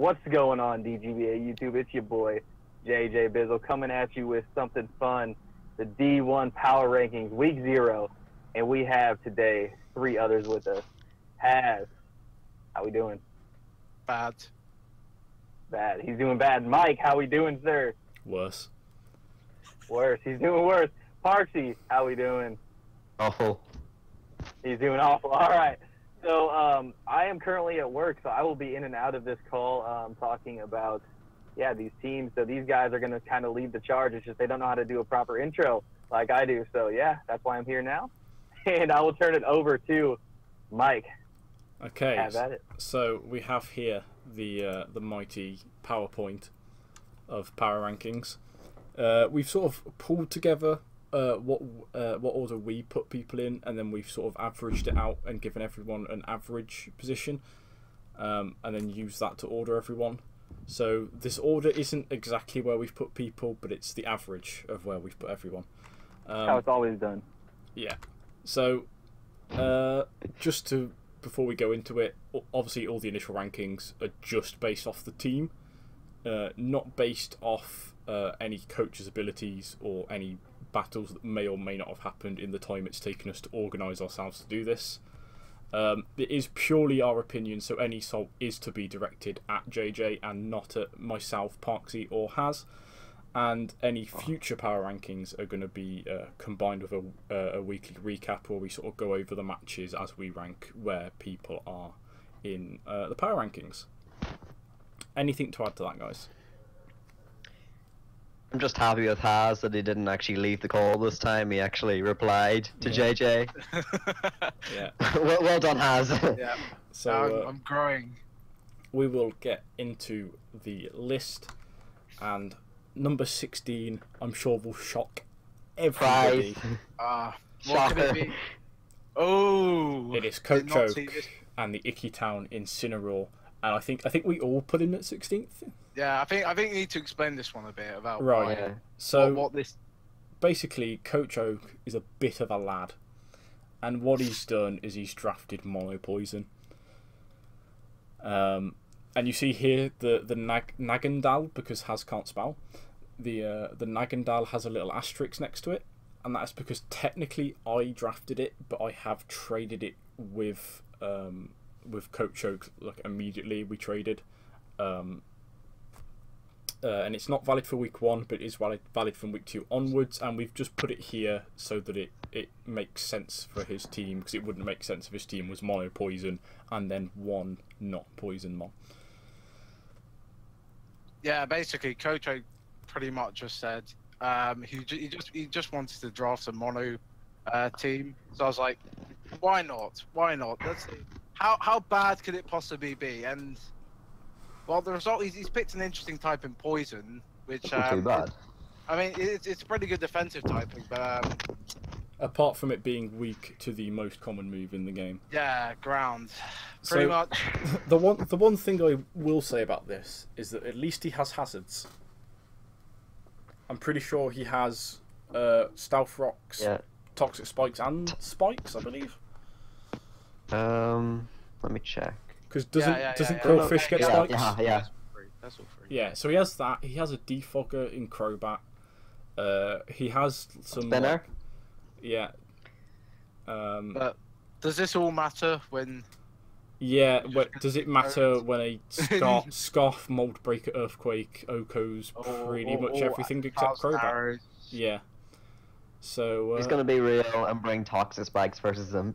What's going on, DGBA YouTube? It's your boy, JJ Bizzle, coming at you with something fun the D1 Power Rankings, Week Zero. And we have today three others with us. Haz, how we doing? Bad. Bad. He's doing bad. Mike, how we doing, sir? Worse. Worse. He's doing worse. Parkzy, how we doing? Awful. He's doing awful. All right. So um, I am currently at work, so I will be in and out of this call um, talking about, yeah, these teams. So these guys are going to kind of lead the charge. It's just they don't know how to do a proper intro like I do. So yeah, that's why I'm here now. And I will turn it over to Mike. Okay. Have at it. So we have here the uh, the mighty PowerPoint of power rankings. Uh, we've sort of pulled together uh, what uh, what order we put people in, and then we've sort of averaged it out and given everyone an average position, um, and then used that to order everyone. So this order isn't exactly where we've put people, but it's the average of where we've put everyone. Um, how it's always done. Yeah. So, uh, just to before we go into it, obviously all the initial rankings are just based off the team, uh, not based off uh, any coach's abilities or any battles that may or may not have happened in the time it's taken us to organise ourselves to do this. Um, it is purely our opinion, so any salt is to be directed at JJ and not at myself, Parkzy, or Haz and any future power rankings are going to be uh, combined with a, uh, a weekly recap where we sort of go over the matches as we rank where people are in uh, the power rankings. Anything to add to that, guys? I'm just happy with Haz that he didn't actually leave the call this time. He actually replied to JJ. Yeah. well, well done, Haz. yeah. So I'm, uh, I'm growing. we will get into the list, and number 16, I'm sure will shock everybody. Prize. Ah, what could it Shocker. be? Oh, It is did Coach Oak and the Icky Town Incineroar, and I think I think we all put him at 16th. Yeah, I think I think you need to explain this one a bit about Right. why- Yeah. So what, what this. basically, Coach Oak is a bit of a lad, and what he's done is he's drafted Mono Poison. Um, and you see here the the Nag- Naganadel because Haz can't spell. The uh, the Naganadel has a little asterisk next to it, and that's because technically I drafted it, but I have traded it with um, with Coach Oak like immediately. We traded. Um, uh, and it's not valid for week one, but it is valid valid from week two onwards. And we've just put it here so that it, it makes sense for his team because it wouldn't make sense if his team was mono poison and then one not poison mon. Yeah, basically, Coach Oak pretty much just said um, he, he just he just wanted to draft a mono uh, team. So I was like, why not? Why not? Let's. How how bad could it possibly be? And well, the result he's, he's picked an interesting type in poison, which Not too um, bad. I mean, it's it's pretty good defensive typing, but um, Apart from it being weak to the most common move in the game. yeah, ground. Pretty So- much. The one the one thing I will say about this is that at least he has hazards. I'm pretty sure he has uh, stealth rocks, Yeah. toxic spikes, and spikes. I believe Um, let me check. because doesn't yeah, yeah, doesn't yeah, Crow yeah. Get Yeah, spikes? yeah, yeah. That's all free. That's all free. Yeah, so he has that. He has a defogger in Crobat. Uh, he has some. Spinner? like- yeah. Um, But does this all matter when? yeah. just What, does it it's matter when a scarf, scarf, mold breaker, earthquake, Oko's pretty or- much or everything except Crobat? Arrows? Yeah. So. Uh, He's gonna be real and bring toxic spikes versus them.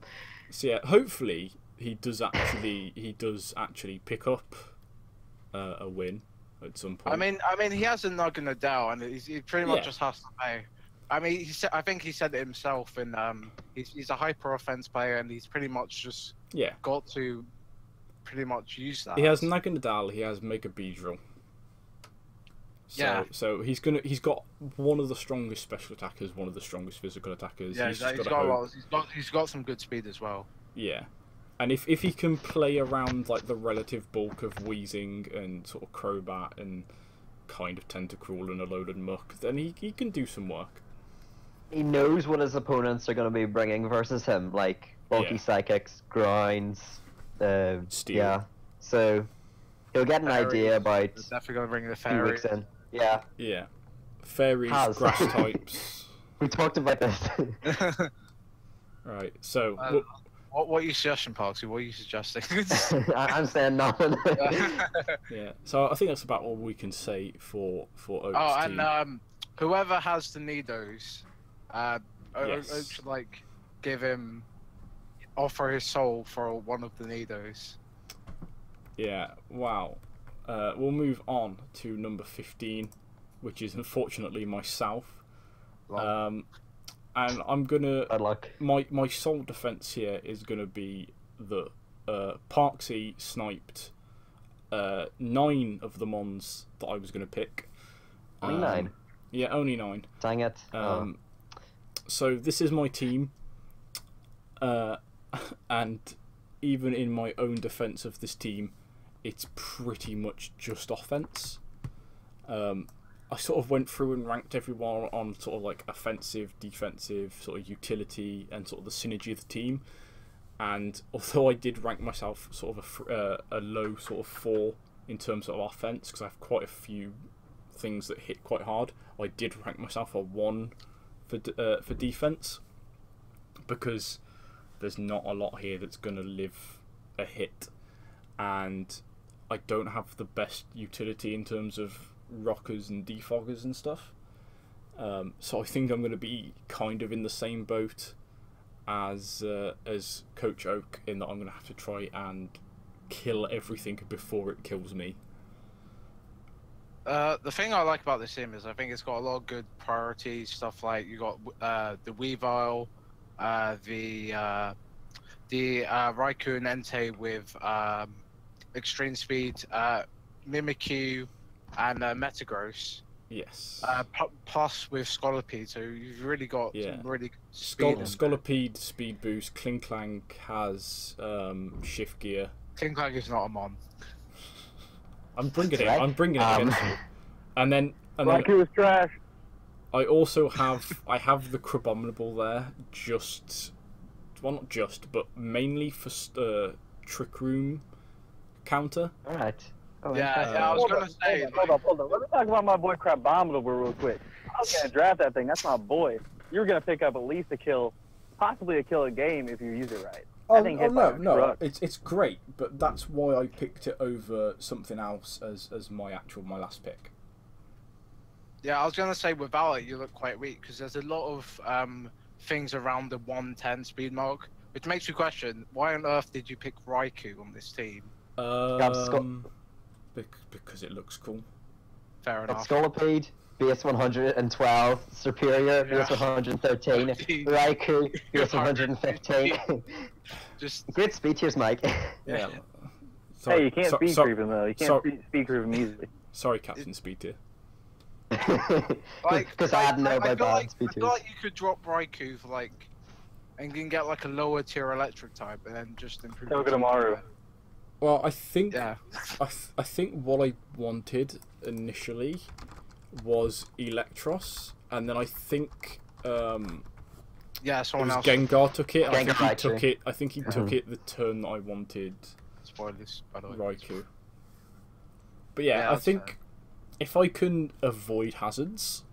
So yeah, hopefully he does actually he does actually pick up uh, a win at some point. I mean, I mean, he has a Naganadel, and he's, he pretty much Yeah. just has to pay. I mean, he said, I think he said it himself, and um, he's, he's a hyper offense player, and he's pretty much just yeah, got to pretty much use that. he has Naganadel, he has Mega Beedrill. So, Yeah. so he's gonna he's got one of the strongest special attackers, one of the strongest physical attackers. Yeah, he's he's, got a hope- lot. He's got he's got some good speed as well. Yeah. And if, if he can play around like the relative bulk of Wheezing and sort of Crobat and kind of Tentacruel and a load of muck, then he, he can do some work. He knows what his opponents are gonna be bringing versus him, like bulky Yeah. psychics, grinds, uh, Steel. yeah. So He'll get an idea about They're definitely gonna bring the two fairies. in. Yeah, Yeah. Fairies, Haz. grass types. we talked about this. Right. So Uh, what- what what are you suggesting, Parkzy? What are you suggesting? I- I'm saying nothing. yeah. So I think that's about all we can say for for Oak's oh, team. and um, whoever has the Nidos, uh, O- O- Yes. Oak should like give him offer his soul for one of the Nidos. Yeah, wow. Uh, we'll move on to number 15, which is unfortunately myself. Lol. Um, and I'm gonna. Bad luck. My, my sole defense here is gonna be that uh, Parkzy sniped uh, nine of the Mons that I was gonna pick. Only Um, nine. Yeah, only nine. Dang it. Oh. Um, So this is my team, uh, and even in my own defense of this team, it's pretty much just offense. Um, I sort of went through and ranked everyone on sort of like offensive, defensive, sort of utility, and sort of the synergy of the team. And although I did rank myself sort of a, uh, a low sort of four in terms of offense, because I have quite a few things that hit quite hard, I did rank myself a one for uh, for defense because there's not a lot here that's going to live a hit, and I don't have the best utility in terms of rockers and defoggers and stuff. Um, so I think I'm going to be kind of in the same boat as uh, as Coach Oak in that I'm going to have to try and kill everything before it kills me. Uh, the thing I like about this team is I think it's got a lot of good priorities. Stuff like you got uh, the Weavile, uh, the uh, the uh, Raikou and Entei with um, extreme speed, uh, Mimikyu, and uh, Metagross. Yes. Uh, pl- plus with Scolipede, so you've really got Yeah. some really good Scol- speed. Scolipede speed boost. Klinklang has um, shift gear. King is not a mon. I'm bringing it. I'm bringing it Um, against you. And then, and then Raikou was trash. I also have I have the Crabominable there, just well not just, but mainly for st- uh, Trick Room counter. Alright. Oh, Yeah, okay. yeah, I was Hold gonna up, say, Hold up, hold up, hold up. Let me talk about my boy Crabominable real quick. I was gonna draft that thing. That's my boy. You're gonna pick up at least a kill, possibly a kill a game if you use it right. Oh, thing oh no, no, truck. it's it's great, but that's why I picked it over something else as as my actual my last pick. Yeah, I was gonna say without it, you look quite weak because there's a lot of um, things around the 110 speed mark, which makes me question why on earth did you pick Raikou on this team? Sco- Um, bec- because it looks cool. Fair enough. It's Scolipede, base 112, Serperior, base Yeah. 113, Raikou, base 115. Just Great speech, here's Mike. Yeah. hey, Sorry, you can't so- speed so- creep him though. You can't so- speed, speed creep him easily. Sorry, Captain Speed Tier. like, Because I had no I by like, bad speed I feel like you could drop Raikou for like, and you can get like a lower tier electric type, and then just improve. your team Togedemaru. From there. Well, I think Yeah. I, th- I think what I wanted initially was Eelektross, and then I think um, Yeah, it someone was else. Gengar took it. I think he actually. took it. I think he took Mhm. it the turn that I wanted Spoilers, by the way. Raikou. But yeah, Yeah, I think fair. if I can avoid hazards,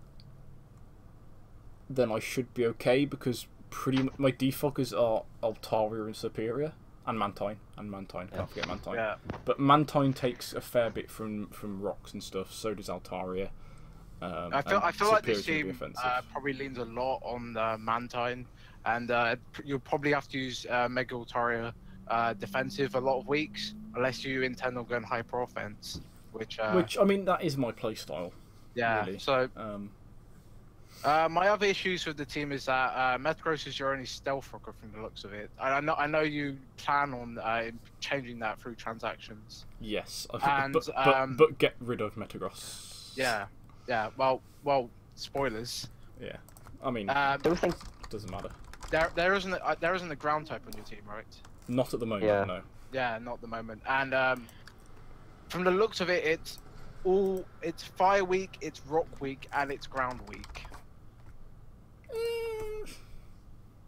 then I should be okay because pretty m- my defoggers are Altaria and Serperior and Mantine and Mantine. Can't forget Mantine. Yeah. But Mantine takes a fair bit from from rocks and stuff. So does Altaria. Um, I feel I feel like this team uh, probably leans a lot on uh, Mantine, and uh, you'll probably have to use uh, Mega Altaria uh, defensive a lot of weeks, unless you intend on going hyper offense. Which, uh, Which I mean, that is my playstyle. yeah. really. So Um, uh, my other issues with the team is that uh, Metagross is your only stealth rocker from the looks of it. I, I know I know you plan on uh, changing that through transactions. yes, And, but, but, um, but get rid of Metagross. Yeah, yeah. Well, well, spoilers. Yeah. I mean, Um, Do think doesn't matter. there there isn't a, uh, there isn't a ground type on your team, right? Not at the moment. Yeah. No. Yeah, not at the moment. And um, from the looks of it, it's all it's fire week, it's rock week, and it's ground week. Mm,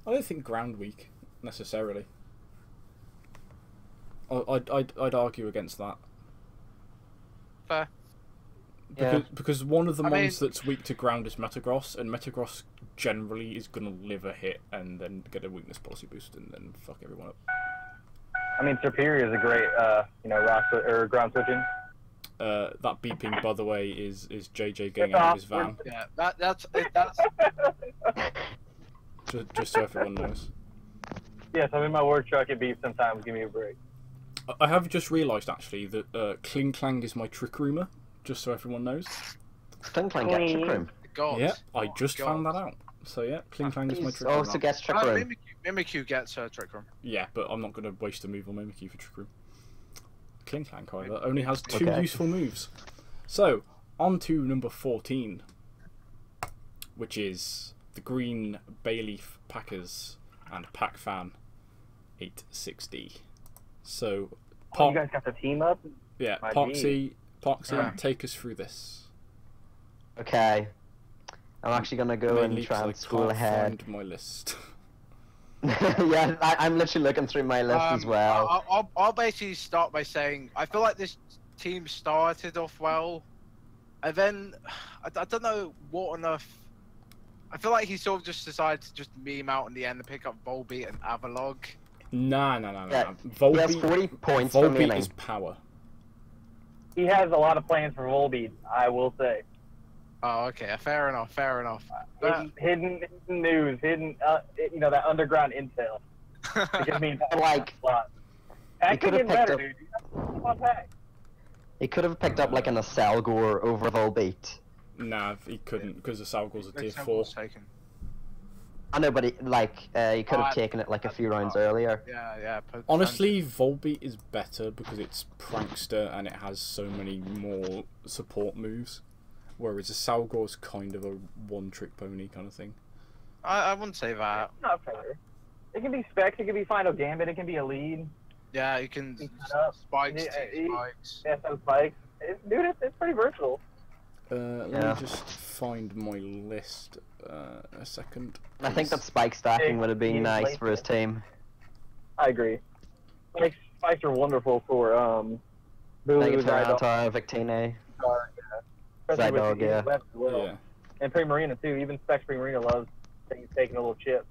I don't think ground weak necessarily. I- I'd, I'd, I'd argue against that. fair. Yeah. Because, because one of the I mean- ones that's weak to ground is Metagross, and Metagross generally is going to live a hit and then get a weakness policy boost and then fuck everyone up. I mean, Serperior is a great, uh, you know, rock or ground switching. Uh, that beeping, by the way, is is JJ getting out of his van, Yeah, that that's it, that's just, just so everyone knows. yes, I'm in my work truck. It beeps sometimes. Give me a break. I- I have just realised actually that uh, Klinklang is my trick roomer, just so everyone knows. Klinklang get Trick Room. God. yeah, I just God. found that out. So yeah, Klinklang is my He's trick roomer. also gets Trick Oh, Room. Mimikyu, Mimikyu gets uh, Trick Room. Yeah, but I'm not going to waste a move on Mimikyu for Trick Room. Klinklang, however, only has two Okay. useful moves. So, on to number 14, which is the Green Bayleaf Packers and Pack Fan 860. So, Oh, you guys got the team up? yeah, my Poxy, Poxy, Yeah. take us through this. Okay. I'm actually gonna go Mainly and 'cause try I and scroll ahead. find my list. yeah, I, I'm literally looking through my list as Um, well. I'll, I'll, I'll basically start by saying I feel like this team started off well, and then I, I don't know what on earth. I feel like he sort of just decided to just meme out in the end and pick up Volbeat and Avalugg. Nah, nah, nah, nah. Yeah, nah. he has 40 points for Volbeat is power. He has a lot of plans for Volbeat, I will say. Oh, okay, fair enough, fair enough. But- Hidden, hidden, hidden news, hidden, uh, you know, that underground intel. It just means Like- a lot. Pack could could have picked better, up- dude. Come. He could have picked up like an Accelgor over Volbeat. Nah, he couldn't because the Salgor's a tier Example 4. taken. I know, but he, like uh, he could have Oh, taken it like a few rounds earlier. Yeah, yeah. po- Honestly, Volbeat is better because it's prankster and it has so many more support moves. Whereas Accelgor's kind of a one trick pony kind of thing. I, I wouldn't say that. Not fair. It can be specs, it can be final gambit, it can be a lead. Yeah, you can spikes, Yeah, take spikes. Yeah, some spikes. It, dude, it's, it's pretty versatile. Uh, let Yeah. me just find my list uh, a second. I think that spike stacking would have been nice for his team. I agree. Spikes, spikes are wonderful for um, Boo, Mega Zygarde, Tyranitar, Victini. Especially with Zygarde, the yeah. West as well. Yeah. And Primarina too. Even Specs Primarina loves taking, taking a little chip.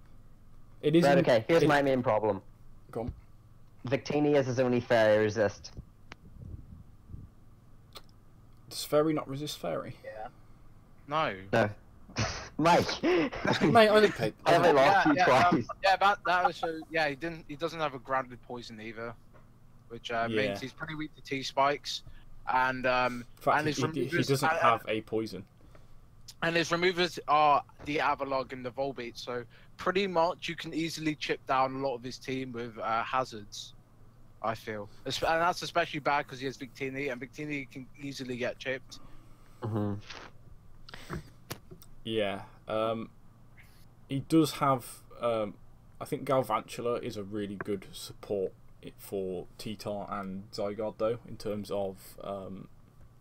It is. Right, okay, here's it- my main problem. Go on. Victini is his only fairy resist. Does Fairy not resist Fairy? Yeah. No. No. Mike! Mate, I didn't pay. I haven't lost you yeah, twice. um, yeah, that that was so. Yeah, he didn't. He doesn't have a grounded poison either, which uh, Yeah. means he's pretty weak to T spikes, and um, In fact, and his he, he, he doesn't and- have a poison. and his removers are the Avalugg and the Volbeat. So pretty much you can easily chip down a lot of his team with uh, hazards. I feel, and that's especially bad because he has Victini, and Victini can easily get chipped. Mhm. Yeah. Um, he does have. Um, I think Galvantula is a really good support i- for T-Tar and Zygarde, though, in terms of um,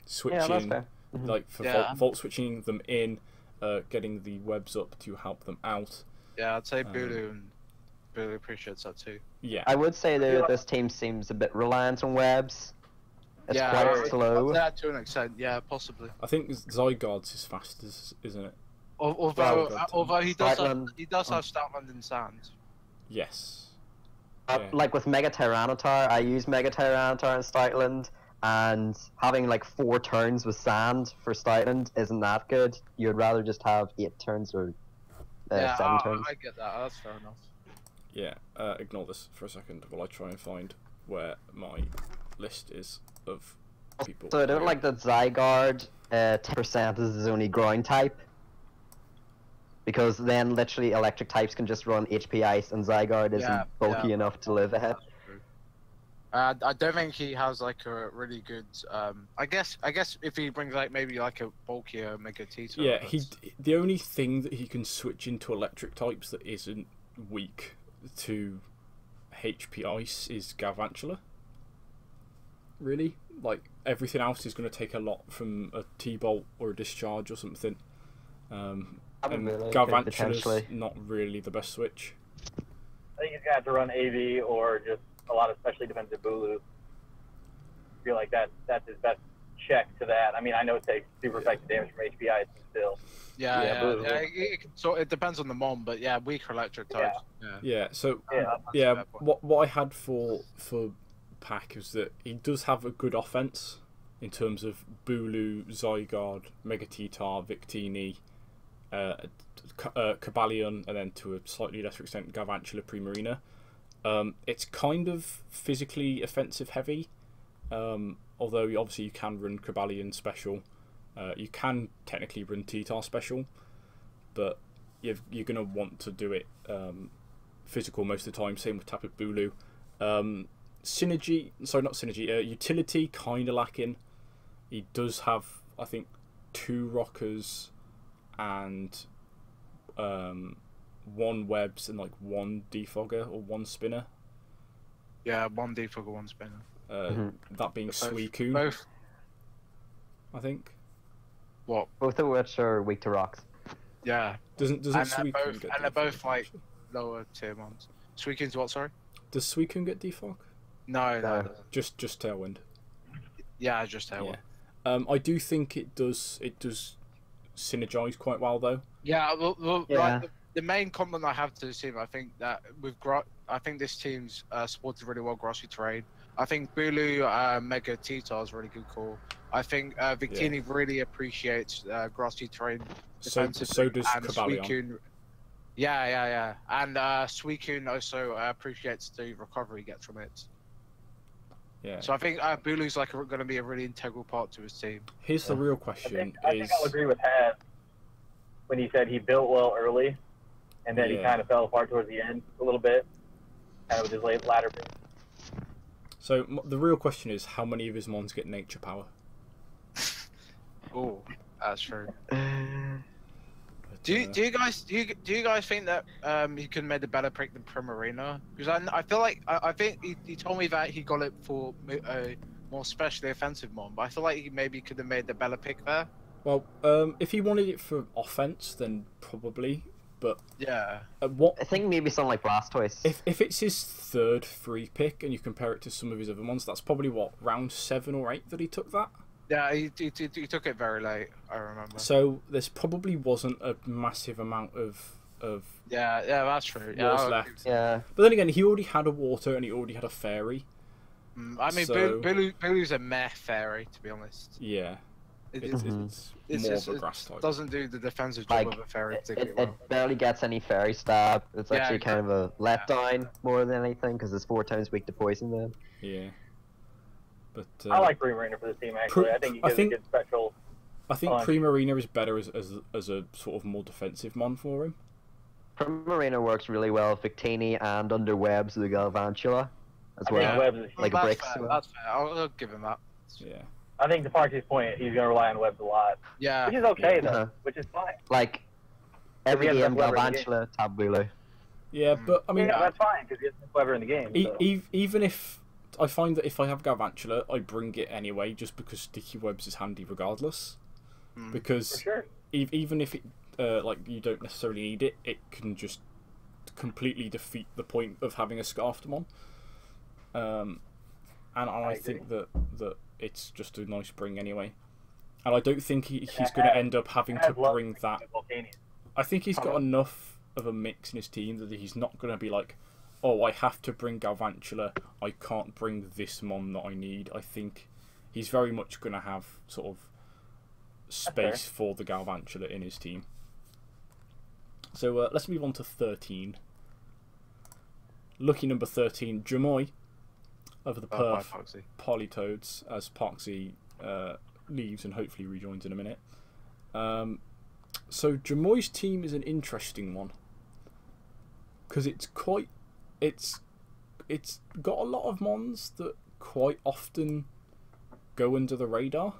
switching, Yeah, that's fair. Mhm. like for Yeah. volt, volt switching them in, uh, getting the webs up to help them out. Yeah, I'd say Um, Bulu and Bulu appreciates that too. Yeah. I would say though that this team seems a bit reliant on webs. It's yeah, quite I'd- slow. That to an extent. Yeah, possibly. I think Zygarde's his fastest, isn't it? Although, although he does, have, Stoutland. he does have Stoutland and Sand. Yes. Uh, Yeah. Like with Mega Tyranitar, I use Mega Tyranitar in Stoutland, and having like four turns with Sand for Stoutland isn't that good. You'd rather just have eight turns or uh, yeah, seven I, turns. I get that. That's fair enough. Yeah. Uh, ignore this for a second while I try and find where my list is of people. So I don't like that Zygarde uh, 10% is his only ground type. Because then literally electric types can just run HP Ice and Zygarde isn't Yeah, bulky yeah. enough to live ahead. Uh, I don't think he has like a really good. Um, I guess. I guess if he brings like maybe like a bulkier Mega Tito. Yeah, he the only thing that he can switch into electric types that isn't weak to HP ice is Galvantula. Really, like everything else is going to take a lot from a T bolt or a discharge or something. Um, That would really Galvantula's not really the best switch. I think he's gonna have to run AV or just a lot of specially defensive Bulu. I feel like that that's his best check to that. I mean, I know it takes super effective damage from HPI still. Yeah, Yeah, yeah, but- yeah, it, it, so it depends on the mom, but yeah, weaker electric types. Yeah. Yeah, so Yeah. Yeah, what what I had for for Pack is that he does have a good offense in terms of Bulu, Zygarde, Mega Titar, Victini, uh, uh, Cobalion, and then to a slightly lesser extent Galvantula Primarina. Um, it's kind of physically offensive heavy, um, although obviously you can run Cobalion special. Uh, you can technically run Titar special, but you've, you're going to want to do it um, physical most of the time. Same with Tapu Bulu. Um, synergy, sorry, not synergy. Uh, utility kind of lacking. He does have, I think, two rockers and um, one webs and like one defogger or one spinner. Yeah, one defogger, one spinner. Uh, Mhm. That being Both- Suicune, Both. I think. What? Both of which are weak to rocks. Yeah, Doesn't doesn't And they're both- get and they're both, like- lower tier ones. Suicune's what? Sorry. Does Suicune get defog? No, no. No. Just just Tailwind. Yeah, just tailwind. Yeah. Um, I do think it does it does synergize quite well though. Yeah, well, well Yeah. Like, the, the main compliment I have to this team, I think that with Gro- I think this team's uh, supported really well grassy terrain. I think Bulu uh, Mega Titar is a really good call. I think uh, Victini really appreciates uh, grassy terrain So defensively. so does and Suicune- Yeah, yeah, yeah. And uh, Suicune also uh, appreciates the recovery he gets from it. Yeah. So I think uh, Bulu's like going to be a really integral part to his team. Here's the real I question: think, I think is I'll agree with Hat when he said he built well early, and then he kind of fell apart towards the end a little bit, kind of with his late ladder. build. so m- the real question is how many of his mons get nature power? Oh, that's true. But, Do you, uh, do you guys do you, do you guys think that um he could have made a better pick than Primarina? Because I, I feel like I, I think he, he told me that he got it for a more specially offensive mon, but I feel like he maybe could have made the better pick there. well, um, if he wanted it for offense, then probably. But yeah, Uh, what I think maybe something like Blastoise. if if it's his third free pick and you compare it to some of his other ones? That's probably what round seven or eight that he took that. Yeah, he, he, he, he took it very late. I remember. So there's probably wasn't a massive amount of of Yeah, yeah, that's true. Yeah, what's I- left. yeah. But then again, he already had a water and he already had a fairy. Mm, I mean, So- Bulu, Bulu, Bulu's a meh fairy, to be honest. Yeah, It, it's, it, Mhm. it's, it's more just- of a grass type. doesn't do the defensive job Like, of a fairy It, it, well. it barely gets any fairy stab. It's Yeah, actually kind of a letdown more than anything because it's four times weak to poison. Then Yeah. But uh, I like Primarina for this team actually. Pri- I think he I gives think- a good special. I think Fine. Primarina is better as, as as a sort of more defensive mon for him. Primarina works really well with Victini and under webs with Galvantula as I think well. Webs is like that's bricks fair. That's fair. I'll, I'll give him that. Yeah. I think to Parky's point, he's going to rely on Webs a lot, Yeah. which is okay though, Uh-huh. which is fine. Like every has game, no clever in the Galvantula, Tabula. Yeah, but I mean, yeah, that's fine because he's clever in the game. e- so. e- even if I find that if I have Galvantula, I bring it anyway, just because Sticky Webs is handy regardless. Mm. Because sure. e- even if it uh, like you don't necessarily need it, it can just completely defeat the point of having a Scarfdemon. Um, and, and I, I think that that it's just a nice bring anyway. And I don't think he, he's going to end up having to bring that I think he's got enough of a mix in his team that he's not going to be like, oh, I have to bring Galvantula. I can't bring this mon that I need. I think he's very much going to have sort of space for the Galvantula in his team. So uh, let's move on to 13. Lucky number 13, Jamoy of the Oh, Perth Foxy. Polytoads as Parkzy uh, leaves and hopefully rejoins in a minute. Um, so Jamoy's team is an interesting one because it's quite it's it's got a lot of mons that quite often go under the radar.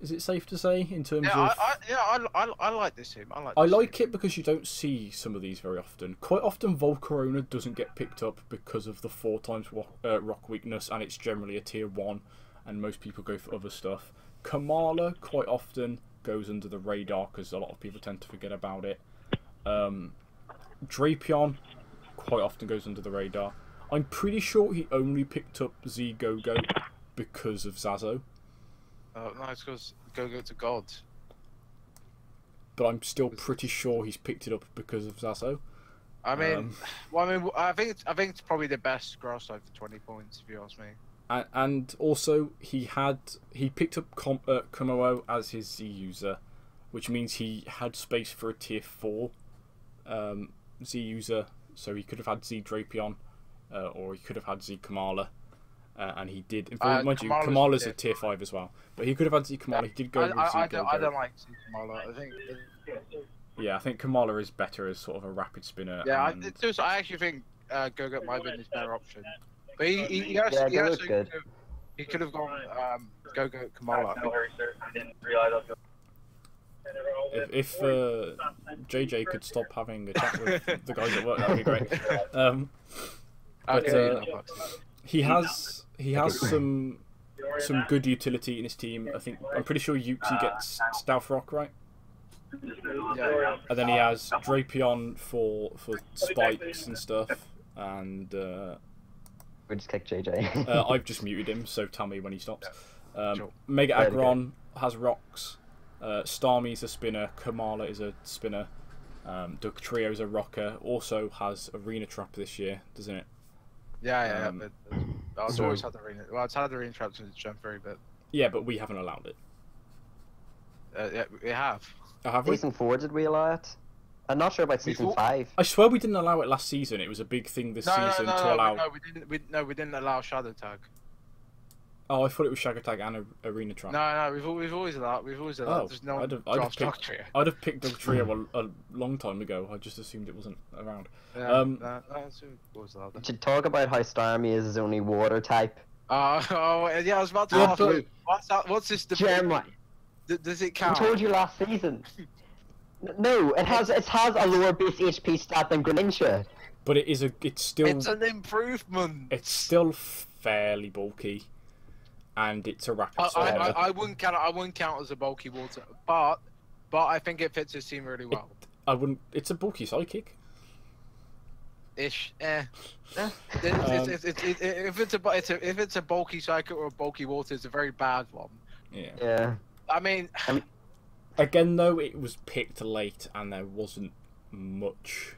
Is it safe to say in terms Yeah, of? I, I, yeah, I, I, I like this team. I like. I like it because you don't see some of these very often. Quite often, Volcarona doesn't get picked up because of the four times rock, uh, rock weakness, and it's generally a tier one, and most people go for other stuff. Komala quite often goes under the radar because a lot of people tend to forget about it. Um, Drapion quite often goes under the radar. I'm pretty sure he only picked up Z Go Go because of Zazo. Oh, no, it's because go go to God. But I'm still pretty sure he's picked it up because of Zazo. I mean, Um, well, I mean, I think it's, I think it's probably the best grass type for twenty points, if you ask me. and, and also he had he picked up Com- uh, Kumo as his Z user, which means he had space for a tier four um, Z user. So he could have had Z Drapion, uh, or he could have had Z Komala. Uh, and he did. In Uh, fact, mind you, Komala's a Komala's a tier tier five as well. But he could have had Z Komala. He did go I, with I, Z I, don't, I don't like Z Komala. I think. Yeah, I think Komala is better as sort of a rapid spinner. Yeah, I, and- it's just, I actually think uh, Gogo might have been his better option. But he, he, he, actually, Yeah, he, Gogo's actually could have, he could have gone um, Gogo Komala. I think. I didn't realize I was If, if uh, JJ could stop having a chat with the guys at work, that would be great. Um, But, uh, he has he has some some good utility in his team. I think I'm pretty sure Uxie gets Stealth Rock right, yeah. and then he has Drapion for for spikes and stuff. And uh, We just kicked JJ. uh, I've just muted him, so tell me when he stops. Um, Mega There we go. Aggron has rocks. Uh, Starmie's a spinner. Komala is a spinner. Um, Dugtrio is a rocker. Also has Arena Trap this year, doesn't it? Yeah, yeah, Um, yeah. But, but I've so- always had the arena. Well, it's had the arena traps since Gen 3, but Yeah, but we haven't allowed it. uh, yeah, we have. Uh, have we? season four, did we allow it? I'm not sure about season Before- five. I swear we didn't allow it last season. It was a big thing this No, no, season no, to no, allow. no, we didn't. We, no, we didn't allow Shadow Tag. Oh, I thought it was Shag Attack and Arena Trap. No, no, we've al- we've always allowed. We've always allowed. Oh, There's no I'd have- I'd have picked- structure. I'd have picked Dugtrio a, a long time ago. I just assumed it wasn't around. Yeah, Um, no, no, it's always allowed. We should talk about how Starmie is his only water type. Uh, oh, yeah, I was about to ask. but- What's that? What's this? debate? D- does it count? I told you last season. No, it has it has a lower base HP stat than Greninja. But it is a. It's still. It's an improvement. It's still fairly bulky, and it's a rapid I, I, I. I wouldn't count. I wouldn't count as a bulky water, but but I think it fits his team really well. I wouldn't. It's a bulky psychic. Ish. Eh. eh. It's, Um, it's, it's, it's, it- if it's a it's a if it's a bulky cycle or a bulky water, it's a very bad one. Yeah. Yeah. I mean, Again, though, it was picked late, and there wasn't much.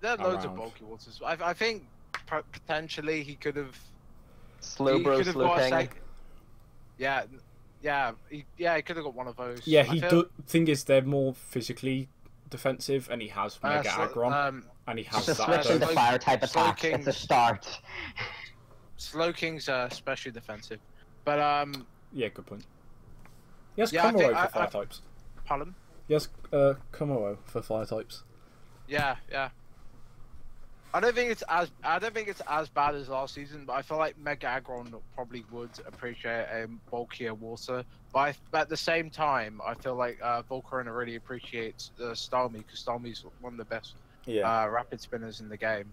there are loads of bulky waters. I, I think potentially he could have. Slowbro slow have got a sec- Yeah, yeah, he, yeah. He could have got one of those. Yeah, he feel- do. Thing is, they're more physically defensive, and he has uh, Mega so- Aggron, um, and he has Just a that. switch into fire type Slow attacks. It's a Kings. start. Slowking's uh, especially defensive, but um, Yeah, good point. Yes, has Yeah, I think- for I- fire I- types. Pardon? Yes, has uh, Komodo for fire types. Yeah, yeah. I don't think it's as I don't think it's as bad as last season, but I feel like Mega Aggron probably would appreciate a bulkier water. But, I, but at the same time, I feel like uh, Volcarona really appreciates uh, Starmie because Starmie's one of the best Yeah. uh, rapid spinners in the game.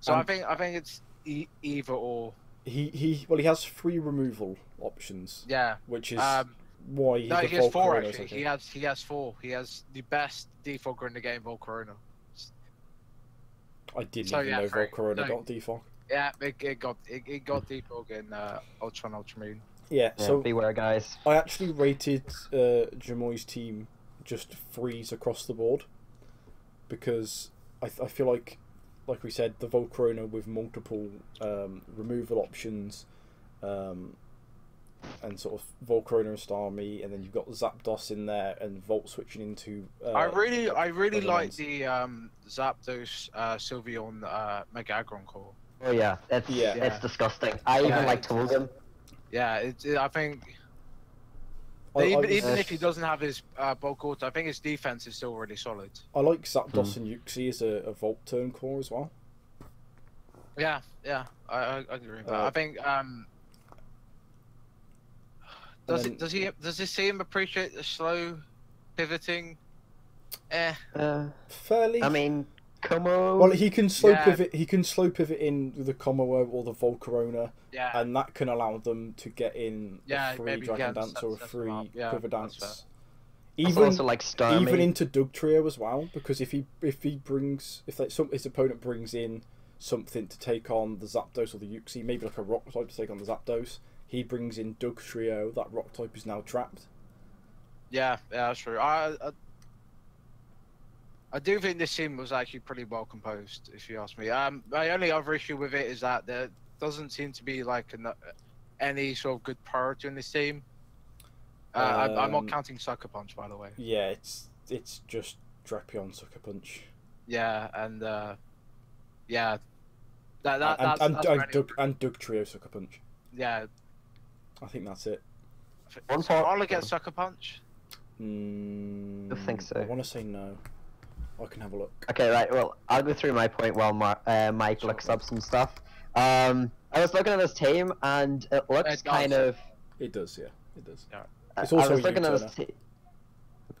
So I Um, think I think it's e- either or. he he. Well, he has three removal options, Yeah. which is Um, why he's no, he has four actually. He has he has four. He has the best defogger in the game, Volcarona. I didn't So, even yeah, know three. Volcarona No. got defog. Yeah, it, it got it, it got defog in uh, Ultra and Ultramoon. Yeah. Yeah, So beware, guys. I actually rated uh, Jamoy's team just freeze across the board because I, I feel like, like we said, the Volcarona with multiple um, removal options, um, and sort of Volcarona and Star Starmie, and then you've got Zapdos in there and Volt switching into. Uh, I really, I really like ones. the um, Zapdos uh, Sylveon uh, Mega Aggron core. Oh yeah, it's Yeah. it's disgusting. I even Yeah. like told him. Yeah, it's it, I think I, I, even, was- even if he doesn't have his uh, bulk auto, I think his defense is still really solid. I like Zapdos Hmm. and Uxie as a, a Volt turn core as well. Yeah, yeah, I, I, I agree. Uh, I think um, does then- it does he does he see him appreciate the slow pivoting? Eh, Uh, Fairly. I mean, Como. well, he can slow Yeah. pivot. He can slow pivot in with the Komodo or the Volcarona. yeah, and that can allow them to get in Yeah, a free maybe Dragon get Dance set- or a free up. Yeah, Quiver Dance. Even also like Starmie. even into Dugtrio as well, because if he if he brings if like some his opponent brings in something to take on the Zapdos or the Uxie, maybe like a rock type to take on the Zapdos, He brings in Dugtrio. That rock type is now trapped. Yeah, yeah, that's true. I, I, I do think this team was actually pretty well composed, if you ask me. Um, my only other issue with it is that there doesn't seem to be like an, any sort of good priority in this team. Uh, I, I'm Um, not counting Sucker Punch, by the way. Yeah, it's it's just Drapion Sucker Punch. Yeah, and uh, yeah, that, that and, that's, and, that's and, Doug, and Dugtrio Sucker Punch. yeah. I think that's it. One so part- I'll get Sucker Punch. Mm, I think so. I want to say no. I can have a look. Okay, right. Well, I'll go through my point while Mar- uh, Mike Sure. looks up some stuff. Um, I was looking at this team, and it looks It kind of. It does, yeah, it does. I- It's also I was a looking at this te-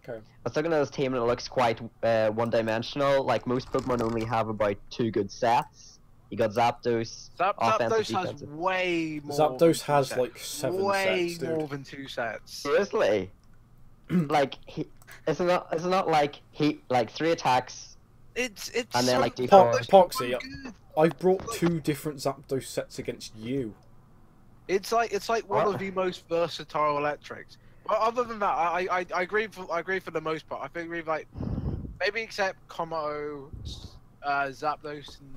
Okay. I was looking at this team, and it looks quite uh, one-dimensional. Like most Pokemon only have about two good sets. You got Zapdos. Zap, Offensive, Zapdos has defensive. way more. Zapdos two has sets. like seven way sets, dude. more than two sets. Seriously, like he, it's not. It's not like he like three attacks. It's it's And then, so like, good. default- It's Poxy, so good. I've brought two different Zapdos sets against you. It's like it's like one What? of the most versatile electrics. But other than that, I I, I agree for I agree for the most part. I think we've like maybe except Komo, uh, Zapdos, and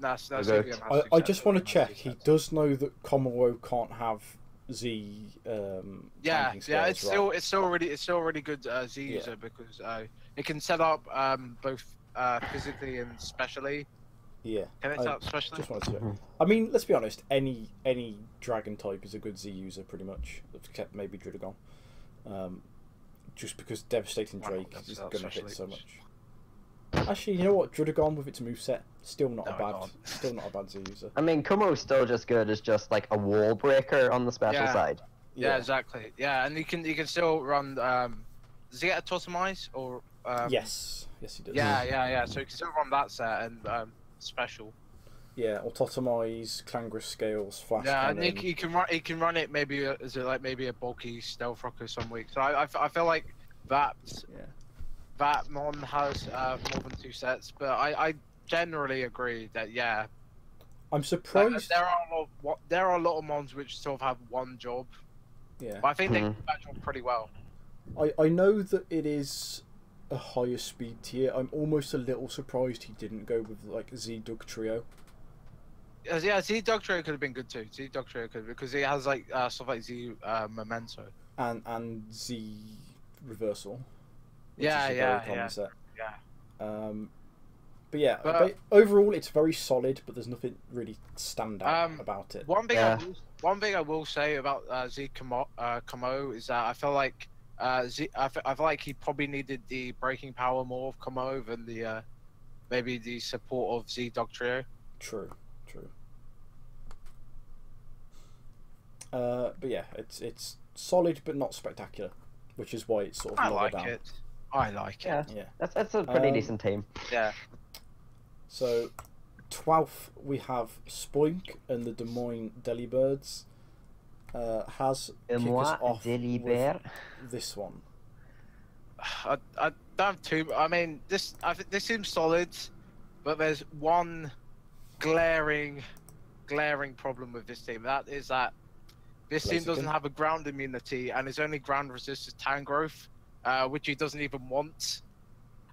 that's that's Okay. gonna be a I, massive I just want to check. He set. does know that Komoro can't have Z. Um, Yeah, yeah, scales, it's right? still it's still really it's still really good uh, Z Yeah. user because uh, it can set up um, both uh, physically and specially. Yeah. Can it I set up specially? Just wanted to. Mhm. I mean, let's be honest. Any any dragon type is a good Z user, pretty much, except maybe Druddigon. Um, just because devastating Drake is going to hit so much. Actually, you know what? Druddigon with its moveset, still not No, a bad, can't. still not a bad Z user. I mean, Kumo's still just good as just like a wall breaker on the special Yeah. side. Yeah, exactly. Yeah, and you can you can still run. Um, does he get a Totemize or? Um, yes. Yes, he does. Yeah, yeah, yeah. So you can still run that set and um, special. Yeah, or Totemize, Clangorous Scales, Flash yeah, and Cannon. he, he can run. He can run it maybe uh, as a, like maybe a bulky stealth rocker some weeks. So I I feel like that Yeah. That mon has uh, more than two sets, but I, I generally agree that yeah, I'm surprised. there are a lot. Of, what there are a lot of mons which sort of have one job, Yeah. but I think they Mhm. do that job pretty well. I, I know that it is a higher speed tier. I'm almost a little surprised he didn't go with like Z Dugtrio. Yeah, yeah, Z Dugtrio could have been good too. Z Dugtrio could because he has like uh, stuff like Z uh, Memento. and and Z reversal. Which Yeah, is a yeah, very common yeah. set. Yeah. Um, but yeah, But- but overall it's very solid, but there's nothing really stand out Um, about it. One thing, Yeah. I will, one thing I will say about uh, Z Kamo, uh, Kamo is that I feel like uh, Z, I, fe- I feel like he probably needed the breaking power more of Kamo than the uh, maybe the support of Z Dugtrio. True, true. Uh, but yeah, it's it's solid but not spectacular, which is why it's sort of I lower like down. it. I like Yeah, it. Yeah. that's that's a pretty Um, decent team. Yeah. So, twelfth we have Spoink and the Des Moines Delibirds. Uh, Haz kick us off with this one. I, I don't have too. I mean, this I think this seems solid, but there's one glaring, glaring problem with this team. That is that this team doesn't have a ground immunity, and his only ground resist is Tangrowth, uh, which he doesn't even want.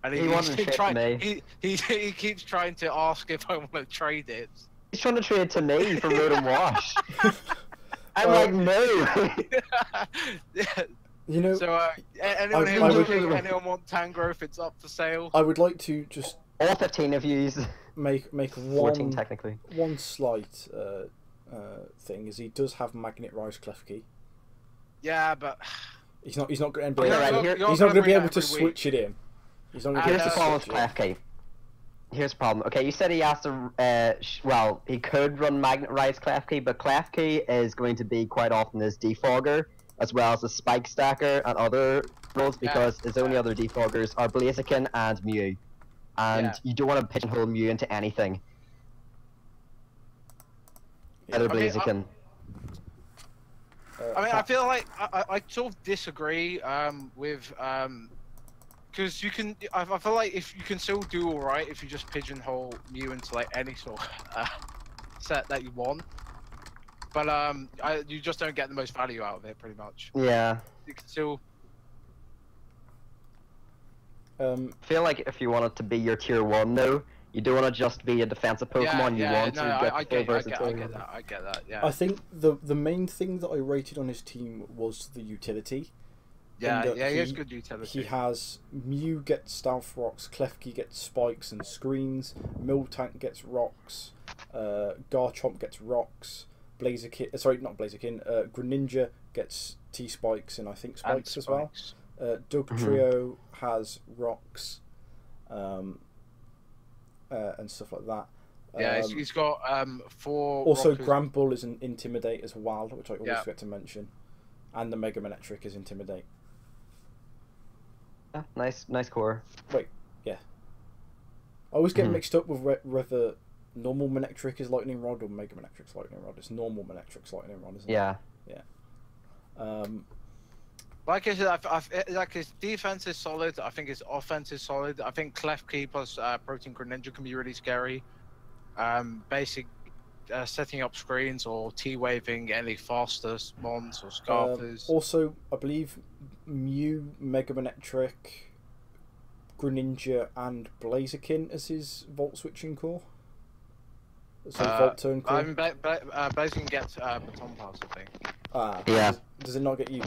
And He wanted keeps shit trying- me. He, he he keeps trying to ask if I want to trade it. He's trying to trade it to me for Road and Wash. I'm Well- like, no. yeah, You know, so uh, a- anyone I- who I wants would- anyone want Tangrowth, it's up for sale. I would like to just All 15 of yous. make make 14 one technically. one slight uh, uh, thing is he does have Magnet Rise Klefki. Yeah, but He's not he's not going to be Okay, able, right, to, here- he's not gonna going to be able to every week. switch it in. He's not going to be Here's able the to problem with switch it in. Here's the problem. Okay, you said he has to. Uh, well, he could run Magnet Rise Klefki, but Klefki is going to be quite often his defogger, as well as a Spike Stacker and other roles, Yeah. because his only other defoggers are Blaziken and Mew. And Yeah. you don't want to pigeonhole Mew into anything. Yeah. Other I mean, I- Blaziken. Uh, I mean, I feel like I, I, I sort of disagree um, with um, because you can. I, I feel like if you can still do all right if you just pigeonhole Mew into like any sort of uh, set that you want. but um, I, you just don't get the most value out of it, pretty much. Yeah. You can still, Um, I feel like if you want it to be your tier one though, you don't want to just be a defensive Pokemon. yeah, you yeah, want no, to I, get I, full get, I, get, I versatility. get that, I get that, yeah. I think the the main thing that I rated on his team was the utility. yeah, uh, yeah, he has good utility. He has Mew gets Stealth Rocks, Klefki gets Spikes and Screens, Miltank gets Rocks, uh, Garchomp gets Rocks, Blaziken, uh, sorry, not Blaziken, uh, Greninja gets T Spikes and I think And Spikes as well. spikes. Uh, Doug Mhm. Trio has Rocks, um, uh, and stuff like that. Yeah, Um, he's got um four. also, rockers- Granbull is an Intimidate as well, which I always Yeah. forget to mention, and the Mega Manectric is Intimidate. Yeah, nice, nice core. Wait, yeah. I always get Mhm. mixed up with re- whether normal Manectric is Lightning Rod or Mega Manectric's Lightning Rod. It's normal Manectric's Lightning Rod, isn't Yeah. it? Yeah. Yeah. Um, Like I said, I, I, like his defense is solid. I think his offense is solid. I think Klefki plus uh, Protein Greninja can be really scary. Um, basic uh, setting up screens or T waving any faster mons or um, Scarfers. also, I believe Mew, Mega Manectric, Greninja, and Blaziken as his Volt Switching core. So Uh, Volt Turn core. I mean, Bla- Bla- uh, Blaziken gets uh, Baton Pass, I think. Ah, Yeah. Does, does it not get U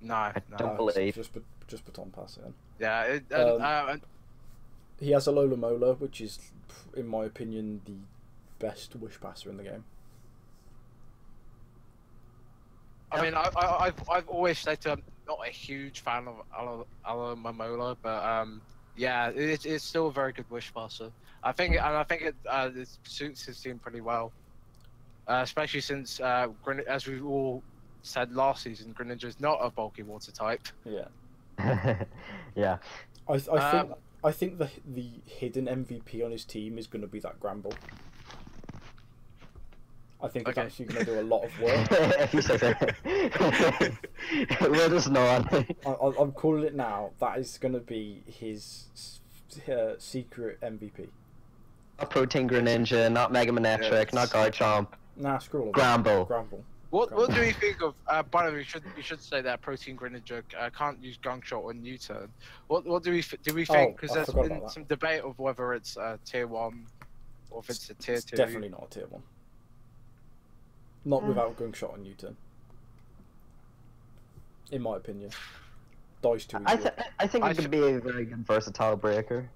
turn? No, no. don't believe. Just, ba- just Baton Pass it then. Yeah, it, and, Um, uh, and- He has a Alomomola, which is, in my opinion, the best Wish Passer in the game. I mean, I, I, I've, I've always said I'm not a huge fan of Ala- Alomomola, but um, yeah, it, it's still a very good wish passer. I think, and I think it, uh, it suits his team pretty well, uh, especially since, uh, as we all said last season, Greninja is not a bulky water type. Yeah. yeah. I, I think Um, I think the the hidden MVP on his team is going to be that Granbull. I think it's actually going to do a lot of work. if you say so. we'll just know on. I, I, I'm calling it now. That is going to be his uh, secret MVP. Not Protein Greninja, not Mega Manectric, Yes. not Garchomp, Nah, screw all of Granbull. Granbull. What, what do you think of? Uh, by the way, we should we should say that Protein Greninja uh, can't use Gunk Shot or U-turn. What what do we do we think? Oh, Because I there's forgot been some debate of whether it's uh, tier one or if it's a tier It's two. definitely not a tier one. Not Mm. without Gunk Shot and U-turn. In my opinion, dies too I, th- I think I it could th- be a very good versatile breaker.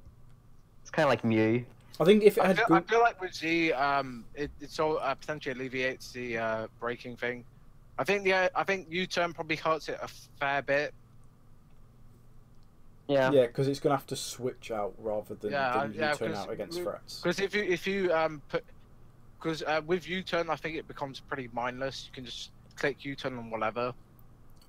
It's kind of like Mew. I think if it I had feel, I feel like with Z, um, it, it so uh, potentially alleviates the uh, braking thing. I think the uh, I think U-turn probably hurts it a fair bit. Yeah. Yeah, because it's going to have to switch out rather than, Yeah, than yeah, U-turn 'cause out against we- threats. Because if you if you um put because uh, with U-turn, I think it becomes pretty mindless. You can just click U-turn on whatever.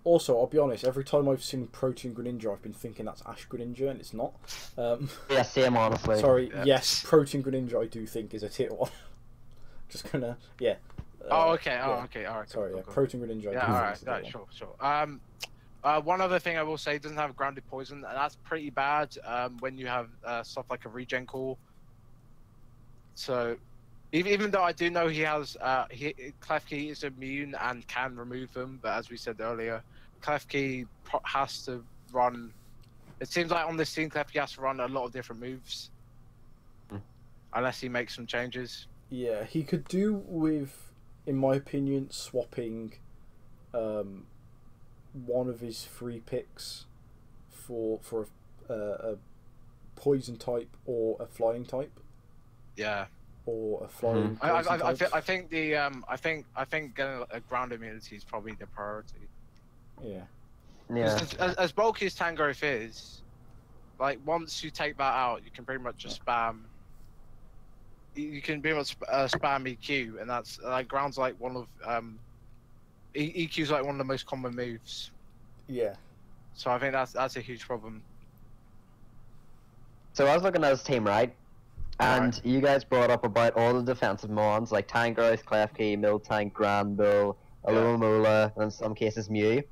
Also, I'll be honest, every time I've seen Protein Greninja, I've been thinking that's Ash Greninja, and it's not. Um, Yeah, same honestly. sorry, Yeah. yes, Protein Greninja I do think is a tier 1. Just gonna, yeah. oh, Uh, okay. Oh, okay. All right. cool, Sorry, cool, yeah, cool. Protein Greninja Yeah, do all right, is a right, tier sure, sure. Um, uh, one other thing I will say, it doesn't have grounded poison, and that's pretty bad um, when you have uh, stuff like a regen call. So, even, even though I do know he has, uh, he, Klefki is immune and can remove them, but as we said earlier, Klefki has to run. It seems like on this team, Klefki has to run a lot of different moves, Hmm. unless he makes some changes. Yeah, he could do with, in my opinion, swapping um, one of his three picks for for a, uh, a poison type or a flying type Yeah. or a flying. I, I, I, I, I think the um I think I think getting a ground immunity is probably the priority. Yeah. 'Cause Yeah. As, as, as bulky as Tangrowth is, like once you take that out, you can pretty much just spam. You you can pretty much sp- uh, spam EQ, and that's like ground's like one of um. E- EQ's like one of the most common moves, Yeah. so I think that's that's a huge problem. So I was looking at his team, right? And you guys brought up about all the defensive mons like Tangrowth, Klefki, Miltank, Granbull, Alomomola, and in some cases Mew.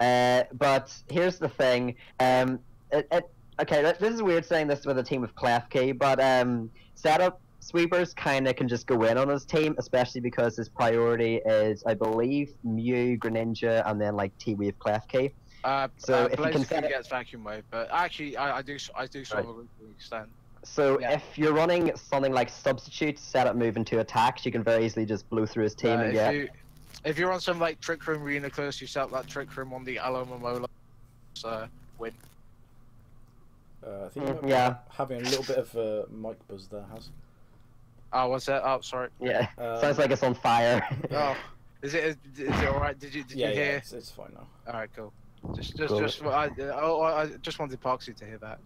Uh, but here's the thing. Um, it, it, okay, th- this is weird saying this with a team of Klefki, but um, setup sweepers kind of can just go in on his team, especially because his priority is, I believe, Mew, Greninja, and then like T Wave Klefki. Uh, So uh, if you can set gets vacuum wave, but actually, I, I do, I do sort of agree to an extent. So Yeah. if you're running something like substitute, setup, move into attacks, you can very easily just blow through his team Uh, and get. you, if you're on some like Trick Room Reuniclus, you set up that Trick Room on the Alomomola, uh, win. Uh, I think Mm, you might be yeah. having a little bit of uh, mic buzz there, Haz. Oh, what's that? Oh, sorry. Yeah, Um, sounds like it's on fire. Oh, is it, is it alright? Did you, did yeah, you yeah, hear? it's, it's fine now. Alright, cool. Just, just, Cool. just, I, oh, I just wanted Poxy to hear that.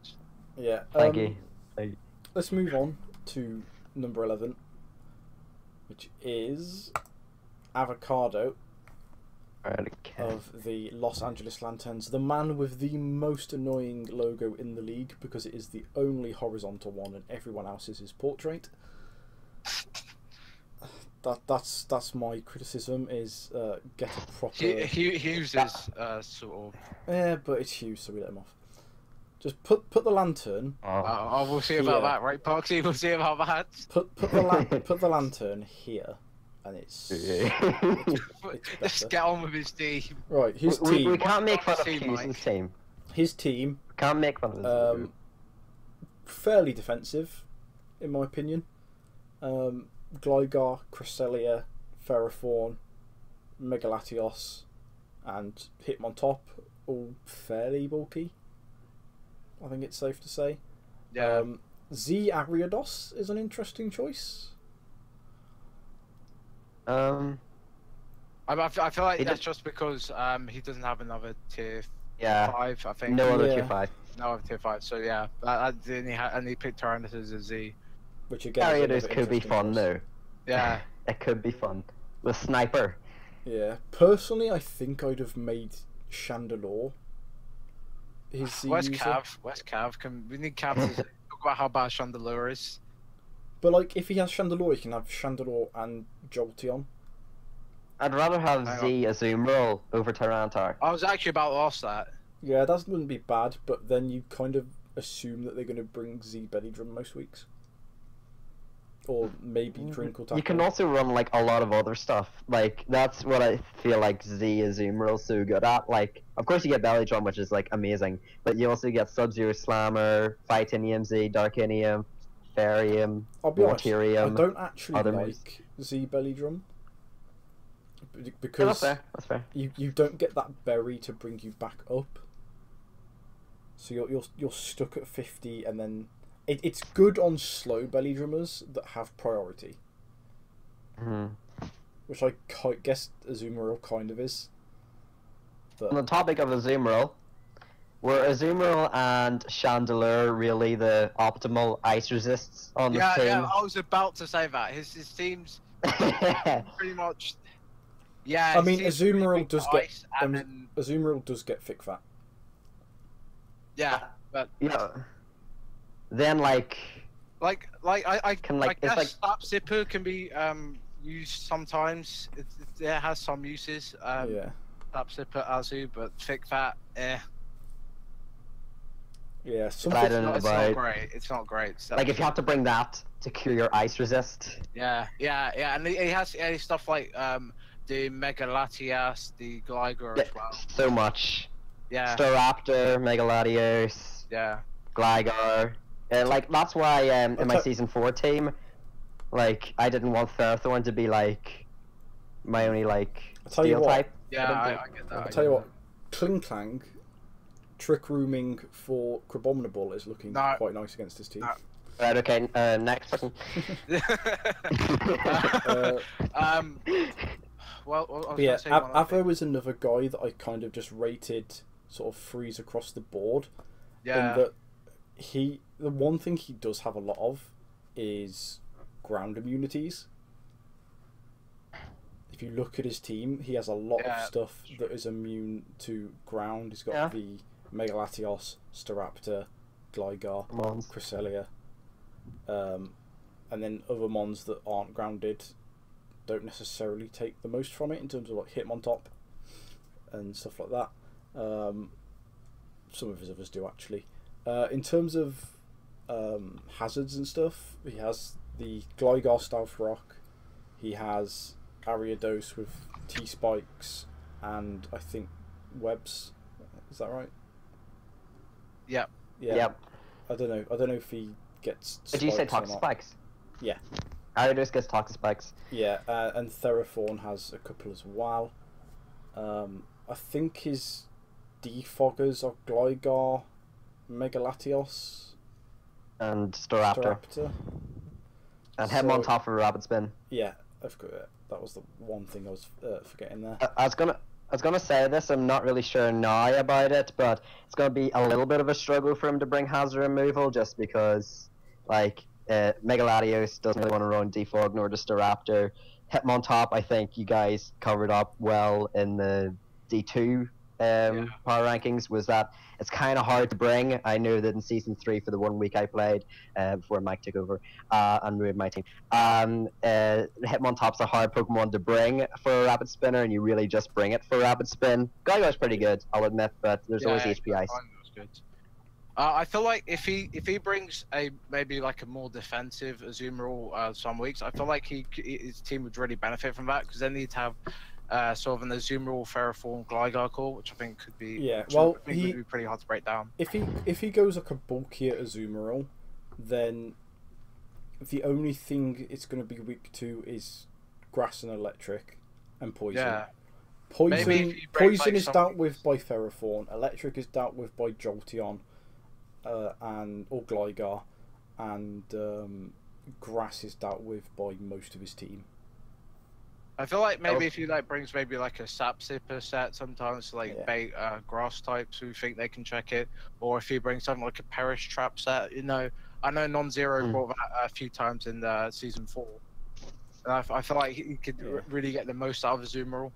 Yeah. Thank um, you. Let's move on to number 11, which is Avocado of the Los Angeles Lanterns, the man with the most annoying logo in the league because it is the only horizontal one and everyone else is his portrait. That that's that's my criticism is uh, get a proper Hu- Hu- Hughes is uh, sort of. yeah, but it's Hughes, so we let him off. Just put put the lantern Oh. Uh, oh, we'll see about Yeah. that, right, Poxy? We'll see about that. put put the lan- put the lantern here, and it's it's Just better. get on with his team. right. His we, team, we can't make fun of Team, Hughes' team. his team, Can't make fun of his um, fairly defensive, in my opinion. Um, Gligar, Cresselia, Ferrothorn, Mega Latios, and Hitmontop, all fairly bulky. I think it's safe to say. Yeah. Um, Z Ariados is an interesting choice. Um, I, I feel- I feel like that's did- just because um he doesn't have another tier yeah, five. I think no other Yeah. tier five. no other tier five. So yeah, I, I, and he ha- and he picked Tyrannus as a Z. Which again, is Ariados could be fun though. Yeah. It could be fun with Sniper. Yeah, personally, I think I'd have made Chandelure his Z Where's user. Cav? Where's Cav? Can we need Cav to talk about how bad Chandelure is? But like, if he has Chandelure, he can have Chandelure and Jolteon. I'd rather have Hang Z Azumarill over Tyranitar. I was actually about to ask that. Yeah, that wouldn't be bad, but then you kind of assume that they're going to bring Z Bellydrum most weeks. Or maybe mm, Twinkle Tackle. You can also run like a lot of other stuff. Like that's what I feel like Z Azumarill's so good at. Like, of course you get Belly Drum, which is like amazing, but you also get Sub Zero Slammer, Fightinium Z, Darkinium, Fairium, I'll be honest, I don't actually other like. Z Bellydrum. Be- Yeah, that's Because fair. That's fair. you, you don't get that berry to bring you back up. So you're, you're, you're stuck at 50, and then. It, it's good on slow belly drummers that have priority. Mhm. which I guess Azumarill kind of is. But On the topic of Azumarill, were Azumarill and Chandelure really the optimal ice resists on the Yeah, team? yeah. I was about to say that. His his team's pretty much. Yeah. I mean, Azumarill does get- and um, then, Azumarill does get thick fat. yeah, but yeah. Then like like like I I, Can, like, I it's guess Sap Sipper can be um used sometimes. It, it, it has some uses. Um, yeah, Sap Sipper Azu, but thick fat. Eh. Yeah. I Something. don't know It's about- not great. It's not great. Slap like if you have to bring that to cure your ice resist. Yeah, yeah, yeah, and he, he has yeah, stuff like um the Megalatias, the Gligar Yeah, as well. So much. Yeah, Staraptor, Mega Latios, yeah, Gligar. Uh, like that's why um, in my season four team, like I didn't want Ferrothorn to be like my only like I'll tell you steel what. type. yeah. don't I, think- I get that. I I'll get tell you that. what. Klinklang, trick rooming for Crabominable is looking No. quite nice against his team. No. Right. Okay. Uh, next person. Uh, um, well, I was But yeah, gonna one Av- other thing. Avo is another guy that I kind of just rated sort of freeze across the board. yeah, in that he the one thing he does have a lot of is ground immunities. If you look at his team, he has a lot Yeah. of stuff that is immune to ground. He's got Yeah. the Mega Latios, Staraptor, Gligar, Mons. Cresselia, um, and then other mons that aren't grounded don't necessarily take the most from it in terms of like Hitmontop and stuff like that. Um, some of his others do actually. Uh, in terms of um, hazards and stuff, he has the Gligar Stealth Rock. He has Ariados with T spikes, and I think webs. Is that right? Yep. Yeah. Yep. I don't know. I don't know if he gets. Did you say spikes or toxic spikes? Yeah. Ariados gets toxic spikes. Yeah, uh, and Ferrothorn has a couple as well. Um, I think his defoggers are Gligar, Mega Latios, And Staraptor. Staraptor. And Hitmontop of a rapid spin. Yeah, I've got it. That was the one thing I was uh, forgetting there. I, I was gonna I was gonna say this, I'm not really sure now about it, but it's gonna be a little bit of a struggle for him to bring hazard removal just because like uh, Mega Latios doesn't really want to run defog nor does Staraptor. Hitmontop, I think you guys covered up well in the D two um, Yeah. power rankings was that it's kind of hard to bring. I knew that in season three for the one week I played uh, before Mike took over uh, and moved my team. Um, uh, Hitmontop's a hard Pokemon to bring for a Rapid Spinner, and you really just bring it for Rapid Spin. Gligar's pretty good, I'll admit, but there's always Yeah, HP Ice. Mine was good. Uh, I feel like if he if he brings a maybe like a more defensive Azumarill uh, some weeks, I feel like he his team would really benefit from that because then he'd have uh, sort of an Azumarill, Ferrothorn, Gligar core, which I think could be Yeah, well, he- would be pretty hard to break down. If he if he goes like a bulkier Azumarill, then the only thing it's going to be weak to is grass and electric and poison. Yeah, Poison, Maybe if he brings, poison like, is dealt with by Ferrothorn. Electric is dealt with by Jolteon, uh, and or Gligar, and um, grass is dealt with by most of his team. I feel like maybe if he like brings maybe like a sap sipper set sometimes like Yeah. bait uh, grass types who think they can check it, or if he brings something like a perish trap set, you know. I know non-zero Hmm. brought that a few times in the season four, and I, I feel like he could Yeah. really get the most out of Azumarill.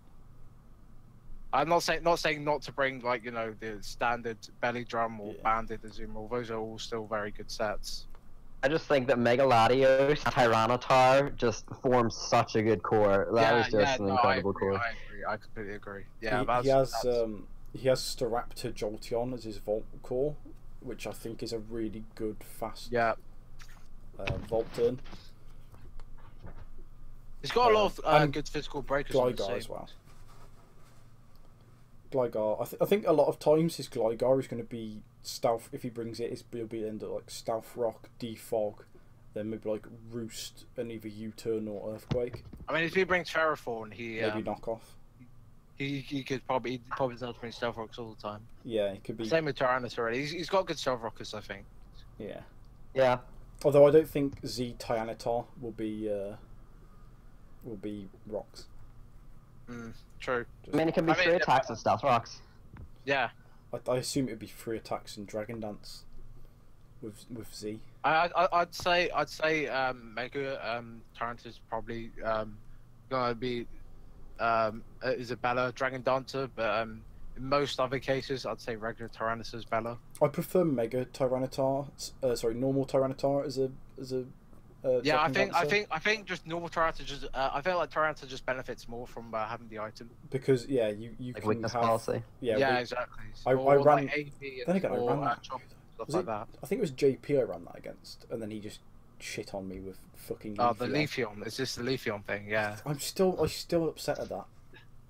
I'm not saying not saying not to bring like you know the standard belly drum or Yeah. banded Azumarill. Those are all still very good sets. I just think that Mega Latios, Tyranitar just forms such a good core. That was just an no, incredible I agree, core. I agree. I completely agree. Yeah, he, that's, he has that's- um, he has Staraptor Jolteon as his Volt Core, which I think is a really good fast yeah. uh, Volt turn. He's got a lot of uh, and good physical breakers. on Gligar as well. Gligar, I, th- I think a lot of times his Gligar is going to be stealth. If he brings it, it's, it'll be end up like stealth rock, defog, then maybe like roost and either U turn or earthquake, I mean, if he brings Ferrothorn, he maybe um, knock off. he he could probably he probably does bring Stealth Rocks all the time. Yeah, it could be. Same with Tyrannus already. He's, he's got good Stealth Rockers, I think. Yeah, Yeah. although I don't think Z Tyranitar will be uh, will be rocks. Mm, true. I mean, it can be I three yeah, attacks and Stealth Rocks. Yeah. I, I assume it'd be three attacks and Dragon Dance with with Z. I, I I'd say I'd say um, Mega um, is probably um, gonna be um, uh, Isabella Dragon Dancer, but um, in most other cases, I'd say regular Tyrannus is Bella. I prefer Mega Tyranitar. Uh, sorry, normal Tyranitar as a as a. Uh, Yeah, I think I think I think just normal Tyrannus just uh, I feel like Tyrannus just benefits more from uh, having the item. because yeah, you you Like can weakness have policy. yeah. Yeah, we- exactly. I- I ran- AP and, then again, I ran uh, that. chop, stuff like it- that. I think it was JP I ran that against, and then he just shit on me with fucking. Oh, the Leafeon. Leafeon. It's just the Leafeon thing, yeah. I'm still I'm still upset at that.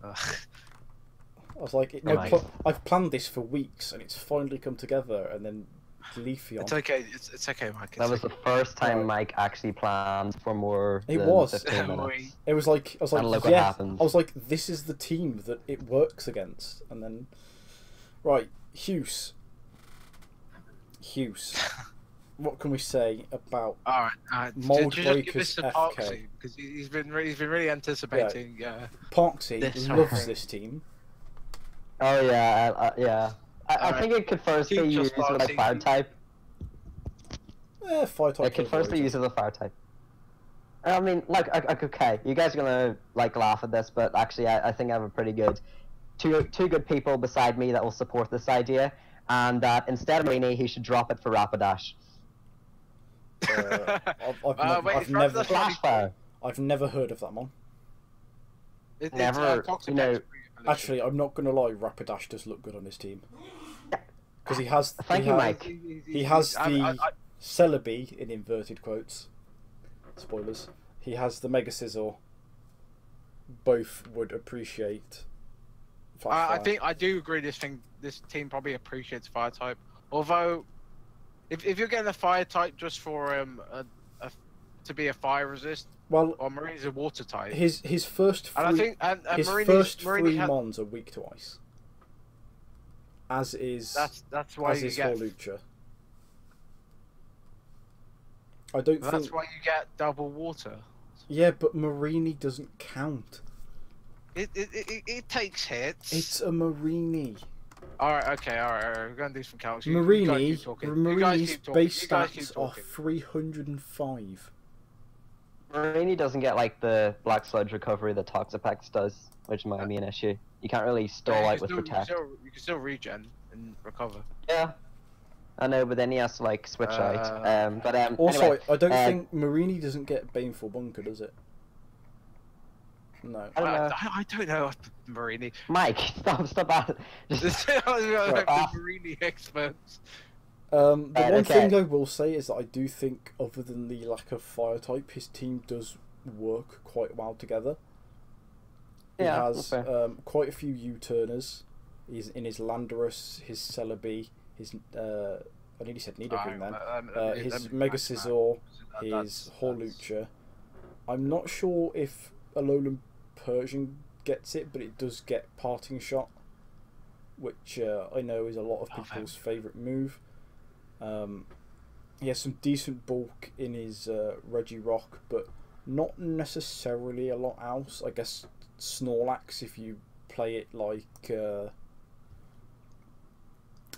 I was like, no, pl- I've planned this for weeks, and it's finally come together, and then Leafeon. it's okay. It's, it's okay, Mike. It's That was the first time Mike actually planned for more It than was. 15 minutes. It was like I was like, look yeah. happened. I was like, this is the team that it works against, and then, right, Hughes. Hughes. what can we say about? All right. Uh, Mold did you just give Breakers this to FK. Because he's been really, he's been really anticipating. Yeah. Parkzy This loves one. this team. Oh yeah, uh, uh, yeah. I, I Alright. think it could first be Keep your used with like fire type. Eh, fire type. It could is first be always- used as a fire type. I mean, like, o- o- okay, you guys are gonna like laugh at this, but actually, I, I think I have a pretty good, two two good people beside me that will support this idea, and that instead of Mareanie, he should drop it for Rapidash. Uh, I've, I've, Uh, never, wait, I've never, Rapidash- Flash fire. I've never heard of that one. It, it's, Never, uh, you know- Actually, I'm not gonna lie. Rapidash does look good on his team because he has. Thank he you, has Mike. He has I- the I- I- Celebi in inverted quotes. spoilers. He has the Mega Scizor. Both would appreciate. Flash I, I think I do agree. This thing, this team probably appreciates fire type. Although, if, if you're getting a fire type just for um a, a, to be a fire resist, Well, or Marine's a water type, his his first three, and I think and, and his Marine's, first Marine three ha- mons are weak to ice. As is that's that's why as you is get Hawlucha. I don't that's think. why you get double water. Yeah, but Mareanie doesn't count. It it, it, it, takes hits. It's a Mareanie. All right, okay, all right, all right. We're gonna do some calcs. You- you guys Mareanie, keep talking. You guys Mareanie's base You guys keep stats are 305. Mareanie doesn't get like the Black Sludge recovery that Toxapex does, which might be an issue. You can't really stall you out with still, you can protect. still, you can still regen and recover. Yeah. I know, but then he has to like switch out. Uh, Um, but um, Also, anyway, I don't uh, think Mareanie doesn't get Baneful Bunker, does it? No. I don't know. I, I don't know, Mareanie. Mike, stop, stop that. Just, the. Mareanie experts. Um, the Right, one okay. thing I will say is that I do think, other than the lack of fire type, his team does work quite well together. He Yeah, has um, quite a few U-turners. He's in his Landorus, his Celebi, his uh, I nearly said Nidoking then. Uh, his Mega Scizor, his Hawlucha. I'm not sure if Alolan Persian gets it, but it does get Parting Shot, which uh, I know is a lot of Oh, people's favourite move. Um, he has some decent bulk in his uh, Regirock, but not necessarily a lot else. I guess Snorlax, if you play it like uh,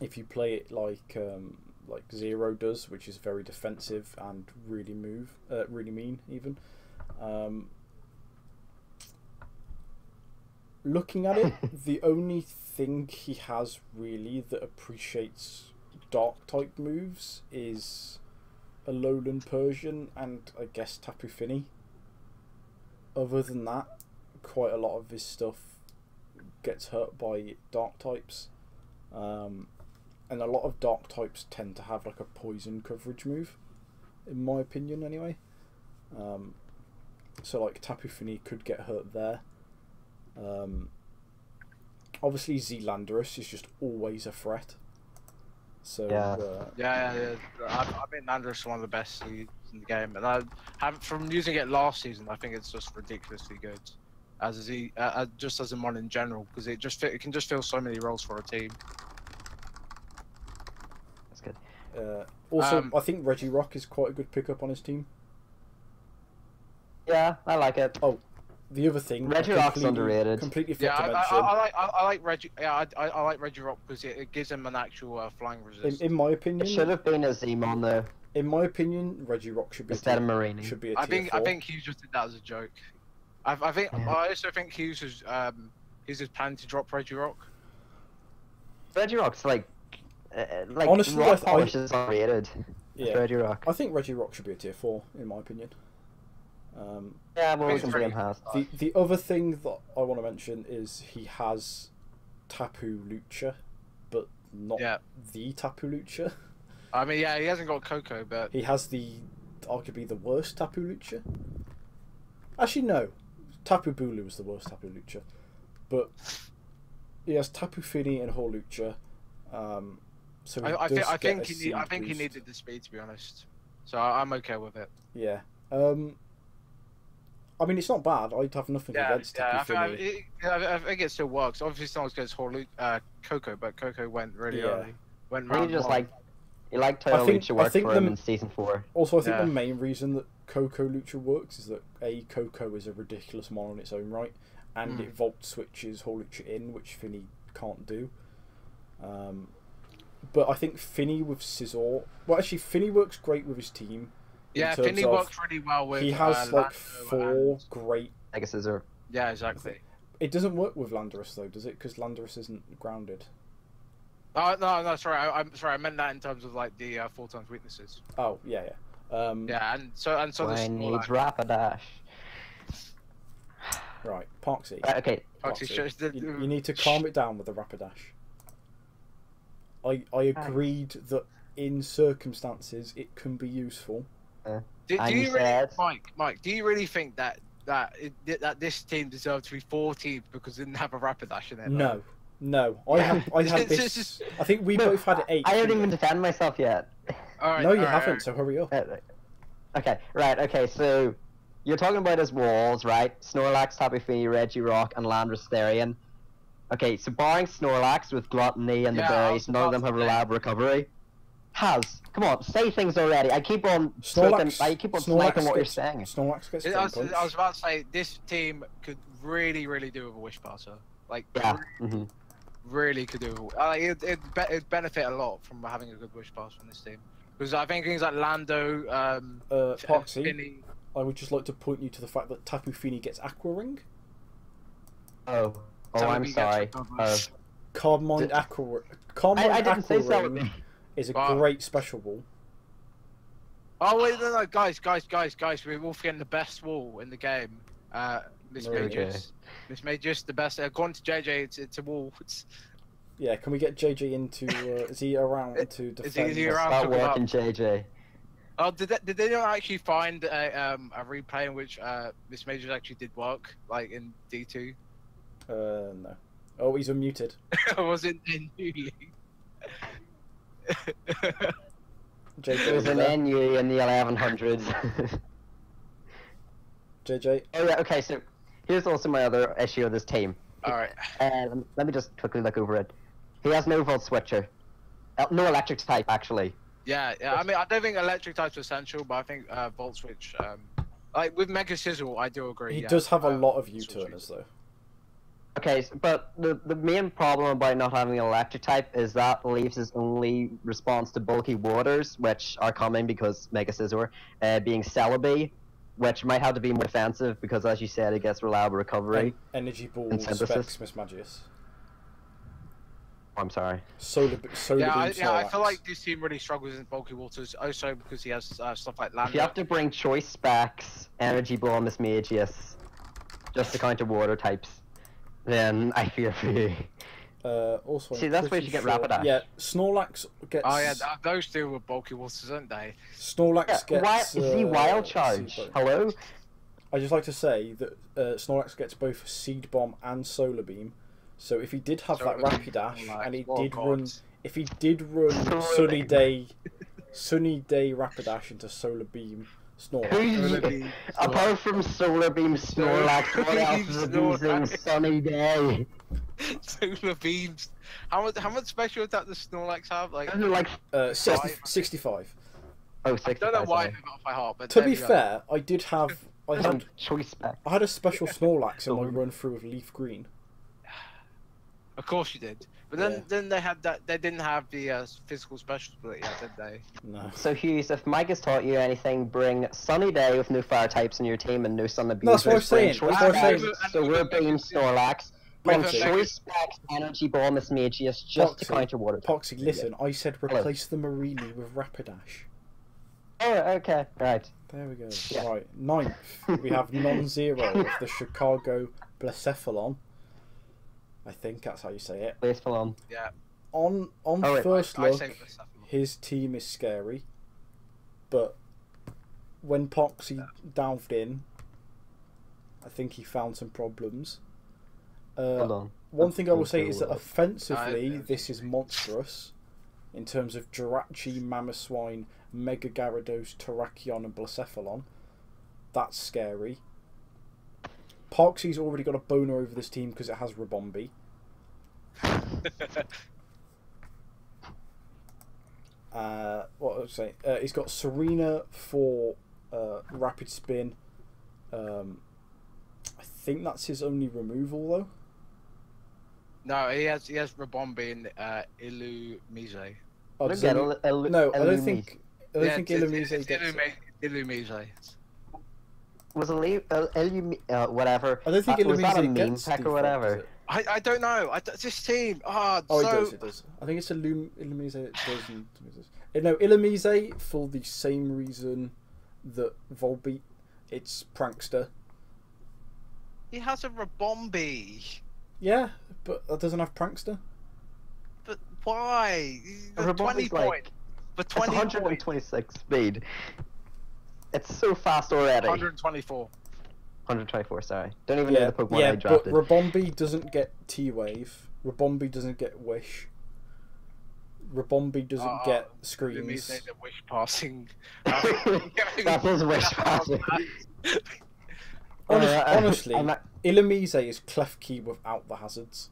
if you play it like um, like Zero does, which is very defensive and really move, uh, really mean even. Um, looking at it, the only thing he has really that appreciates dark type moves is a Lowland Persian and I guess Tapu Fini. Other than that, quite a lot of his stuff gets hurt by dark types. Um, and a lot of dark types tend to have like a poison coverage move, in my opinion, anyway. Um, so like Tapu Fini could get hurt there. Um, obviously, Z Landorus is just always a threat. So Yeah. uh, Yeah, yeah, yeah. I, I think Landorus is one of the best leads in the game, and I have from using it last season. I think it's just ridiculously good, as is he, uh, uh, just as a mon in general, because it just fit, it can just fill so many roles for a team. that's good. uh, also, Um, I think Regirock is quite a good pickup on his team. Yeah, I like it. The other thing, Reggie I completely- underrated. Completely Yeah, I, to I, mention. I, I like I, I like Reggie. Yeah, I, I, I like Regirock because it, it gives him an actual uh, flying in, in my It opinion, should have been a Zemon though, in my opinion, Regirock should be a instead of tier, Mareanie. should be a I tier think I think Hughes just did that as a joke. I, I think Yeah. I also think Hughes is um Hughes is planning to drop Regirock. Reggie Rock's like, uh, like Honestly, rock th- I- polish is underrated. Yeah, Regirock. I think Regirock should be a tier four, in my opinion. Um, Yeah, well, we He's can pretty- blame the the other thing that I want to mention is he has Tapu Lucha, but not Yeah. the Tapu Lucha. I mean, yeah, he hasn't got Koko, but He has the arguably the worst Tapu Lucha. Actually, no, Tapu Bulu was the worst Tapu Lucha, but he has Tapu Fini and Hawlucha. Um, so he I, I, does think I get think a he need, I seed think he needed the speed to be honest. So I, I'm okay with it. Yeah. Um, I mean, it's not bad. I'd have nothing Yeah, against yeah, I, Tapu think, I, it, I, I think it still works. Obviously, someone gets Horlu, uh, Koko, but Koko went really Yeah. early. Went He round just one. like, he liked I how think- Lucha I worked think for him the- in season four. Also, I think Yeah. the main reason that Koko Lucha works is that a Koko is a ridiculous mon on its own right, and Mm. it vault switches Hawlucha in, which Finny can't do. Um, but I think Finny with Scizor, well, actually, Finny works great with his team. In yeah, terms Finny of- works really well with. he has uh, like Lando four and- great. Mega Scizor. Yeah, exactly. It doesn't work with Landorus though, does it? Because Landorus isn't grounded. Oh no, no, sorry. I, I'm sorry. I meant that in terms of like the uh, four times weaknesses. Oh yeah, yeah. Um, Yeah, and so and so. So the I small needs act- Rapidash. Right, Parkzy. Right, okay, Foxy Parkzy. shows the- You, you need to calm it down with the Rapidash. I I agreed that in circumstances it can be useful, Uh. Do, do you you really, Mike? Mike, do you really think that that it, that this team deserved to be 14th because it didn't have a Rapidash in it? No, no. I had I had It's- it's this. I think we No, both had eight. I haven't even defend myself yet. All right, No, you all right, haven't. all right. So hurry up. Uh, Okay, right, okay, so you're talking about his walls, right? Snorlax, Tapu Regirock, and Landorus Therian. Okay, so barring Snorlax with Gluttony and Yeah, the I berries, none of them to have say. reliable recovery. Has. Come on, say things already. I keep on flipping, I keep on Snorlax sniping what you're saying. Snorlax gets I Stone was, I was about to say this team could really, really do with a wish passer. Like, Yeah. re- hmm really could do. Uh, it it be, it'd benefit a lot from having a good wish pass from this team. Because I think things like Lando, um, Uh, Poxy, Finny, I would just like to point you to the fact that Tapu Fini gets Aqua Ring. Oh. Oh, Toby I'm sorry. recovered. Carbmine Did- Aqua. Carbmine I, I didn't Aqua say so. Ring is a Wow. great special wall. Oh wait, no, no, guys, guys, guys, guys, we're all forgetting the best wall in the game. Uh, Miss Okay. Majors, Mismagius, the best. According to JJ, it's it's a wall. It's, Yeah, can we get JJ into? Uh, is he around to Is he- defend? is he around? Start talk about- working, JJ. oh, did they, did they not actually find a um a replay in which uh Mismagius actually did work, like in D two? Uh, no. Oh, he's unmuted. I was it in New League? JJ, It was an there? NU in the 1100s. JJ. oh yeah, okay, so here's also my other issue of this team. All right. Um, let me just quickly look over it. He has no volt switcher. Uh, no electric type, actually. Yeah, yeah. I mean, I don't think electric types are essential, but I think uh, Volt Switch, um, like with Mega Sizzle, I do agree. He yeah. does have a Uh, lot of U-turners though. Okay, but the, the main problem about not having an electric type is that leaves his only response to bulky waters, which are coming because Mega Scizor, uh, being Celebi, which might have to be more defensive because, as you said, it gets reliable recovery. En- energy ball And synthesis. specs Mismagius. I'm sorry. Solar, solar Yeah, I, yeah, I feel like this team really struggles in bulky waters, also because he has uh, stuff like land. You have to bring choice specs, Energy Ball, Mismagius, just to counter water types, then I fear for you. Uh, also, See, I'm that's where pretty you get sure- Rapidash. Yeah, Snorlax gets. Oh yeah, th- those two were bulky waters, aren't they? Snorlax Yeah, why, gets. is he uh, Wild Charge? Bomb. Hello? I just like to say that uh, Snorlax gets both Seed Bomb and Solar Beam. So if he did have that Solar Rapidash Like, and he did God. run, if he did run Sunny Day, Sunny Day Rapidash into Solar Beam Snorlax. Who's, Solar Beam, apart from Solar Beam Snorlax, what else is Snorlax. abusing Sunny Day? Solar beams. How much? How much special attack does Snorlax have? Like, Those are like, Uh, 60, 65. oh, I don't know why I sorry. off by heart, but To be fair, I did have I had choice spec. I had a special Snorlax in my run through of Leaf Green. of course you did. But then, Yeah. then they had that. They didn't have the uh, physical special split yet, did they? No. So Hughes, if Mike has taught you anything, bring Sunny Day with no fire types in your team and no Sun That's what I'm abusers. Bring saying, that's what I'm saying. So we're being Snorlax. Bring With a choice Mega- specs, Energy Ball, Mismagius, just to counter water. Poxy, listen, I said replace the Mareanie with Rapidash. Oh, okay, right. There we go. Yeah. Right, ninth, we have non-zero of the Chicago Blacephalon. I think that's how you say it. Wasteful on. Yeah. On on Oh, wait, first I, I look, say his team is scary, but when Poxy delved in, I think he found some problems. Uh, Hold on. One thing I will say is that offensively, I- this is monstrous in terms of Jirachi, Mamoswine, Mega Gyarados, Terrakion, and Blacephalon. That's scary. Poxy's already got a boner over this team because it has Ribombee. Uh, what was I saying? Uh, he's got Serena for uh, Rapid Spin. Um, I think that's his only removal though. no, he has he has Ribombee and uh, Illumise. Oh, I does don't get Illu- it. El- no, I don't think. I don't yeah, think it's- Illumise it's gets. it. Illumi- Illumise. Was it Le- El- Illumi- uh, whatever? I don't think Uh, was that a Illumise meme gets pack or whatever? I, I don't know. I, this team. Ah, Oh, so it does. It does. I think it's Illum- Illumise that does. and- Uh, No, Illumise for the same reason that Volbeat. It's prankster. he has a Ribombee. Yeah, but that doesn't have prankster. But why? A For Ribombee's twenty like- point. For It's twenty 126 speed. It's so fast already. 124. 124, sorry. Don't even know the Pokemon yeah, I but. Ribombee doesn't get T Wave. Ribombee doesn't get Wish. Ribombee doesn't Uh, get It means screens. they the wish passing. that was wish passing. Honest- Uh, honestly, I'm not- Illumise is Klefki without the hazards.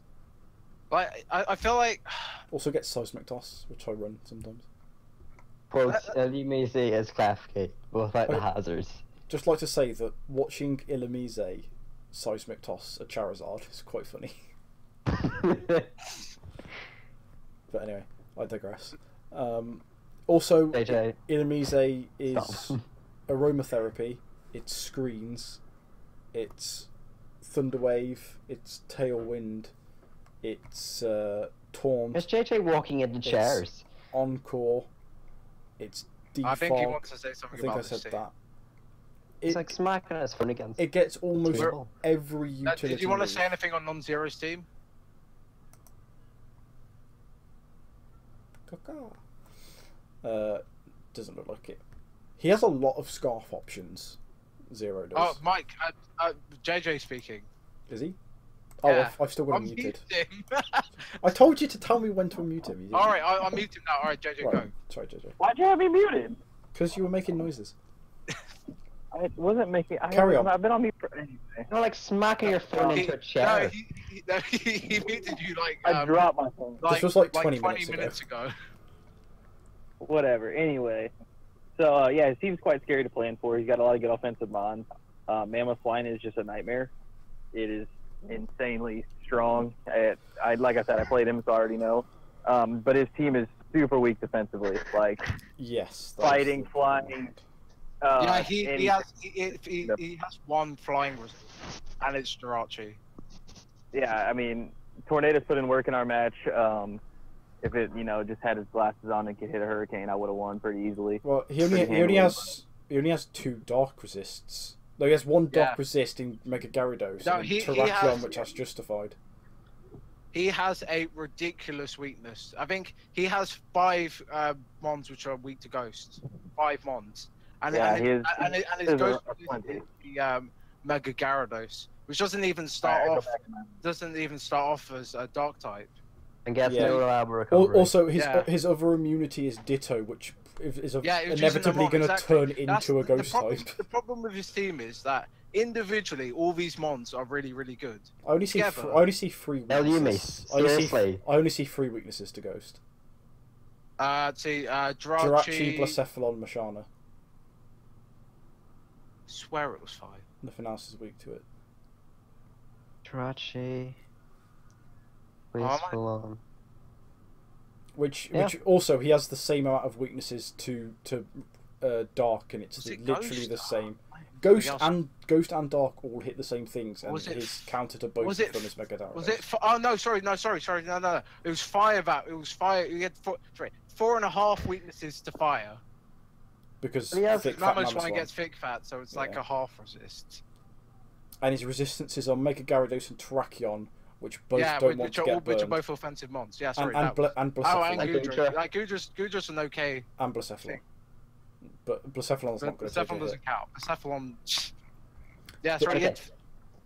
Like I, I feel like Also gets Seismic Toss, which I run sometimes. Quote, Illumise is Klefki without the hazards. Just like to say that watching Illumise Seismic Toss a Charizard is quite funny. But anyway, I digress. Um, also, JJ, Illumise is stop. aromatherapy, it's screens, it's thunderwave, it's tailwind, it's uh, taunt, Is JJ walking into chairs? encore, it's defog. I think he wants to say I something think about I said team. that. It's like smacking his phone against. it gets almost Table. every utility. did you want to move. say anything on non-zero's team? Caca. Uh, doesn't look like it. He has a lot of scarf options. Zero does. Oh, Mike, uh, uh, JJ speaking. Is he? Oh, Yeah. I've, I've still got him I'm muted. muting. I told you to tell me when to unmute him. All right, I, I'll mute him now. All right, JJ, Right. go. Sorry, JJ. Why'd you have me muted? Because you were making noises. I wasn't making. I Carry on. I've been on mute for anyway. You're like smacking your phone He- into a no, chair. he, he, no, he, he muted you like I um, dropped my phone. like, was like 20 minutes ago. minutes ago. Whatever. Anyway, so uh, yeah, his team's quite scary to plan for. He's got a lot of good offensive mons. Uh, Mammoth Flying is just a nightmare. It is insanely strong. I, I like I said, I played him, so I already know. Um, but his team is super weak defensively. Like Yes. fighting, the- flying. Uh, yeah, he, and he has he, he, he, Yep. he has one flying resist, and it's Jirachi. yeah, I mean, Tornadus put in work in our match. Um, if it, you know, just had his glasses on and could hit a hurricane, I would have won pretty easily. Well, he only he only has he only has two dark resists. No, he has one dark Yeah. resist in Mega Gyarados No, and he- he Terrakion, has- which has justified. He has a ridiculous weakness. I think he has five uh, mons which are weak to ghosts. Five mons. And, Yeah, and, he it- is- and, and his is ghost is the um, Mega Gyarados, which doesn't even start Alright, off back to my- doesn't even start off as a dark type. and gets Yeah. no reliable recovery. Also, his Yeah. his other immunity is Ditto, which is is Yeah, it was using the inevitably going to exactly. turn That's into a the ghost problem, type. The problem with his team is that individually all these mons are really really good. I only see Together. th- I only see three Hell, you weaknesses. miss. I only see I only see three weaknesses to Ghost. Uh, see, uh, Jirachi, Jirachi, Blacephalon, Mashana. swear it was five. Nothing else is weak to it. Jirachi. Oh, my- Wasteful on. Which Yeah. which also he has the same amount of weaknesses to to uh, Dark, and it's Was it literally Ghost? the same. Oh, Ghost and Ghost and Dark all hit the same things, and Was it his counter to both was of it them f- is Mega Gyarados. Was it? f- Oh no, sorry, no, sorry, sorry, no, no, no. It was fire. That it was fire. You had four, sorry, four and a half weaknesses to fire. Because But he has- thick fat Mammoth Mammoth one gets thick fat, so it's like a half resist. and his resistances are Mega Gyarados and Terrakion, which both yeah, don't which, want which to are get all, which are both offensive mons. Yeah, and sorry. and, that- Bla- and oh, Blacephalon. and Goodra. Goodra. Like Goodra's, Goodra's an okay. and Blacephalon. But Blacephalon's But not good. Cephalon doesn't count. Cephalon. Yeah, The- sorry. okay. it's-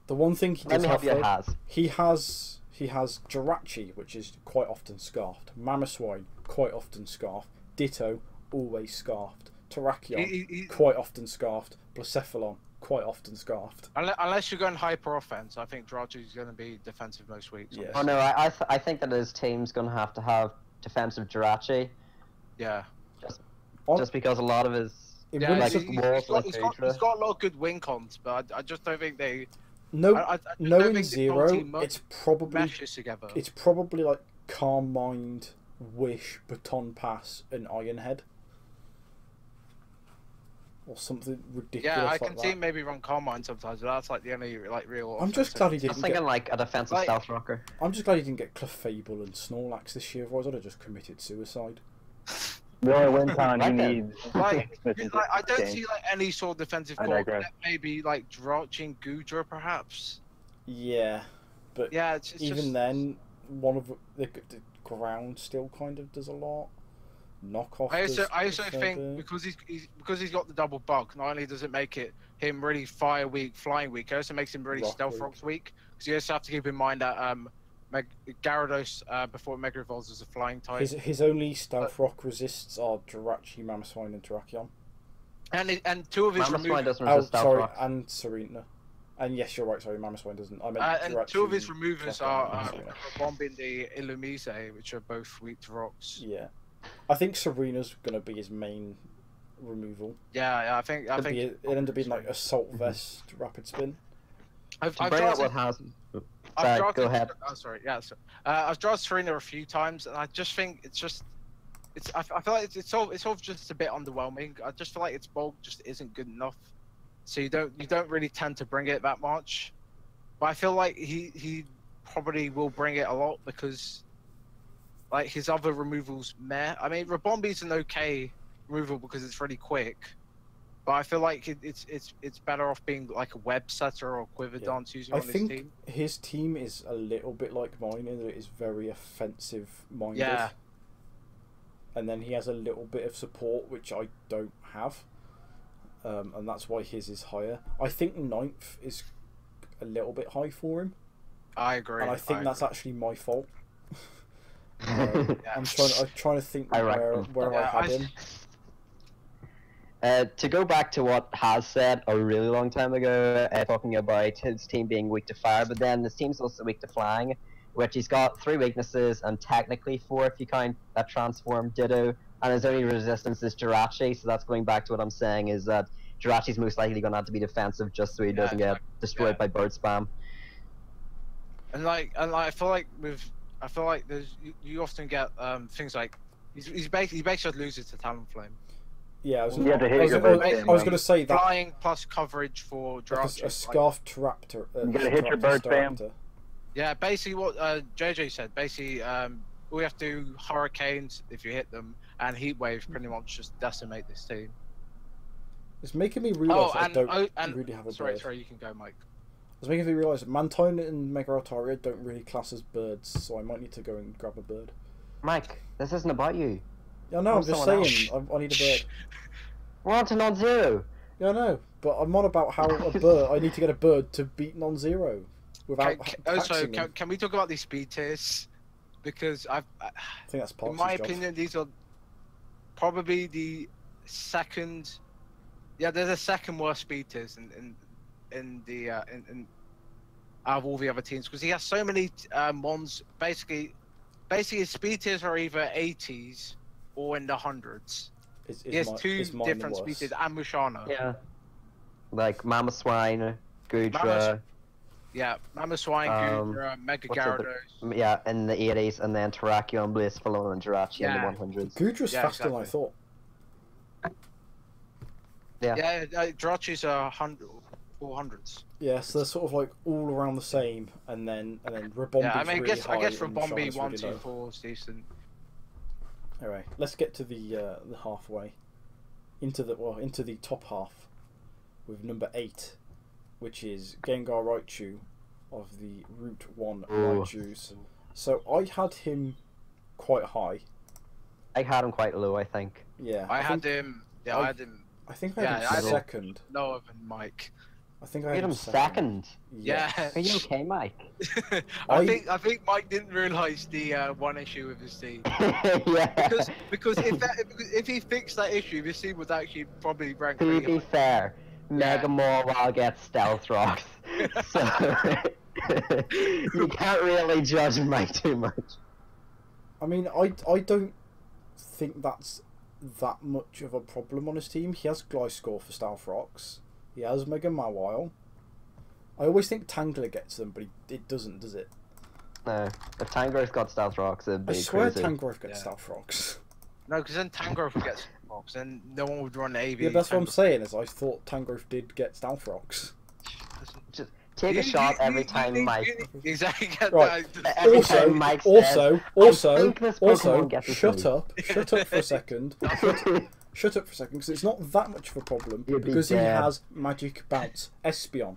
The one thing he does me have, though, Has. he has he has Jirachi, which is quite often scarfed. Mamoswine, quite often scarfed. Ditto, always scarfed. Terrakion, he- he- he- quite often scarfed. Blacephalon, quite often scarfed. Unless, unless you're going hyper offense, I think Jirachi's going to be defensive most weeks. Yeah. Oh no, I I, th- I think that his team's gonna have to have defensive Jirachi, Yeah. On- just because a lot of his It Yeah, wouldn't like he- su- he- walls he's, got, like he's, got, Goodra. he's got a lot of good win cons, but I, I just don't think they. no, I, I, I just no in zero. It's probably together. it's probably like Calm Mind, Wish, Baton Pass, and Iron Head. Or something ridiculous Yeah, I like can that. see him maybe run Calm Mind sometimes, but that's like the only like real. I'm just glad he I was didn't thinking get. like a defensive Like- stealth rocker. I'm just glad he didn't get Clefable and Snorlax this year. Otherwise, I'd have just committed suicide. The only win con he Like needs. Like, like, I don't game. see like any sort of defensive I core. Maybe like Jirachi and Goodra, perhaps. Yeah, but Yeah, it's, it's even just, then, one of the, the ground still kind of does a lot. Knockoff. I also, does I also think bit. because he's, he's because he's got the double bug. Not only does it make it him really fire weak, flying weak, it also makes him really Rock stealth weak. rocks weak. Because you also have to keep in mind that um, Meg- Gyarados uh, before Mega Evolves is a flying type, his his only stealth rock resists are Jirachi, Mamoswine, and Terrakion. and it- and two of his Mamoswine removals, doesn't Oh, resist stealth sorry, rocks. and Serena. And yes, you're right. Sorry, Mamoswine doesn't. I meant uh, and two of his Jirachi, removers are and um, Bomb and the Illumise, which are both weak to rocks. Yeah, I think Serena's gonna be his main removal. Yeah, yeah I think I It'll think be, it'll end up being like assault vest, rapid spin. I've, To I've bring up drafted- what has. I've Sorry, go ahead. Oh, sorry. Yeah. So, uh, I've drafted Serena a few times, and I just think it's just, it's. I, I feel like it's, it's sort of, it's sort of just a bit underwhelming. I just feel like its bulk just isn't good enough, so you don't you don't really tend to bring it that much. But I feel like he he probably will bring it a lot because, like his other removals, meh. I mean, Ribombee's an okay removal because it's really quick. But I feel like it, it's it's it's better off being like a web setter or quiver Yeah. dance using I on his think team. his team is a little bit like mine in that it is very offensive minded. Yeah. And then he has a little bit of support, which I don't have. Um, and that's why his is higher. I think ninth is a little bit high for him. I agree. and I think that's agree. actually my fault. Um, Yeah. I'm trying. I'm trying to think I where reckon. where Yeah, I had I- him. Uh, to go back to what Haz said a really long time ago, uh, talking about his team being weak to fire, but then his team's also weak to flying, which he's got three weaknesses and technically four if you count that transform Ditto, and his only resistance is Jirachi, so that's going back to what I'm saying is that Jirachi's most likely going to have to be defensive just so he Yeah, doesn't get destroyed yeah. by bird spam. and like and like, I feel like with I feel like there's you, you often get um things like he's, he's basically he basically loses to Talonflame. Yeah, I was, You have I was, your I bird was- I was going to say that Flying plus coverage for like a, Jirachi. a like- scarf raptor. Uh, You gotta hit your Staraptor, bird spam. Yeah, basically what uh, JJ said. Basically, um, we have to do hurricanes if you hit them, and heat waves pretty much just decimate this team. It's making me realise Oh, that I don't oh, and really have a sorry, bird. sorry, you can go, Mike. It's making me realise that Mantine and Mega Altaria don't really class as birds, so I might need to go and grab a bird. Mike, this isn't about you. Yeah, no, I'm I'm just saying, I, I need a bird. We're on to non-zero. Yeah, I know, but I'm on about how a bird. I need to get a bird to beat non-zero without Can, can, also, taxing can, can we talk about these speed tiers? Because I've, I, I think that's part in my opinion, these are probably the second. Yeah, they're the second worst speed tiers in in, in the uh, in, in out of all the other teams because he has so many uh, mons. Basically, basically his speed tiers are either 80s or in the hundreds. Is, is He has mi- two is mine different speed worst? tiers and Mushana. Yeah. Like Mama Swine, Goodra, Mama- Yeah, Mamoswine, Um, Goodra, Mega what's the other- Gyarados. yeah, in the 80s, and then Terrakion, Blissful, and Jirachi Yeah. in the 100s. Goodra's Yeah, faster than I thought. Yeah. Yeah, uh, Jirachi's are hundred, four hundreds. Yeah, so they're sort of like all around the same, and then and then Ribombee's Yeah, I mean, I guess high I guess for Bombi, one, really two, low. four is decent. Anyway, let's get to the uh, the halfway, into the well into the top half, with number eight, which is Gengar Raichu, of the Route One Ooh. Raichus. So I had him quite high. I had him quite low, I think. Yeah, I, had think, him. Yeah, I- I had him I think I yeah, had I him had him- second. lower than Mike. I think I I had had him second. Yeah. Yeah. Are you okay, Mike? I, I- think I think Mike didn't realise the uh, one issue with his team yeah. because because if that if, if he fixed that issue, this team would actually probably rank to be high. fair, Mega Mawile gets Stealth Rocks. So you can't really judge Mike too much. I mean, I, I don't think that's that much of a problem on his team. He has Gliscor for Stealth Rocks. He has Mega Mawile. I always think Tangrowth gets them, but he, it doesn't, does it? No, if Tangrowth's got Stealth Rocks, it'd be I be swear crazy. Tangrowth gets Yeah. Stealth Rocks. No, because then Tangrowth gets get box, and no one would run AV. yeah, that's what I'm saying. Is I thought Tangrowth did get Stealth Rocks. Just Take You- a shot you- every you- time you- Mike. Exactly. Right. Every also, time Mike says, also, also, also, Pokemon gets a shut up, shut up for a second. Shut up for a second, because it's not that much of a problem You'd be because he has Magic Bounce Espeon.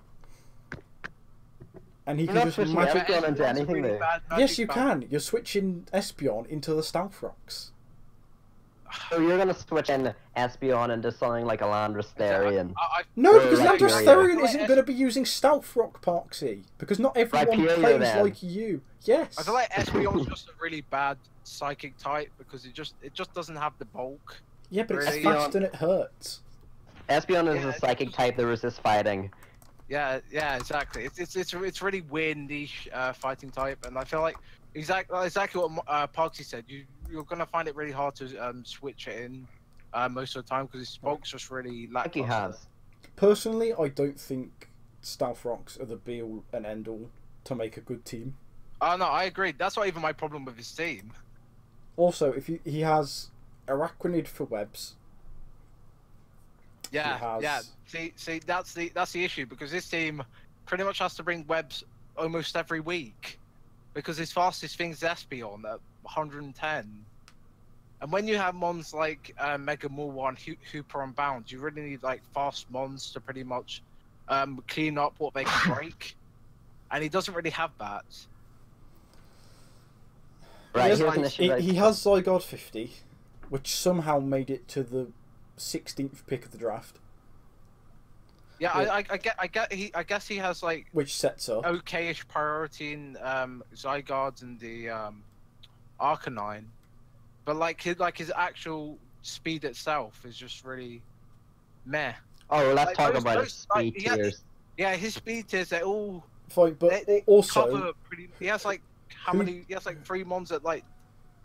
and he You're can not just magic. Espeon into anything really there. bad Yes, you bounce. can. You're switching Espeon into the Stealth Rocks. So you're gonna switch in Espeon into something like a Landorus Therian. I, I, No, because Landorus Rhyperior. Therian isn't going to be using Stealth Rock Parkzy. Because not everyone Rhyperior, plays then. like you. Yes. I feel like Espeon's just a really bad psychic type because it just it just doesn't have the bulk. Yeah, but it's really- fast and it hurts. Espeon is Yeah, a psychic type that resists fighting. Yeah, yeah, exactly. It's it's it's, it's really weird niche uh, fighting type, and I feel like exactly exactly what uh, Parkzy said. You you're gonna find it really hard to um, switch it in uh, most of the time because his bulk's just really I think he has. Personally, I don't think Stealth Rocks are the be all and end all to make a good team. Oh no, I agree. That's not even my problem with his team. Also, if he, he has Araquanid for webs, Yeah, has- yeah. See, see, that's the that's the issue because this team pretty much has to bring webs almost every week because his fastest thing is Espeon at 110. And when you have mons like uh, Mega Mawile and Ho- Hoopa Unbound, you really need like fast mons to pretty much um, clean up what they can break. And he doesn't really have that. Right, he, has, here's an like- he, he has Zygarde 50, which somehow made it to the 16th pick of the draft, Yeah, Yeah. I, I, I get, I get, he, I guess he has like which sets up. okayish priority in um, Zygarde and the um, Arcanine, but like his like his actual speed itself is just really meh. Oh, well, let's like, talk those- about those- his like, speed he had- tiers. Yeah, his speed tiers they all Fine, but they, they also, cover pretty. He has like how Who- many? He has like three mons at like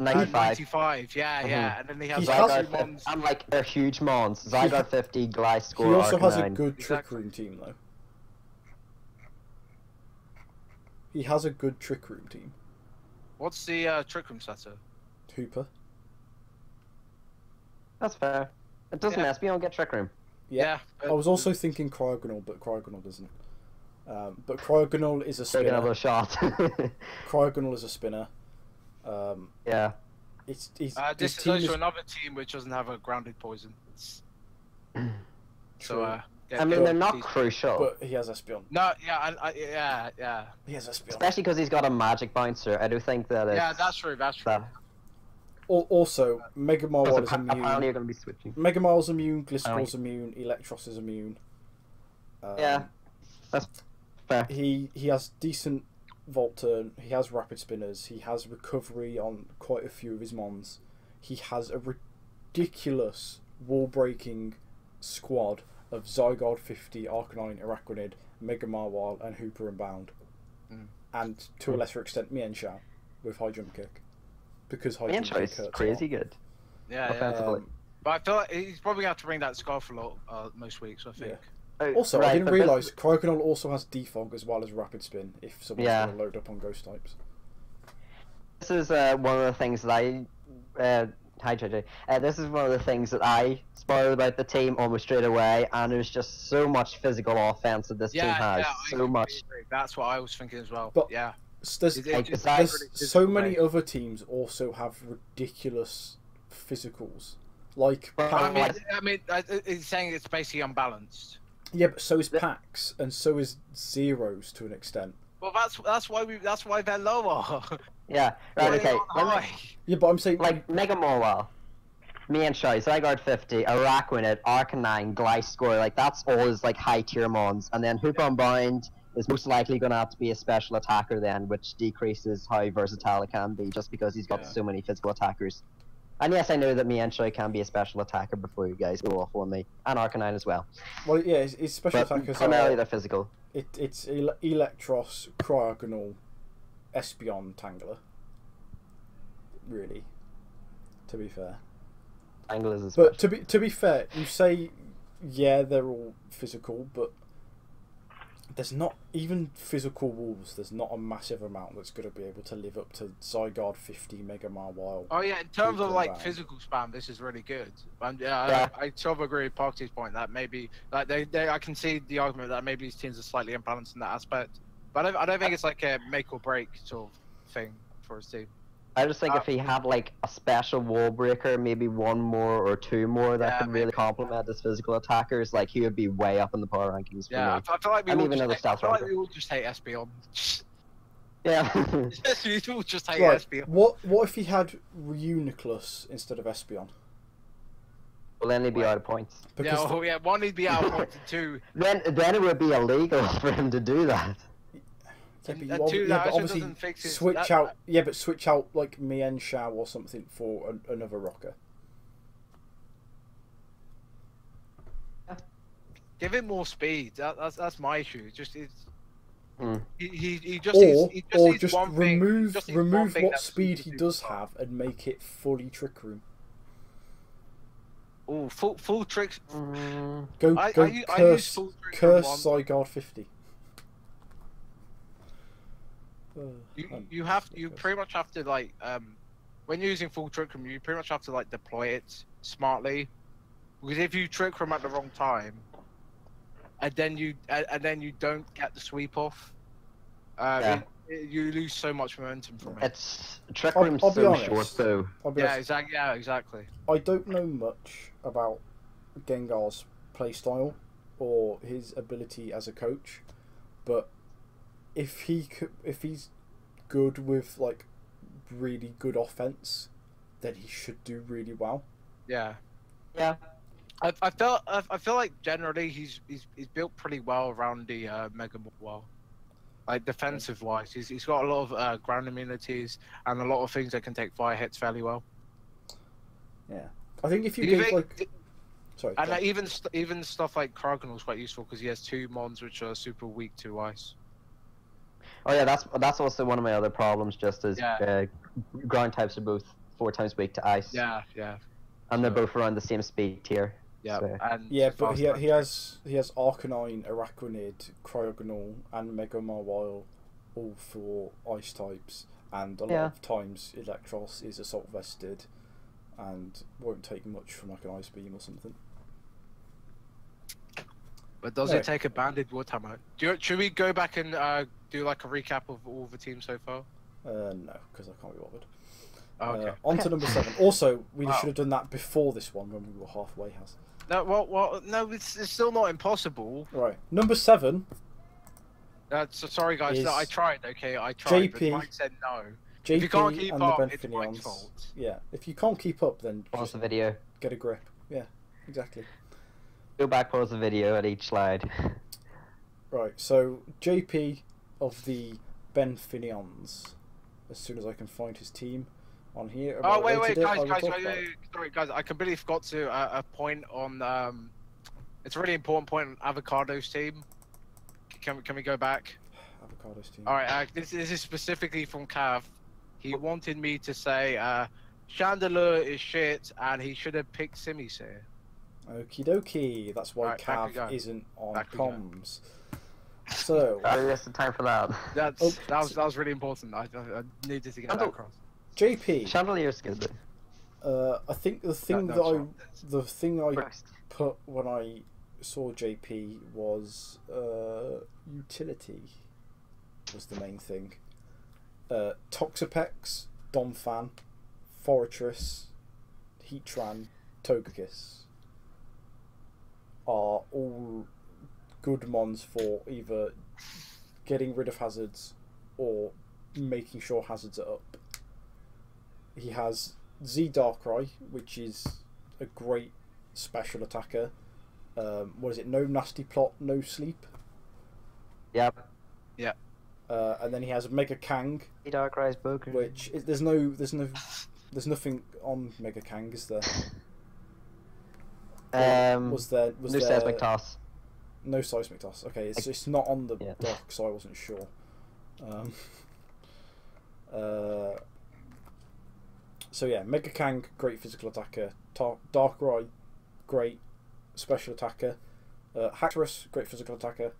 uh, 95. 95. Yeah, Mhm. yeah, and then he has He like has- three Zygarde mons. I'm like, they're huge mons. Zygarde 50, Gliscor, he also has a Arcanine. good Trick Room team, though. He has a good Trick Room team. What's the uh, trick room setter? Hoopa. That's fair. It doesn't Yeah. Espeon get Trick Room. Yeah. but- I was also thinking Cryogonal, but Cryogonal doesn't. Um, but Cryogonal is a Take spinner. another shot. Cryogonal is a spinner. Um, yeah. it's, it's Uh, this this is also is another team which doesn't have a grounded poison. So, true, uh, get- I mean, they're not these- crucial. but he has Espeon. No, yeah, I, I, yeah, yeah, He has Espeon. Especially because he's got a magic bouncer. I do think that it's... yeah. That's true. That's true. that. Also, Mega Because Mile is appa- apparently immune. you're going to be switching. Mega Mawile's immune. Gliscor's Apparently. immune. Eelektross is immune. Um, Yeah. That's fair. He he has decent Volt turn. He has rapid spinners. He has recovery on quite a few of his mons. He has a ridiculous wall breaking squad of Zygarde 50, Arcanine, Araquanid, Mega Mawile, and Hoopa Unbound. Mm. And to a lesser extent, Mienshao with high jump kick. Because high Ian jump kick is crazy good. Yeah, yeah. Um, But I feel like he's probably going to have to bring that scarf a lot uh, most weeks. I think. Oh, Also, I didn't but this- realise Cryogonal also has defog as well as rapid spin if someone's Yeah. going to load up on ghost types. This is uh, one of the things that I. Uh, hi, JJ. Uh, this is one of the things that I spoiled about the team almost straight away, and there's just so much physical offense that this team has. yeah. So completely much. agree. That's what I was thinking as well. But- yeah. There's, It- it- Like, it's there's really so many play. other teams also have ridiculous physicals. Like, Well, I mean, like- I mean, I- I- it's saying it's basically unbalanced. Yeah, but so is the- Pax, and so is Zeros to an extent. Well, that's that's why we that's why they're lower. Yeah, right, okay. they're not me- Yeah, but I'm saying like Mega Mawile, me and Shai, Zygarde 50, Araquanid, Arcanine, Gliscor, like that's all is like high tier mons. And then Hoopa Unbound is most likely going to have to be a special attacker then, which decreases how versatile it can be just because he's got Yeah. so many physical attackers. And yes, I know that Mienshao can be a special attacker before you guys go off on me, and Arcanine as well. well, yeah, his, his special But attackers primarily are they're physical. it, it's El- Eelektross, Cryogonal, Espeon, Tangrowth. Really, to be fair. Angle is But to be to be fair, you say yeah they're all physical, but there's not even physical walls. There's not a massive amount that's going to be able to live up to Zygarde 50 Mega Wild. Oh yeah, in terms of like around. physical spam, this is really good. Um, yeah, Yeah. I, I sort of agree with Parkzy's point that maybe like they, they I can see the argument that maybe these teams are slightly imbalanced in that aspect, but I don't, I don't think it's like a make or break sort of thing for his team. I just think Uh, if he had like a special wall breaker, maybe one more or two more that Yeah, could really complement his physical attackers, like he would be way up in the power rankings for Yeah, I, me. I feel like we And all even just other hate, I stats feel like ranker. we all just hate Espeon. Yeah. we all just hate Right, Espeon. what what if he had Reuniclus instead of Espeon? will only be Wait. out of points. Because yeah, oh, yeah, one he'd be out of points, and two, Then then it would be illegal for him to do that. Yeah, but, you ob- two, yeah, but obviously fix his- switch that- out. Yeah, but switch out like Mienshao or something for an, another rocker. give him more speed. That, that's that's my issue. Just it's. Hmm. He, he, he just or needs, he just or just one thing- he remove just one remove what speed he does style. have and make it fully trick room. Oh, full full tricks. Mm, Go I, go I, u- I use curse full tricks curse once. Zygarde fifty. Uh, You, um, you have you pretty much have to like um when you're using full trick room you pretty much have to like deploy it smartly because if you trick room at the wrong time and then you and, and then you don't get the sweep off uh, Yeah. it- it- you lose so much momentum from it. it's trick I'll- room's I'll so honest. short though. Yeah, exactly. Yeah, exactly. I don't know much about Gengar's playstyle or his ability as a coach, but if he could, if he's good with like really good offense, then he should do really well. Yeah. Yeah. I, I felt I, I feel like generally he's he's he's built pretty well around the uh, Mega Ball well. Like defensive wise, he's he's got a lot of uh, ground immunities and a lot of things that can take fire hits fairly well. Yeah, I think if you Do you gave think- like sorry, and go uh, even st- even stuff like Cryogonal's quite useful because he has two mons which are super weak to ice. Oh yeah, that's that's also one of my other problems. Just as Yeah. uh, ground types are both four times weak to ice. Yeah, yeah, And they're both around the same speed tier. yeah. So- yeah, but he, he has he has Arcanine, Araquanid, Cryogonal, and Mega Mawile, all four ice types, and a lot Yeah. of times Eelektross is assault vested, and won't take much from like an ice beam or something. But does Right. it take a banded Warhammer? Do you, should we go back and uh, do like a recap of all the teams so far? Uh, no, because I can't be bothered. Oh, okay. Uh, on to number seven. Also, we Wow. should have done that before this one when we were halfway. Has No, well, well, no, it's, it's still not impossible. right. Number seven, Uh, so sorry, guys. Is I tried. Okay, I tried. JP. But Mike said no. JP if you can't keep and up, the it's Mike's Benfinions. fault. Yeah, if you can't keep up, then Pause the video. get a grip. Yeah, exactly. Go back, pause the video at each slide. Right, so JP of the Benfinions. As soon as I can find his team on here. Oh wait, wait, rated it, guys, guys, wait, wait, sorry, guys. I completely forgot to uh, a point on. Um, it's a really important point on Avocado's team. Can we can we go back? Avocado's team. All right, uh, this, this is specifically from Cav. He wanted me to say uh, Chandelure is shit, and he should have picked Simisear. Okie dokie. That's why Right, Cav isn't on Back comms. So, Maybe that's the time for that. That's Oh, that was that was really important. I, I, I needed to get that Chandel- across. JP. Chandelure's good. Uh, I think the thing no, that I, sorry. the thing I First. put when I saw JP was uh, utility was the main thing. Uh, Toxapex, Donphan, Forretress, Heatran, Togekiss are all good mons for either getting rid of hazards or making sure hazards are up. He has Z Darkrai, which is a great special attacker. Um, what is it? No nasty plot, no sleep. Yep. Uh, and then he has Mega Kang, Dark Rise Boker. which is, there's no there's no there's nothing on Mega Kang, is there? Um, was there was new there seismic toss. no seismic toss? Okay, it's Like- it's not on the Yeah. dock, so I wasn't sure. Um, uh, so yeah, Mega Kang, great physical attacker. Tar- Darkrai, great special attacker. Uh, Haxorus, great physical attacker.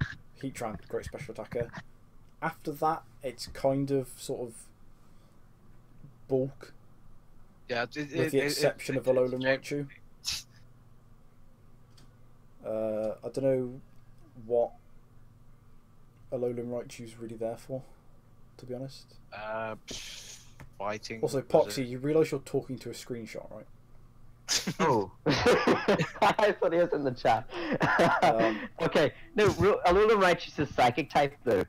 Heatran, great special attacker. After that, it's kind of sort of bulk, Yeah, it, it, with the it- exception it, of it- Alolan Raichu. Uh, I don't know what Alolan Raichu's really there for, to be honest. Uh, pff, fighting. Also, Poxy, it? you realise you're talking to a screenshot, right? Oh. I thought he was in the chat. Um, okay, no, Ru- Alolan Raichu's a psychic type though.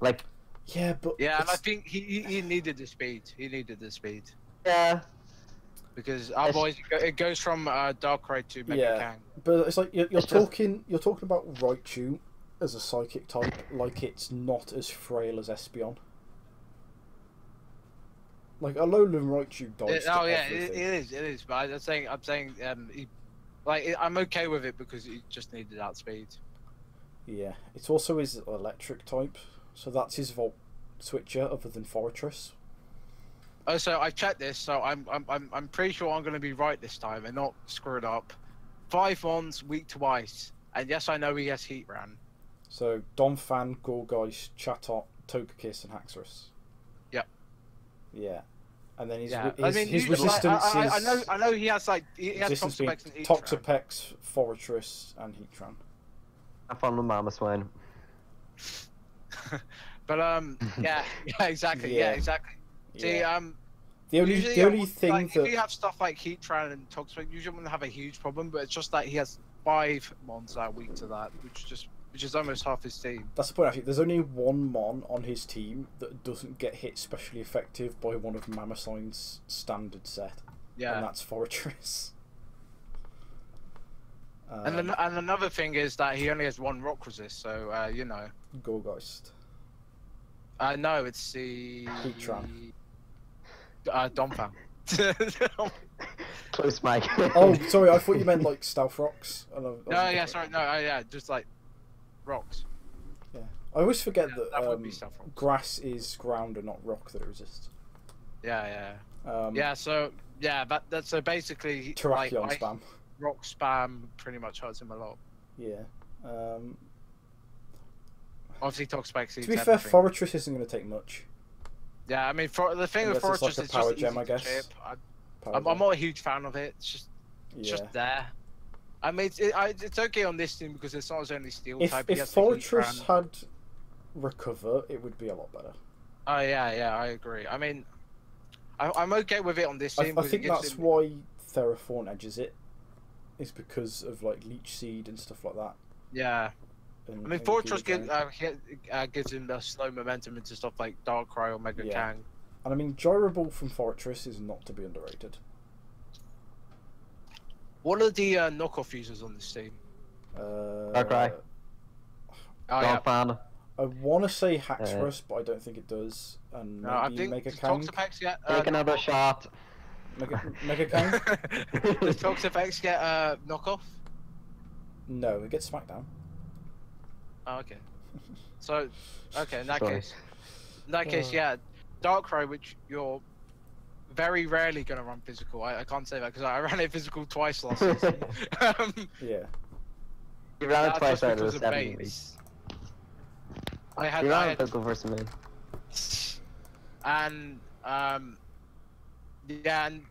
Like, Yeah, but Yeah, and I think he, he he needed the speed. He needed the speed. yeah, because boys it goes from uh, Darkrai to Mega Yeah. Kang. But it's like you're, you're It's just- talking you're talking about Raichu as a psychic type, like it's not as frail as Espeon. Like Alolan Raichu dies It- oh yeah, it, it is, it is. But I'm saying, I'm saying, um, he, like I'm okay with it because he just needed that speed. Yeah, it's also his electric type, so that's his Volt switcher other than Forretress. Oh, so I checked this, so I'm, I'm, I'm, I'm pretty sure I'm going to be right this time and not screw it up. Five Mons, weak twice, and yes, I know he has Heatran. So Donphan, Gourgeist, Chatot, Togekiss, and Haxorus. Yep. Yeah, and then his Yeah, his, I mean, his you- like, resistance I, I, I is know, I know he has like he has resistance being Toxapex and Heatran. Toxapex, Forretress, and Heatran. Have fun with Mamoswine. but um, yeah, yeah, exactly, yeah, Yeah. exactly. See, Yeah. um, The only usually the only would- thing like, that if you have stuff like Heatran and Toxapex, usually wouldn't have a huge problem, but it's just that he has five Mons that are weak to that, which just which is almost half his team. That's the point, actually. There's only one Mon on his team that doesn't get hit specially effective by one of Mamoswine's standard set, Yeah, and that's Forretress. Um, And, an- and another thing is that he only has one rock resist, so uh, you know. Gourgeist. Uh, no, it's the Heatran. Uh, Donphan. Close mic. Oh, sorry, I thought you meant like Stealth Rocks. and I- I no, yeah, different. sorry, no, uh, yeah, just like rocks. Yeah, I always forget Yeah, that, that um, be Stealth Rocks. grass is ground and not rock that it resists. Yeah, yeah, Um, yeah. So yeah, that that's so basically like Terrakion ice- spam. rock spam pretty much hurts him a lot. Yeah. Um, Obviously, Toxapex. to be fair, Forretress isn't going to take much. Yeah, I mean, for, the thing with Unless like Forretress is power just gem, easy I to guess. chip. I, Power I'm, I'm not a huge fan of it. It's just it's yeah. just there. I mean, it's, it, I, it's okay on this team because it's not his only steel If, type. if has the Heat Forretress had recover, it would be a lot better. Oh yeah, yeah, I agree. I mean, I, I'm okay with it on this I, team. I it think that's him- why Ferrothorn edges it. Is because of like Leech Seed and stuff like that. Yeah, And, I mean, Forretress Gilligan. gives, uh, uh, gives him the slow momentum into stuff like Darkrai or Mega Yeah. Kang. And I mean, Gyroball from Forretress is not to be underrated. What are the uh, knockoff users on this team? Uh, Darkrai. Oh yeah, fan. I want to say Haxorus, but I don't think it does. And no, I maybe think Mega does Kang. Toxapex get Take uh, another shot. Mega, Mega Kang? Does Toxapex get uh, knockoff? No, it gets Smackdown. Oh, okay. So, okay, in that Sorry. case, in that case, Uh. yeah, Darkrai, which you're very rarely gonna run physical. I, I can't say that because I ran it physical twice last season. um, Yeah. You ran it twice just out of the of seven baits. weeks. I had, You ran had physical versus me. and um, yeah, and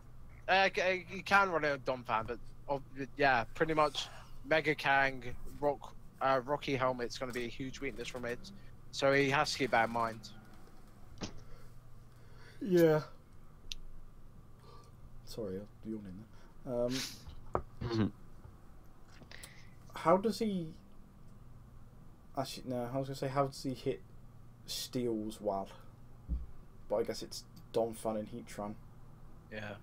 uh, you can run it with Donphan, but oh, yeah, pretty much Mega Kang, Rock, uh, Rocky Helmet's going to be a huge weakness from it, so he has to keep that in mind. Yeah. Sorry, I'm yawning there. Um, how does he? Actually, no. I was gonna say, how does he hit steals well? But I guess it's Donphan and Heatran. Yeah,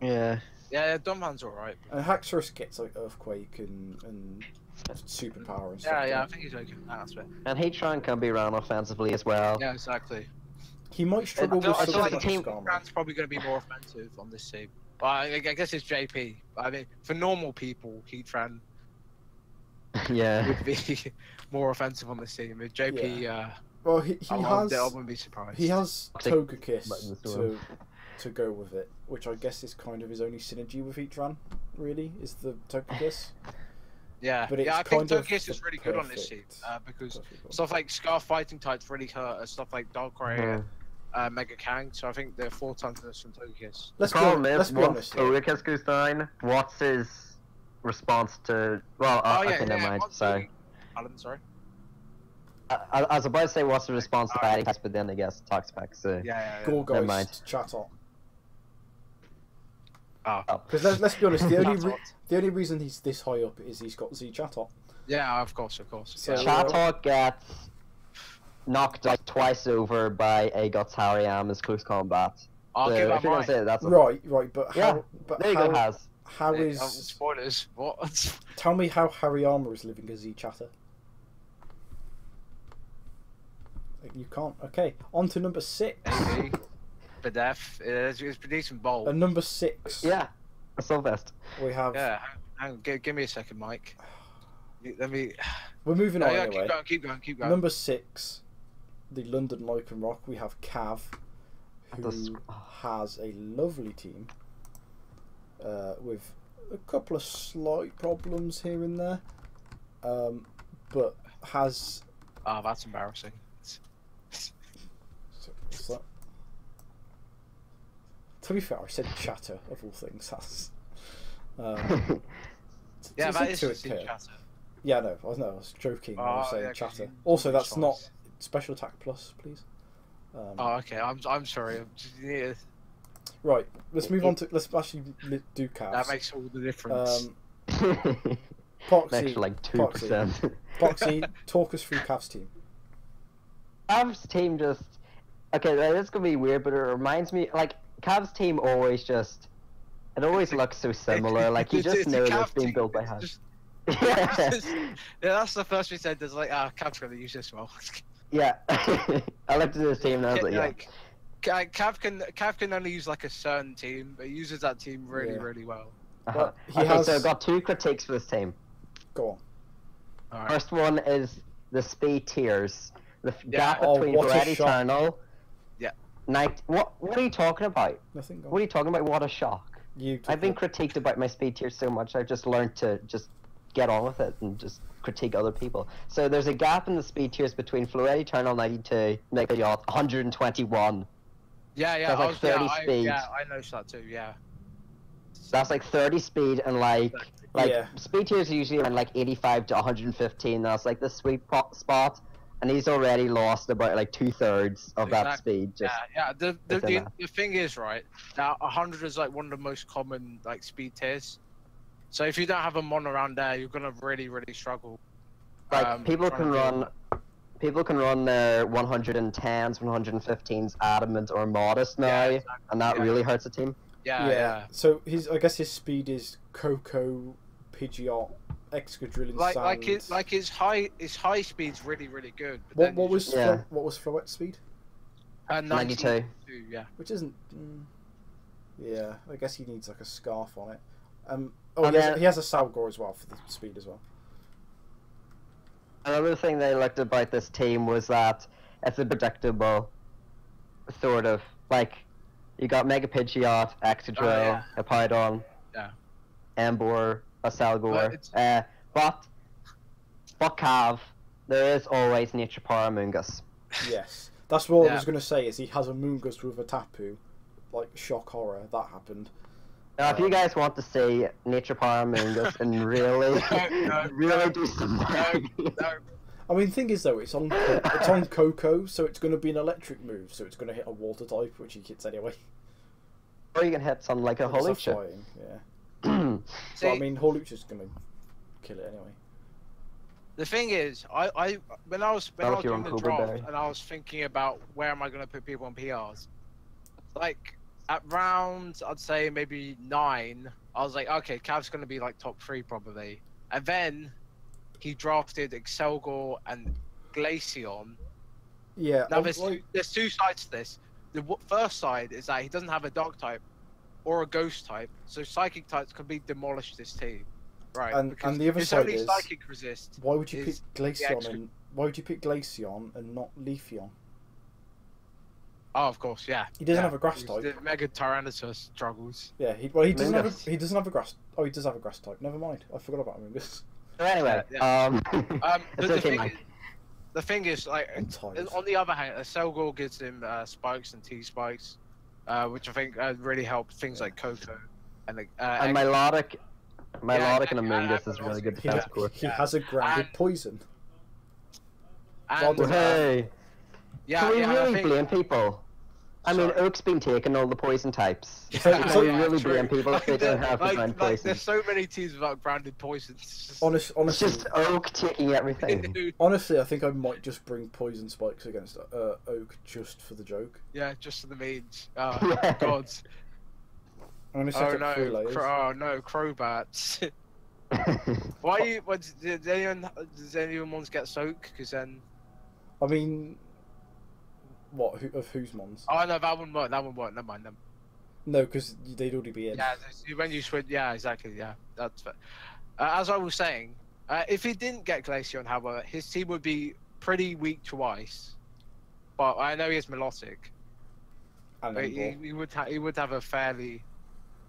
yeah. yeah, Donphan's all right. And Haxorus gets like Earthquake and and Superpower and stuff. Yeah, yeah, I think he's okay in that aspect. And Heatran can be run offensively as well. Yeah, exactly. he? He might struggle I feel, with I feel something like like team- Heatran's probably going to be more offensive on this team. But I, I guess it's JP. I mean, for normal people, Heatran yeah. would be more offensive on this team. If JP, uh, Well, he, he I, has I wouldn't be surprised. he has Togekiss to to go with it, which I guess is kind of his only synergy with Heatran. Really, is the Togekiss. yeah, but it's yeah. I think kind of Togekiss is really good on this sheet uh, because Perfect stuff like Scarf Fighting types really hurt uh, stuff like Darkrai, Yeah. uh, Mega Kang. So I think they're four times this from Togekiss. Let's the problem is, let's be once honest. here. Togekiss goes down, what's his response to? Well, uh, oh yeah, okay, never yeah. mind. once Sorry. you- Alan, sorry. I, I I was about to say what's the response to Alright. fighting but then I guess talks back. So. Yeah, yeah, yeah. Never mind. Gourgeist, Chatot. Oh. Because let's, let's be honest, the only re- the only reason he's this high up is he's got Z Chatot. Yeah, of course, of course. So- yeah. Chatot gets knocked like twice over by a Gotariam as close combat. I'll so give if up you're gonna mine. say it, that's Right, right, but Yeah, how? But There you how, go, Haz. how Hey, is? um, spoilers? What? Tell me how Hariyama is living as Z Chatot. You can't. Okay, on to number six. Maybe. But def, it's, it's pretty decent bowl. And number six, Yeah, a Sylvest. we have. Yeah, hang, hang on, give, give me a second, Mike. Let me. We're moving No, on yeah, anyway. keep going, keep going, keep going. Number six, the London Lycan Rock. We have Cav, who That's- has a lovely team uh, with a couple of slight problems here and there, um, but has. Oh, that's embarrassing. What's that? To be fair, I said Chatot of all things. That's. Um, Yeah, it's that to just Chatot. Yeah, no, I was no, I was joking. when I was Oh, saying yeah, 'cause Chatot. you- Also, that's not special attack plus, please. Um, Oh, okay. I'm I'm sorry. I'm just, yeah, Right, let's move on to let's actually li- do Cavs. that makes all the difference. Um, Poxy, Extra like two percent. Poxy, talk us through Cavs team. Cavs team just okay. This is gonna be weird, but it reminds me like Cavs team always just it always looks so similar. Like you just know Cav it's been built by it's hand. just- Yeah. yeah, that's the first we said. There's like, ah, Cav's gonna use this well. yeah. I looked at this team and I was like, yeah. like, Cav can Cav can only use like a certain team, but he uses that team really, Yeah. really well. Uh-huh. He okay, has- so I've got two critiques for this team. Go on. All right. First one is the speed tiers. The Yeah. gap Oh, between what a Red. Eternal. Yeah. Night. What? What are you talking about? Nothing. Go What are you talking about? What a shock! You. I've been it. critiqued about my speed tiers so much. I've just learned to just get on with it and just critique other people. So there's a gap in the speed tiers between Floette Eternal 92, Mega Yacht 121. Yeah, yeah. That's I like was, yeah, 30 I, yeah, I noticed that too. Yeah. That's like 30 speed and like like Yeah. speed tiers are usually around like 85 to 115. That's like the sweet spot, and he's already lost about like two thirds of that speed. Just Yeah, yeah. The the, the, the thing is, right now, hundred is like one of the most common like speed tiers. So if you don't have a mon around there, you're gonna really, really struggle. like um, people can to- run. People can run their 110s, 115s adamant or modest now, Yeah, exactly, and that yeah. really hurts a team. Yeah, yeah. yeah. So his, I guess his speed is Koko, Pidgeot, Excadrill, Like Sand. like it like his high his high speed's really, really good. But What, then what was just- Yeah. Flo- what was Floette's speed? uh, 92. 92, Yeah. Which isn't. Mm, yeah, I guess he needs like a scarf on it. Um. Oh, And he has, he has Accelgor as well for the speed as well. Another thing they liked about this team was that it's a predictable sort of like you got Mega Pidgeot, Excadrill, Oh, yeah. Hippowdon, Yeah. Emboar, a But Salgor. it's- Uh, but but Cav, there is always Nature Power Mungus. Yes, that's what I was going to say. Is he has a Moongus with a Tapu, like shock horror that happened. Now, if you Um, guys want to see Nature Power Mungus and really, No, no, really no, do some No, no. I mean, the thing is though, it's on it's on Koko, so it's going to be an electric move, so it's going to hit a water type, which he hits anyway. or you can hit something like a But it's a Hawlucha. So I mean, mean, Hawlucha's going to kill it anyway. the thing is, I, I when I was when Not I was doing the draft Berry. and I was thinking about where am I going to put people on PRs, like at round I'd say maybe nine, I was like, okay, Cav's going to be like top three probably, and then he drafted Accelgor and Glaceon. Yeah, Now there's like- two, there's two sides to this. The w- first side is that he doesn't have a dog type or a ghost type, so psychic types can be demolished this team, right? And- and the other it's side only is- psychic resist. why would you pick Glaceon extra- and why would you pick Glaceon and not Leafeon? Oh, of course, yeah. He doesn't yeah. have a grass type. The Mega Tyranitar struggles. Yeah, he well he doesn't have a, he doesn't have a grass. Oh, he does have a grass type. Never mind, I forgot about Moongus. So anyway, Yeah, um, Um, but the, okay, thing is, the thing is, like, on the other hand, Accelgor gives him uh, spikes and T spikes, uh, which I think uh, really help things like Koko and like, uh, and Egg- Milotic, Milotic and a yeah, Mungus yeah, is really good He, defense ha- core. he has a grounded And- poison. and, Well, uh, Hey, yeah, can we yeah, really think- blame people? I mean, Sorry. Oak's been taking all the poison types. Yeah, So you yeah, really true. blame people if they don't have like, divine like, poison. There's so many teams without branded poisons. It's just- Honest, It's honestly, just Oak taking everything. Honestly, I think I might just bring poison spikes against uh, Oak just for the joke. yeah, just for the means. Oh, Yeah. God. I'm gonna set Oh up no. layers. Cro- oh no, Crobats. Why are you? What, did anyone? Does anyone want to get soak? Because then. I mean, what who, of whose mons? Oh no, that one won't. That one won't. Never mind them. No, because they'd already be in. Yeah, when you switch. Yeah, exactly. Yeah, that's. fair. Uh, as I was saying, uh, if he didn't get Glaceon, however, his team would be pretty weak to ice. But I know he is Milotic. and But he, he would ha- he would have a fairly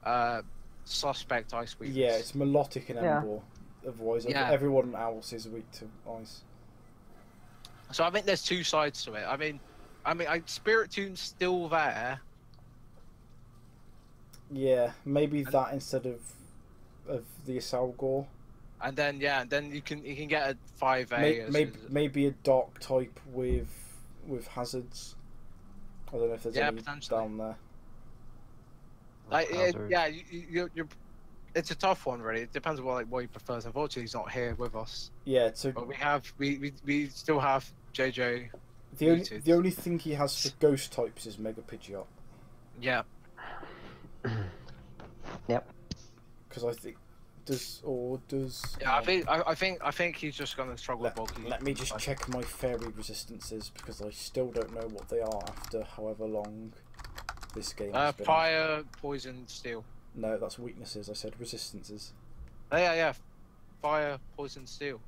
uh, suspect ice weakness. Yeah, it's Milotic in Yeah. Emboar. Otherwise, Yeah. everyone else is weak to ice. So I think there's two sides to it. I mean, I mean, I, Spiritomb's still there. Yeah, maybe that instead of of the Accelgor. And then yeah, and then you can you can get a five A. May- Maybe maybe a dark type with with hazards. I don't know if there's Yeah, any potentially. down there. Like, it, yeah, you, you, you're, you're. It's a tough one, really. It depends on what like what he prefers. Unfortunately, he's not here with us. Yeah, so But we have we we, we still have JJ. The only muted. the only thing he has for ghost types is Mega Pidgeot. Yeah. Yep. Because I think does or does Yeah, I um, think I, I think I think he's just gonna struggle let, with bulky. let me just Like- check my fairy resistances because I still don't know what they are after however long this game Uh, has been. out. fire, poison, steel. No, that's weaknesses. I said resistances. Oh, yeah, yeah. Fire, poison, steel.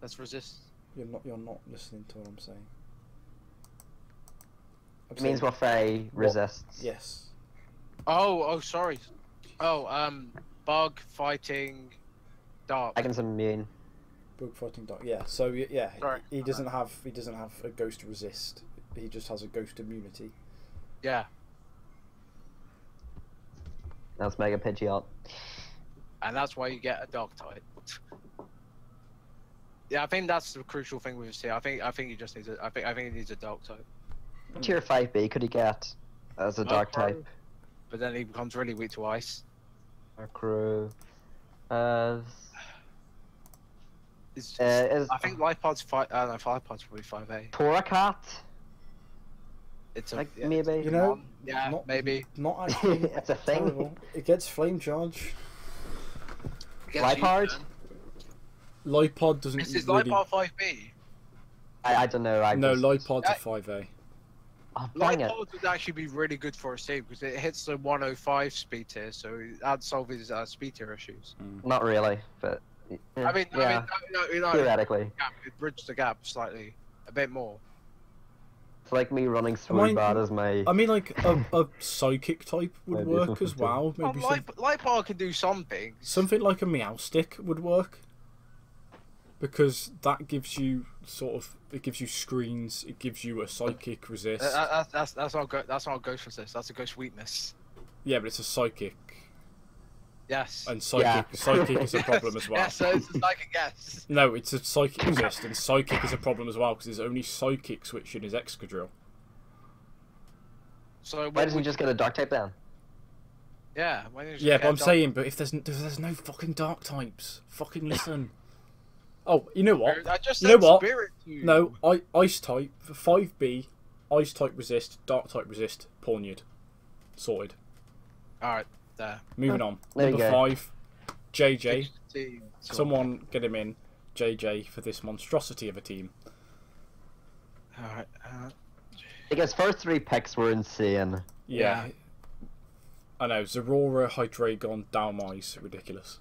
That's resist. You're not. You're not listening to what I'm saying. I'm It means saying- what Fairy What? resists. Yes. Oh, oh, sorry. Oh, um, bug, fighting, dark. Dragon's immune. Bug fighting dark. Yeah. So yeah, he- Sorry. he doesn't have. He doesn't have a ghost resist. He just has a ghost immunity. Yeah, That's Mega Pidgeot. and that's why you get a dog type. Yeah, I think that's the crucial thing with his team. I think I think he just needs a. I think I think he needs a dog type. Tier 5B could he get as a dark Crow. type? But then he becomes really weak to ice. Darkrow. Uh, It's, uh, is I think life pod's five. I don't know. Five pod's probably five A. Toracat? It's a Like, yeah, maybe? You know, mon. Yeah, not- maybe. Not actually. it's a thing. terrible. It gets flame charge. Gets you Liepard? done. Liepard doesn't Is this really. Liepard five B? I, I don't know. I no, just... Liepard's a Yeah. five A. Oh, dang would actually be really good for a team because it hits the 105 speed tier, so that'd solve his uh, speed tier issues. Not really, but. I mean, yeah, I mean, no, no, you know, theoretically. it bridged the gap slightly, a bit more. It's like me running Mine- Swoobat as my. I mean, like a, a psychic type would work as to- well. Well, Maybe some, Lip- Liepard can do something. something like a Meowstic would work. Because that gives you sort of it gives you screens. It gives you a psychic resist. Uh, that- that's, that's, that's not go- that's not ghost resist. That's a ghost weakness. yeah, but it's a psychic, Yes. and psychic Yeah. psychic is a problem as well. Yes, so it's like a guess. No, it's a psychic resist, and psychic is a problem as well because there's only psychic switch in his Excadrill. So Why what doesn't he just get a dark type then? yeah, why don't you just Yeah, but I'm a dog- saying, but if there's if there's no fucking dark types, fucking listen. Oh, you know what? I just You know what? Spirit to you. No, I ice type five B, ice type resist, dark type resist, Pawniard. Sorted. All right, there. Moving on. There you Number go. five, JJ. Someone get him in. JJ for this monstrosity of a team. All right. Uh, Like his first three picks were insane. Yeah. Yeah. I know. Zoroark, Hydreigon, Dhelmise, ridiculous.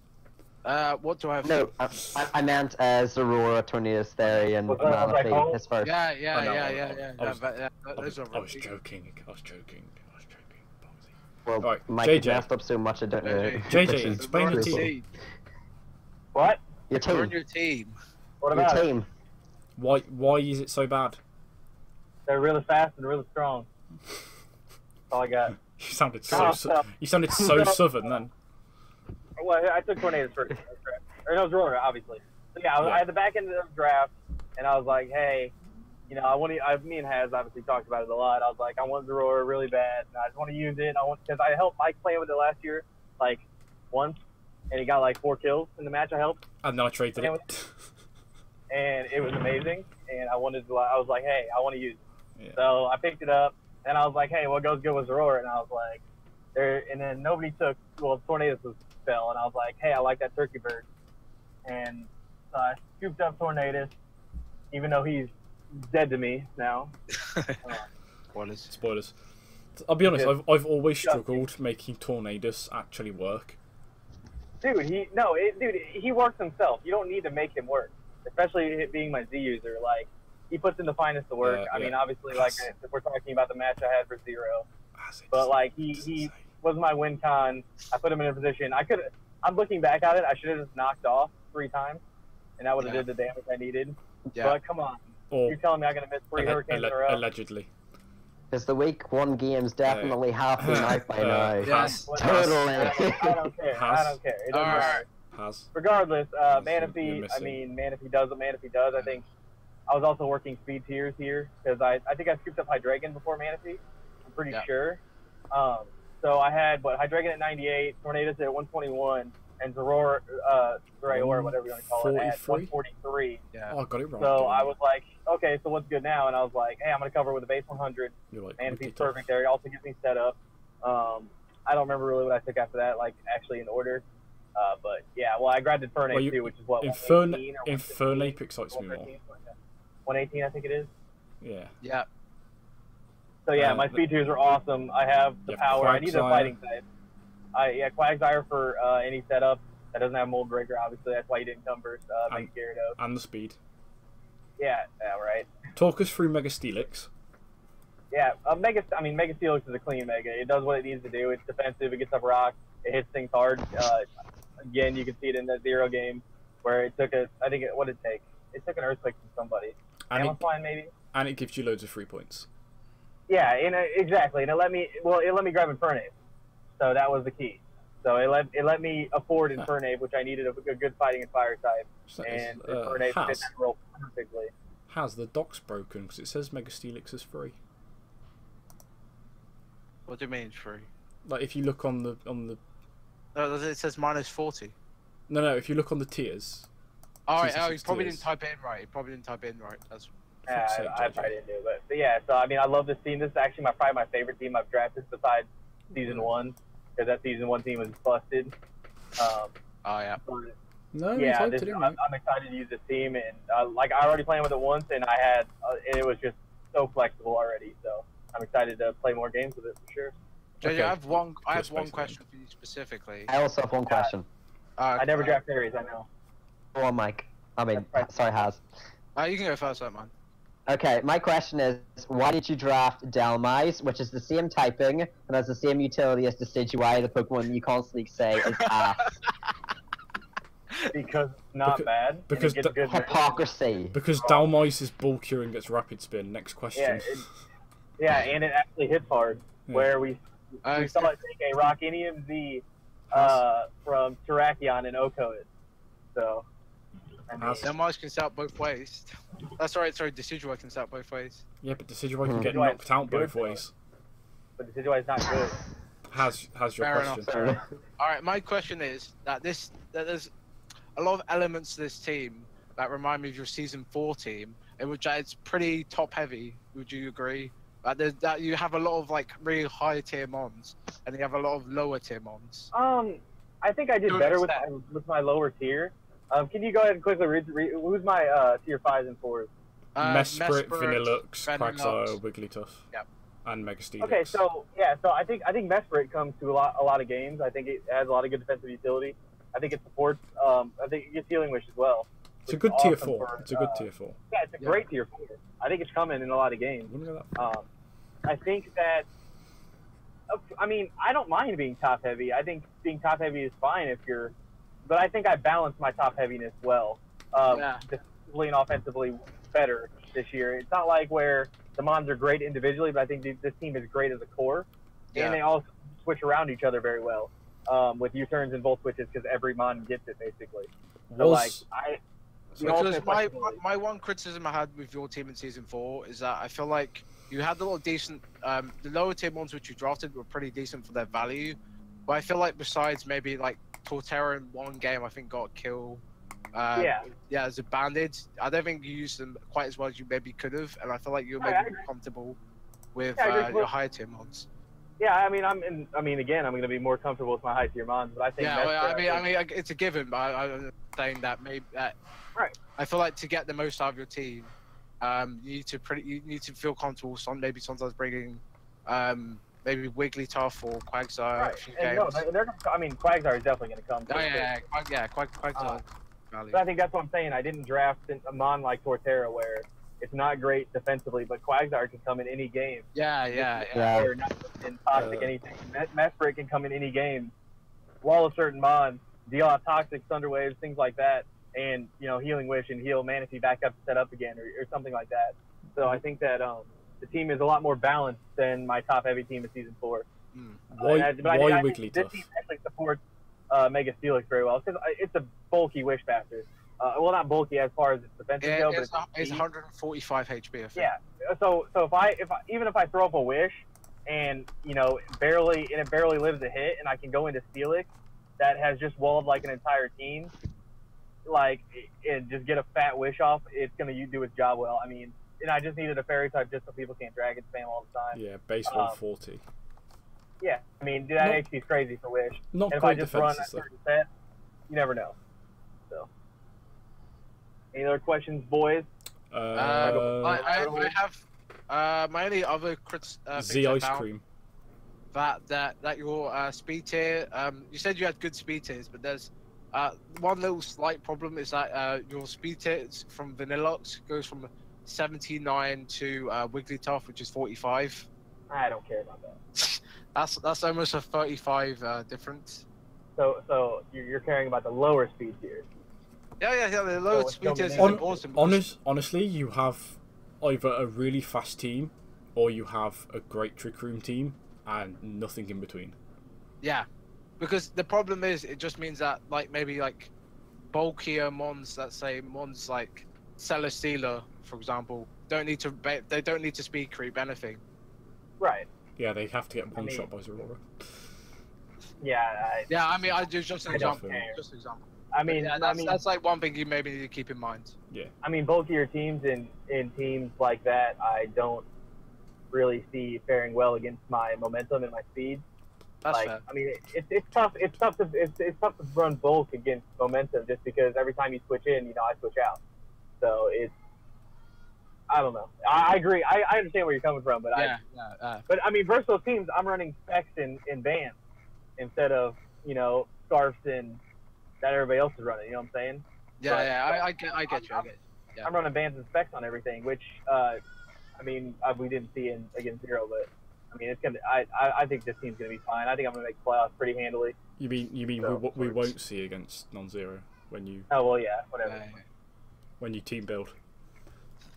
Uh, what do I have? No, I, I, I meant uh, Zoroark, Tornadus, Therian, Was that- Manaphy, called? his first. Yeah, yeah, I know, yeah, yeah, yeah. I yeah, was- but, yeah, I was, I was joking. I was joking. I was joking. Well, Alright, Mike JJ. messed up so much I don't know. JJ. JJ, explain the truthful. team. What? Your You're on team. your team. What Your about it? team. Why? Why is it so bad? They're really fast and really strong. That's all I got. You sounded so. Oh, su- you sounded so southern then. Well, I took Tornadus first. Or no, Zoroark, obviously. So yeah, I, was, Yeah. I had the back end of the draft, and I was like, hey, you know, I want to. I, me and Haz obviously talked about it a lot. I was like, I want Zoroark really bad. And I just want to use it. I want because I helped Mike play with it last year, like once, and he got like four kills in the match I helped, I'm not traded it. and it was amazing. And I wanted to. I was like, hey, I want to use it. Yeah. So I picked it up, and I was like, hey, what goes good with Zoroark? And I was like, there. And then nobody took. Well, Tornadus was fell, and I was like, hey, I like that turkey bird. And so I scooped up Tornadus, even though he's dead to me now. Uh, what is? Spoilers. I'll be honest. I've I've always struggled making Tornadus actually work. Dude, he no, it, dude, he works himself. You don't need to make him work, especially it being my Z user. Like he puts in the finest of work. Yeah, I mean, yeah. obviously, like if we're talking about the match I had for zero, As it but does- like he he say. Was my win con. I put him in a position. I could. I'm looking back at it. I should have just knocked off three times, and that would have Yeah. did the damage I needed. Yeah. But come on, or you're telling me I'm gonna miss three alle- hurricanes in a row? allegedly. Because the week one game's definitely half been out by Uh, now. Yes. What- Totally. I don't care. I don't care. It doesn't Alright. matter. Has regardless, uh, Yes, Manaphy, you're I missing. mean, Manaphy does what Manaphy does. I think I was also working speed tiers here because I, I think I scooped up Hydreigon before Manaphy. I'm pretty Yeah. sure. Um, so I had what Hydreigon at 98, Tornadus at 121, and Zoror, uh, Zoror, whatever you want to call it, at 143? 143. Yeah. Oh, I got it wrong. So I was like, okay, so what's good now? And I was like, hey, I'm gonna cover with a base 100. You're like Manaphy's wicked tough. perfect there. It also gets me set up. Um, I don't remember really what I took after that, like actually in order. Uh, but yeah, well, I grabbed Infernape Well, you- too, which is what Infern 118 or 115? Infernape excites me more. 118, I think it is. Yeah. Yeah. So yeah, Uh, my twos are awesome. I have the Yeah, power. I need a fighting type. I yeah, Quagsire for uh, any setup that doesn't have Mold Breaker. Obviously, that's why you didn't come first. Uh, Mega Gyarados. And the speed. Yeah, yeah, right. Talk us through Mega Steelix. Yeah, uh, Mega. I mean, Mega Steelix is a clean Mega. It does what it needs to do. It's defensive. It gets up rock. It hits things hard. Uh, again, you can see it in the zero game where it took a. I think it. What did it take? It took an earthquake from somebody. And it, maybe. and it gives you loads of free points. Yeah, and uh, exactly. And it let me. Well, it let me grab Infernape. So that was the key. So it let it let me afford Huh. Infernape, which I needed a, a good fighting and fire type, So that is- and uh, Infernape fit that role perfectly. has the dock's broken because it says Mega Steelix is free. What do you mean free? Like if you look on the on the No, it says minus forty. no no if you look on the tiers. All right. Oh, he probably tiers. didn't type it in right. He probably didn't type it in right. That's Yeah, fuck's sake, I, I JJ. probably didn't do, but, but yeah. So I mean, I love this team. This is actually my probably my favorite team I've drafted besides season one, because that season one team was busted. Um, oh yeah. but No, you yeah, typed this, it in I'm, right. I'm excited to use this team, and uh, like I already played with it once, and I had, uh, and it was just so flexible already. So I'm excited to play more games with it for sure. JJ, Okay. I have one. I have one question for you specifically. I also have one question. Uh, I never uh, draft fairies. I know. Go on, Mike. I mean, sorry, Haz. Uh, you can go first, that man. Okay, my question is, why did you draft Dhelmise, which is the same typing and has the same utility as Decidueye, the Pokemon you constantly say is ass? because not Becau- bad. because gets good Hypocrisy. Because Dhelmise is bulkier and gets rapid spin. Next question. Yeah, it- yeah, and it actually hits hard. Yeah. Where we Uh, we saw it take a Rockium Z uh, from Terrakion and Okoid. So, I mean, Haz- Mars can start both ways. That's right. Sorry, Decidueye can start both ways. Yeah, but Decidueye can Hmm. get Decidueye knocked out both ways. but the Decidueye is not good. Haz has your Fair enough. question? All right. My question is that this that there's a lot of elements to this team that remind me of your season four team, in which it's pretty top heavy. Would you agree? That there's that you have a lot of like really high tier mons, and you have a lot of lower tier mons. Um, I think I did To an better with my, with my lower tier. Um, can you go ahead and quickly read, read who's my uh, tier fives and fours? Uh, Mesprit, Mesprit, Vanillux, Vanilluxe. Quagsire, Wigglytuff, Yep. and Mega Steelix. Okay, so yeah, so I think I think Mesprit comes to a lot a lot of games. I think it has a lot of good defensive utility. I think it supports. Um, I think it gets healing wish as well. it's a good is tier four. for, It's a good uh, tier four. Yeah, it's a Yeah. great tier four. I think it's coming in a lot of games. Wouldn't go that Um, I think that. I mean, I don't mind being top heavy. I think being top heavy is fine if you're, but I think I balance my top heaviness well. Um, Yeah. Defensively and offensively better this year. It's not like where the Mons are great individually, but I think this team is great as a core, Yeah. and they all switch around each other very well. Um, with U-turns and volt switches because every Mon gets it basically. So was like I, Because my, my my one criticism I had with your team in season four is that I feel like you had a lot of decent. Um, the lower tier ones which you drafted were pretty decent for their value, but I feel like besides maybe like Torterra in one game, I think got a kill. Um, Yeah. Yeah, as a bandit, I don't think you used them quite as well as you maybe could have, and I feel like you're maybe I comfortable with Yeah, uh, your higher tier mods. Yeah, I mean, I'm in. I mean, again, I'm going to be more comfortable with my high tier mons, but I think Yeah, well, I mean, I mean, it's a given, but I, I'm saying that maybe that. Right. I feel like to get the most out of your team, um, you need to pretty, you need to feel comfortable. Some maybe sometimes bringing, um, maybe Wigglytuff or Quagsire right. And no, they're, they're, I mean, Quagsire is definitely going to come. Oh yeah, yeah, Quag, yeah, Quag, Quagsire. Uh. But I think that's what I'm saying. I didn't draft a mon like Torterra where it's not great defensively, but Quagsire can come in any game. Yeah, yeah, yeah. Yeah. Or not in toxic Uh, anything. Me- Mesprit can come in any game. Wall of certain mon, deal out toxic thunder waves, things like that, and you know healing wish and heal Manaphy back up to set up again or, or something like that. So I think that um, the team is a lot more balanced than my top heavy team in season four. Mm. Why, And I- but why think- I think This team actually supports uh, Mega Steelix very well because it's a bulky wish bastard. Uh, well, not bulky as far as its defensive Yeah, go, but it's, it's, it's 145 HP. Yeah. So so if I if I, even if I throw up a wish and you know barely and it barely lives a hit and I can go into Steelix that has just walled like an entire team, like and just get a fat wish off, it's gonna do its job well. I mean, and I just needed a fairy type just so people can't Draco spam all the time. Yeah, base Um, 140. Yeah. I mean, that Not- HP is crazy for wish. Not And if I just run a defenses certain set, you never know. So, any other questions, boys? Um, Uh, I, I, I have uh, my only other crits. Uh, things Z I ice cream. That that that your uh, speed tier. Um, you said you had good speed tiers, but there's uh, one little slight problem is that uh, your speed tiers from Vanilluxe goes from 79 to uh, Wigglytuff, which is 45. I don't care about that. That's that's almost a 35 uh, difference. So, so you're, you're caring about the lower speed tiers. Yeah, yeah, yeah. The lower it's speed tiers is. On- awesome. because- Honest, honestly, you have either a really fast team or you have a great trick room team and nothing in between. Yeah, because the problem is it just means that like maybe like bulkier mons that say mons like Celesteela, for example, don't need to ba- they don't need to speed creep anything. Right. Yeah, they have to get one mean- shot by Zeraora. Yeah. I, Yeah, I mean I do just an I don't example. care. Just an example. I mean, yeah, I that's, mean, that's like one thing you maybe need to keep in mind. Yeah. I mean, both your teams in in teams like that, I don't really see faring well against my momentum and my speed. That's like, fair. I mean, it, it's it's tough. It's tough to it's, it's tough to run bulk against momentum just because every time you switch in, you know, I switch out. So it's I don't know. I, I agree. I, I understand where you're coming from, but I Yeah, yeah, uh, but I mean, versus those teams, I'm running specs in in bands instead of you know scarfs and that everybody else is running. You know what I'm saying? yeah, But- yeah. I, I get, I get you. I get. Yeah. I'm running bands and specs on everything, which uh, I mean uh, we didn't see in against zero, but I mean it's gonna. I, I I think this team's gonna be fine. I think I'm gonna make playoffs pretty handily. You mean you mean So, we, we won't see against non-zero when you Oh well, yeah, you. whatever. Yeah, when you team build?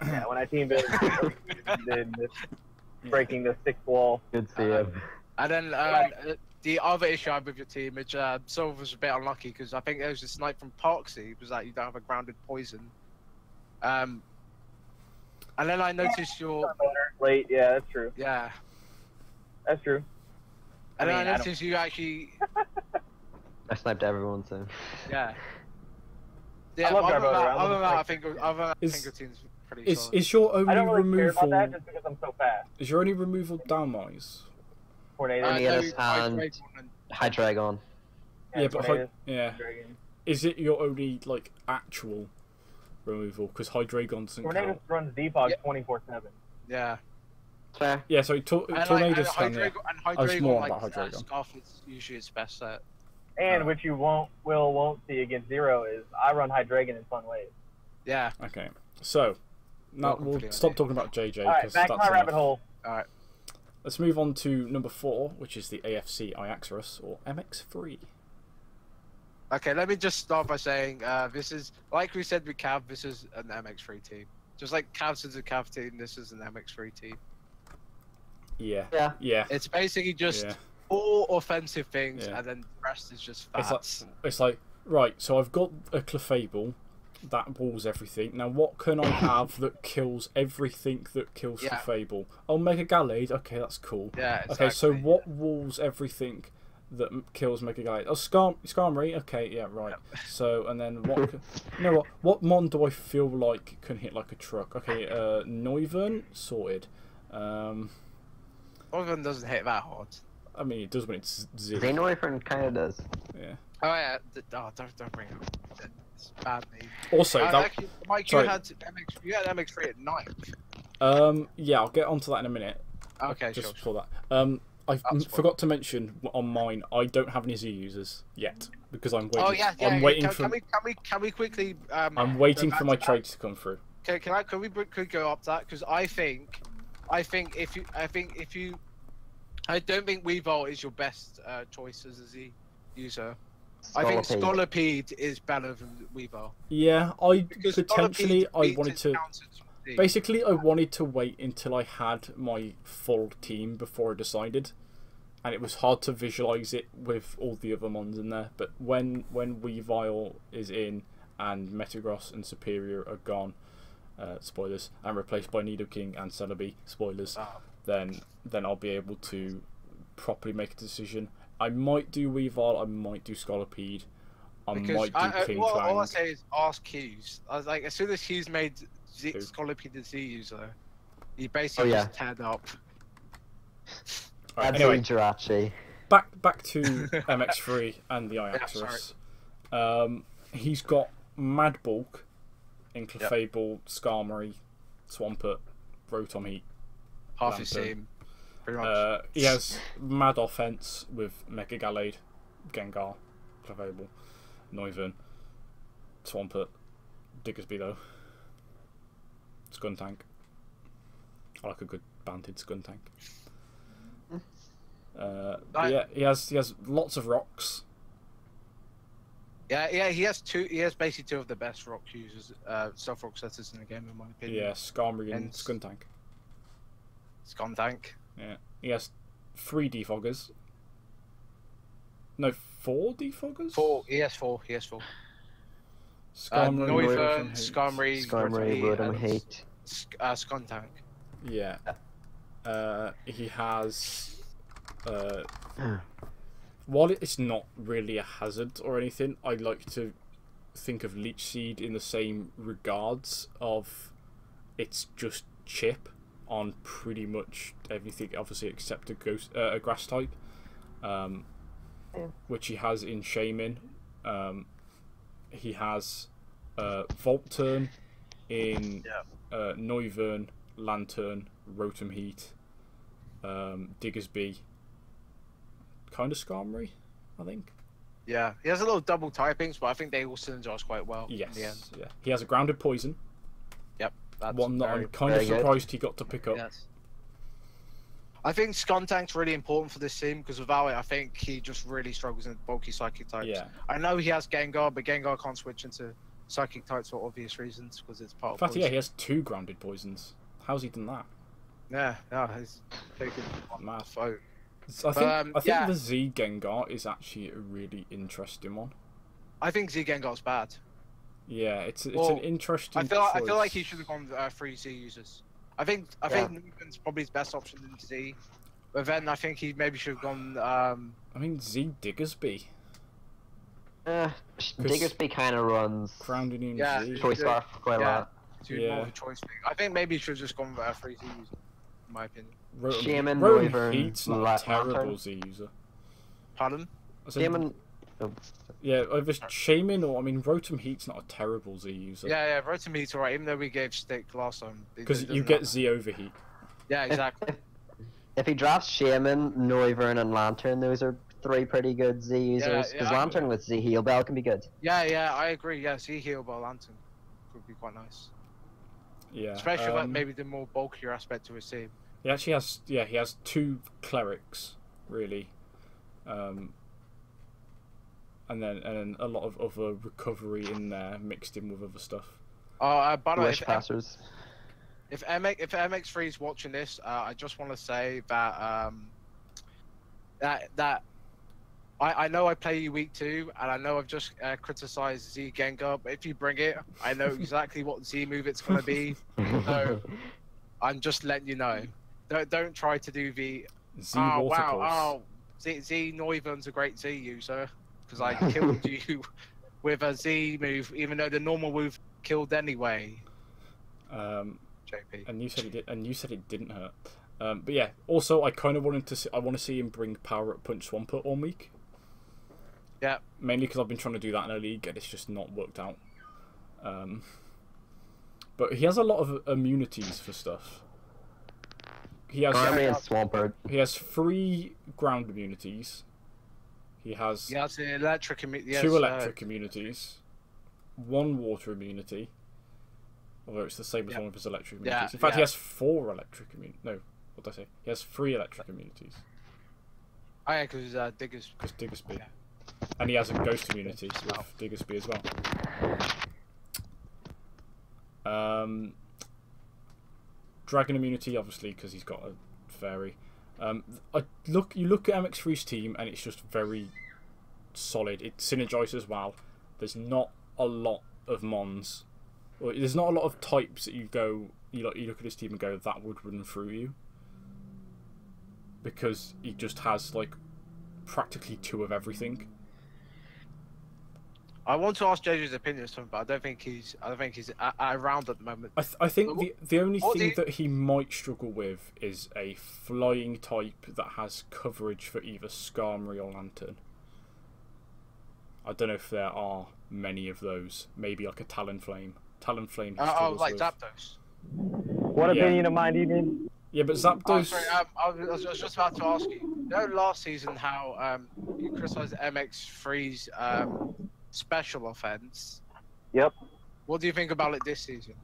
yeah, when I team build, then this breaking the sixth wall. Good to see you. And then uh, the other issue I have with your team, which uh, Silver was a bit unlucky because I think there was a snipe from Parkzy, was that you don't have a grounded poison. Um, and then I noticed your Late, yeah, that's true. yeah, That's true. and I then mean, I I don't- noticed you actually I sniped everyone, so. yeah. Yeah, love other than that, I love other than that, I think other than I Is- think your pretty Is solid. is your only I don't really care about removal that just because I'm so fast. is your only removal Dhelmise? Tornado. Uh, Tornadus no, and- I- I- Hydreigon. Yeah, but Tornadus, Hy- yeah, Dragon. is it your only like actual removal? Because Hydreigon doesn't Tornadus count. runs defog 24 seven. yeah. Fair. Yeah, so to- And, like, and Tornadus stand. Hydreigon, and I was more like, about uh, Hydreigon. Scarf is usually its best set. And Uh, which you won't, will, won't see against zero is I run Hydreigon in fun ways. Yeah. Okay, so now Welcome we'll stop idea. talking about JJ All right, because back that's my rabbit enough. hole. Let's move on to number four, which is the AFC Iaxaris or MX3. Okay, let me just start by saying uh, this is like we said with Cav. This is an MX3 team. Just like Cavs is a Cav team, this is an MX3 team. Yeah, Yeah. yeah, It's basically just yeah. All offensive things, Yeah. and then the rest is just It's like- fats. It's like right, so I've got a Clefable, that walls everything. Now, what can I have that kills everything that kills Yeah. the Fable? Oh, Mega Gallade. Okay, that's cool. Yeah. Okay, so exactly. what walls everything that kills Mega Gallade? Oh, Skarm Skarmory. Okay, yeah, right. So, and then what? You know what? What mon do I feel like can hit like a truck? Okay, uh, Noivern sorted. Um, doesn't hit that hard. I mean, it does when it's Z. Xenoifern kind of does. Yeah. Oh yeah. th- Oh, don't don't bring it up. It's bad name. Also, Uh, that actually, Mike, sorry. you had MX. You had MX3 at night. um, yeah, I'll get onto that in a minute. Okay, just sure. before that. Um, I That's m- fine. forgot to mention on mine, I don't have any Z users yet because I'm waiting. Oh yeah, yeah. I'm yeah. waiting can, for. can we can we can we quickly? Um, I'm waiting for my to trades to come through. Can, can I can we could go up that because I think, I think if you I think if you, I don't think Weavile is your best uh, choice as a Z user. I think Scolipede. Scolipede is better than Weavile. Yeah, I Because potentially Scolipede I wanted to. counters from Z. Basically, I wanted to wait until I had my full team before I decided, and it was hard to visualize it with all the other mons in there. But when when Weavile is in and Metagross and Serperior are gone, uh, spoilers, and replaced by Nidoking and Celebi, spoilers, Ah. Then then I'll be able to properly make a decision. I might do Weavile, I might do Scolipede, I Because might do I, I, King all, all I say is ask Hughes. I was like, as soon as Hughes made Z- Who? Scolipede a Z user, he basically Oh, yeah. just teared up. Alright, That's anyway, Jirachi. back back to MX3 and the Iaxorus. um, he's got Mad Bulk, in Clefable, Skarmory, Swampert, Rotom Heat. Half his Lanturn. team, pretty much. Uh, he has Mad Offense with Mega Gallade, Gengar, Clefable, Noivern, Swampert, Diggersby though, Skuntank. I like a good banded Skuntank. Uh, I- yeah, he has he has lots of rocks. Yeah, yeah, he has two. He has basically two of the best rock users, uh, stealth rock setters in the game, in my opinion. Yeah, Skarmory and And- Skuntank. Skuntank. Yeah, he has three defoggers. No, four defoggers. Four. He has four. He has four. Uh, Skarmory, Noivern, Rotom Heat. Skarmory, Skarmory, Rotom Rotom and Hate. Sk- uh, Skuntank. Yeah. Uh, he has. Uh, while it's not really a hazard or anything, I like to think of Leech Seed in the same regards of it's just chip on pretty much everything, obviously except a ghost, uh, a grass type, um, Yeah. which he has in Shaymin. Um, he has uh, Volt Turn in Yeah. uh, Noivern, Lanturn, Rotom Heat, um, Diggersby, kind of Skarmory, I think. Yeah, he has a little double typings, but I think they all synergize quite well in the end. Yes, yeah. He has a grounded poison, That's one that very- I'm kind of very good. surprised he got to pick up. Yes. I think Skuntank's really important for this team because without it, I think he just really struggles in bulky psychic types. Yeah. I know he has Gengar, but Gengar can't switch into psychic types for obvious reasons because it's part In of. fact, yeah, he has two grounded poisons. How's he done that? yeah, yeah, he's taken one Mad. foe. I think um, I think yeah. the Z Gengar is actually a really interesting one. I think Z Gengar's bad. Yeah, it's it's Well, an interesting. I feel I feel like he should have gone uh, three Z users. I think I Yeah. think Newton's probably his best option in Z, but then I think he maybe should have gone. Um, I mean, Z Diggersby, Uh, Diggersby kind of runs grounded in Yeah, Z. choice scarf quite a Yeah. lot. to more Yeah. of a choice thing. I think maybe he should have just gone uh, three Z users, in my opinion. Rotom, Shaymin, Rotom Noivern, Heat's not a terrible Lanturn. Z user. Pardon? I said- Yeah, over Shaymin or I mean, Rotom Heat's not a terrible Z user. Yeah, yeah, Rotom Heat's alright, even though we gave Stick last time. Because you get matter. Z overheat. Yeah, exactly. If, if he drafts Shaymin, Noivern, and Lanturn, those are three pretty good Z users. yeah, Because Lanturn with Z Heal Bell can be good. yeah, yeah, I agree. Yeah, see heal by Lanturn would be quite nice. Yeah. Especially like um, maybe the more bulkier aspect to his team. He actually has yeah he has two clerics really, um, and then and then a lot of other recovery in there mixed in with other stuff. Oh, uh, by the way, if, M- passers. if MX if MX3 is watching this, uh, I just want to say that um, that that I, I know I play you week two, and I know I've just uh, criticized Z Gengar, but if you bring it, I know exactly what Z move it's gonna be. No. I'm just letting you know. Don't don't try to do the Z oh wow oh Z Z Noivern's a great Z user because I killed you with a Z move, even though the normal move killed anyway. Um, JP. and you said it did, and you said it didn't hurt. Um, but yeah, also I kind of wanted to. See, I want to see him bring power up punch Swampert all week. Yeah. Mainly because I've been trying to do that in a league and it's just not worked out. Um, but he has a lot of immunities for stuff. He has Primary and Swampert. he has three ground immunities. He has He has the electric. Yes, two uh, electric immunities, one water immunity. Although it's the same as Yeah. one of his electric Yeah. In fact, he has four electric immunities. No, what did I say? He has three electric immunities Oh yeah, because uh, Digger's. because Diggersby, and he has a ghost immunity with Diggersby as well. Um, dragon immunity, obviously, because he's got a fairy. Um, I look, you look at MX3's team, and it's just very solid. It synergizes well. There's not a lot of mons. Or there's not a lot of types that you go. You look, you look at his team and go, that would run through you. Because he just has like practically two of everything. I want to ask JJ's opinion on something, but I don't think he's. I don't think he's a- a- around at the moment. I, th- I think the the only what thing you- that he might struggle with is a flying type that has coverage for either Skarmory or Lanturn. I don't know if there are many of those. Maybe like a Talonflame. Talonflame. he Uh, oh, like with. Zapdos. What Yeah. opinion of mine do you need? Yeah, but Oh, Zapdos. sorry, um, I, was, I was just about to ask you. You know, last season how um, you criticised MX3's um, special offense. Yep. What do you think about it this season?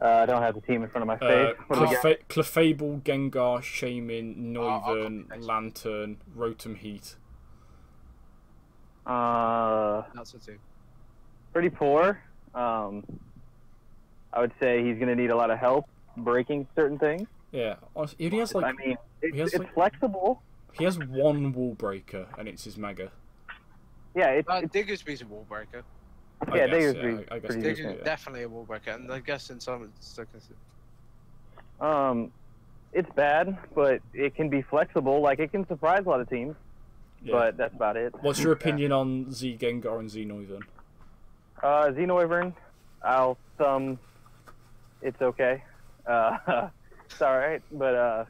Uh, I don't have the team in front of my Uh, face. what do we got? Clefa- Clefable, Gengar, Shaymin, Oh, Noivern, copy paste. Lanturn, Rotom Heat. Uh, That's the team. pretty poor. Um, I would say he's going to need a lot of help breaking certain things. Yeah, honest- he has like I mean, it's, he has, it's like- flexible. he has one wall breaker and it's his Mega. Yeah, it's, Uh, it's Diggersby's a wall breaker. I yeah, guess, Diggersby's yeah, I- I guess pretty Diggersby, yeah. definitely a wall breaker, and I guess in some circumstances. Um, it's bad, but it can be flexible. Like it can surprise a lot of teams, Yeah. but that's about it. What's your opinion on Z Gengar and Z Noivern? Uh, Z Noivern, I'll um, it's okay. Uh, it's all right, but uh,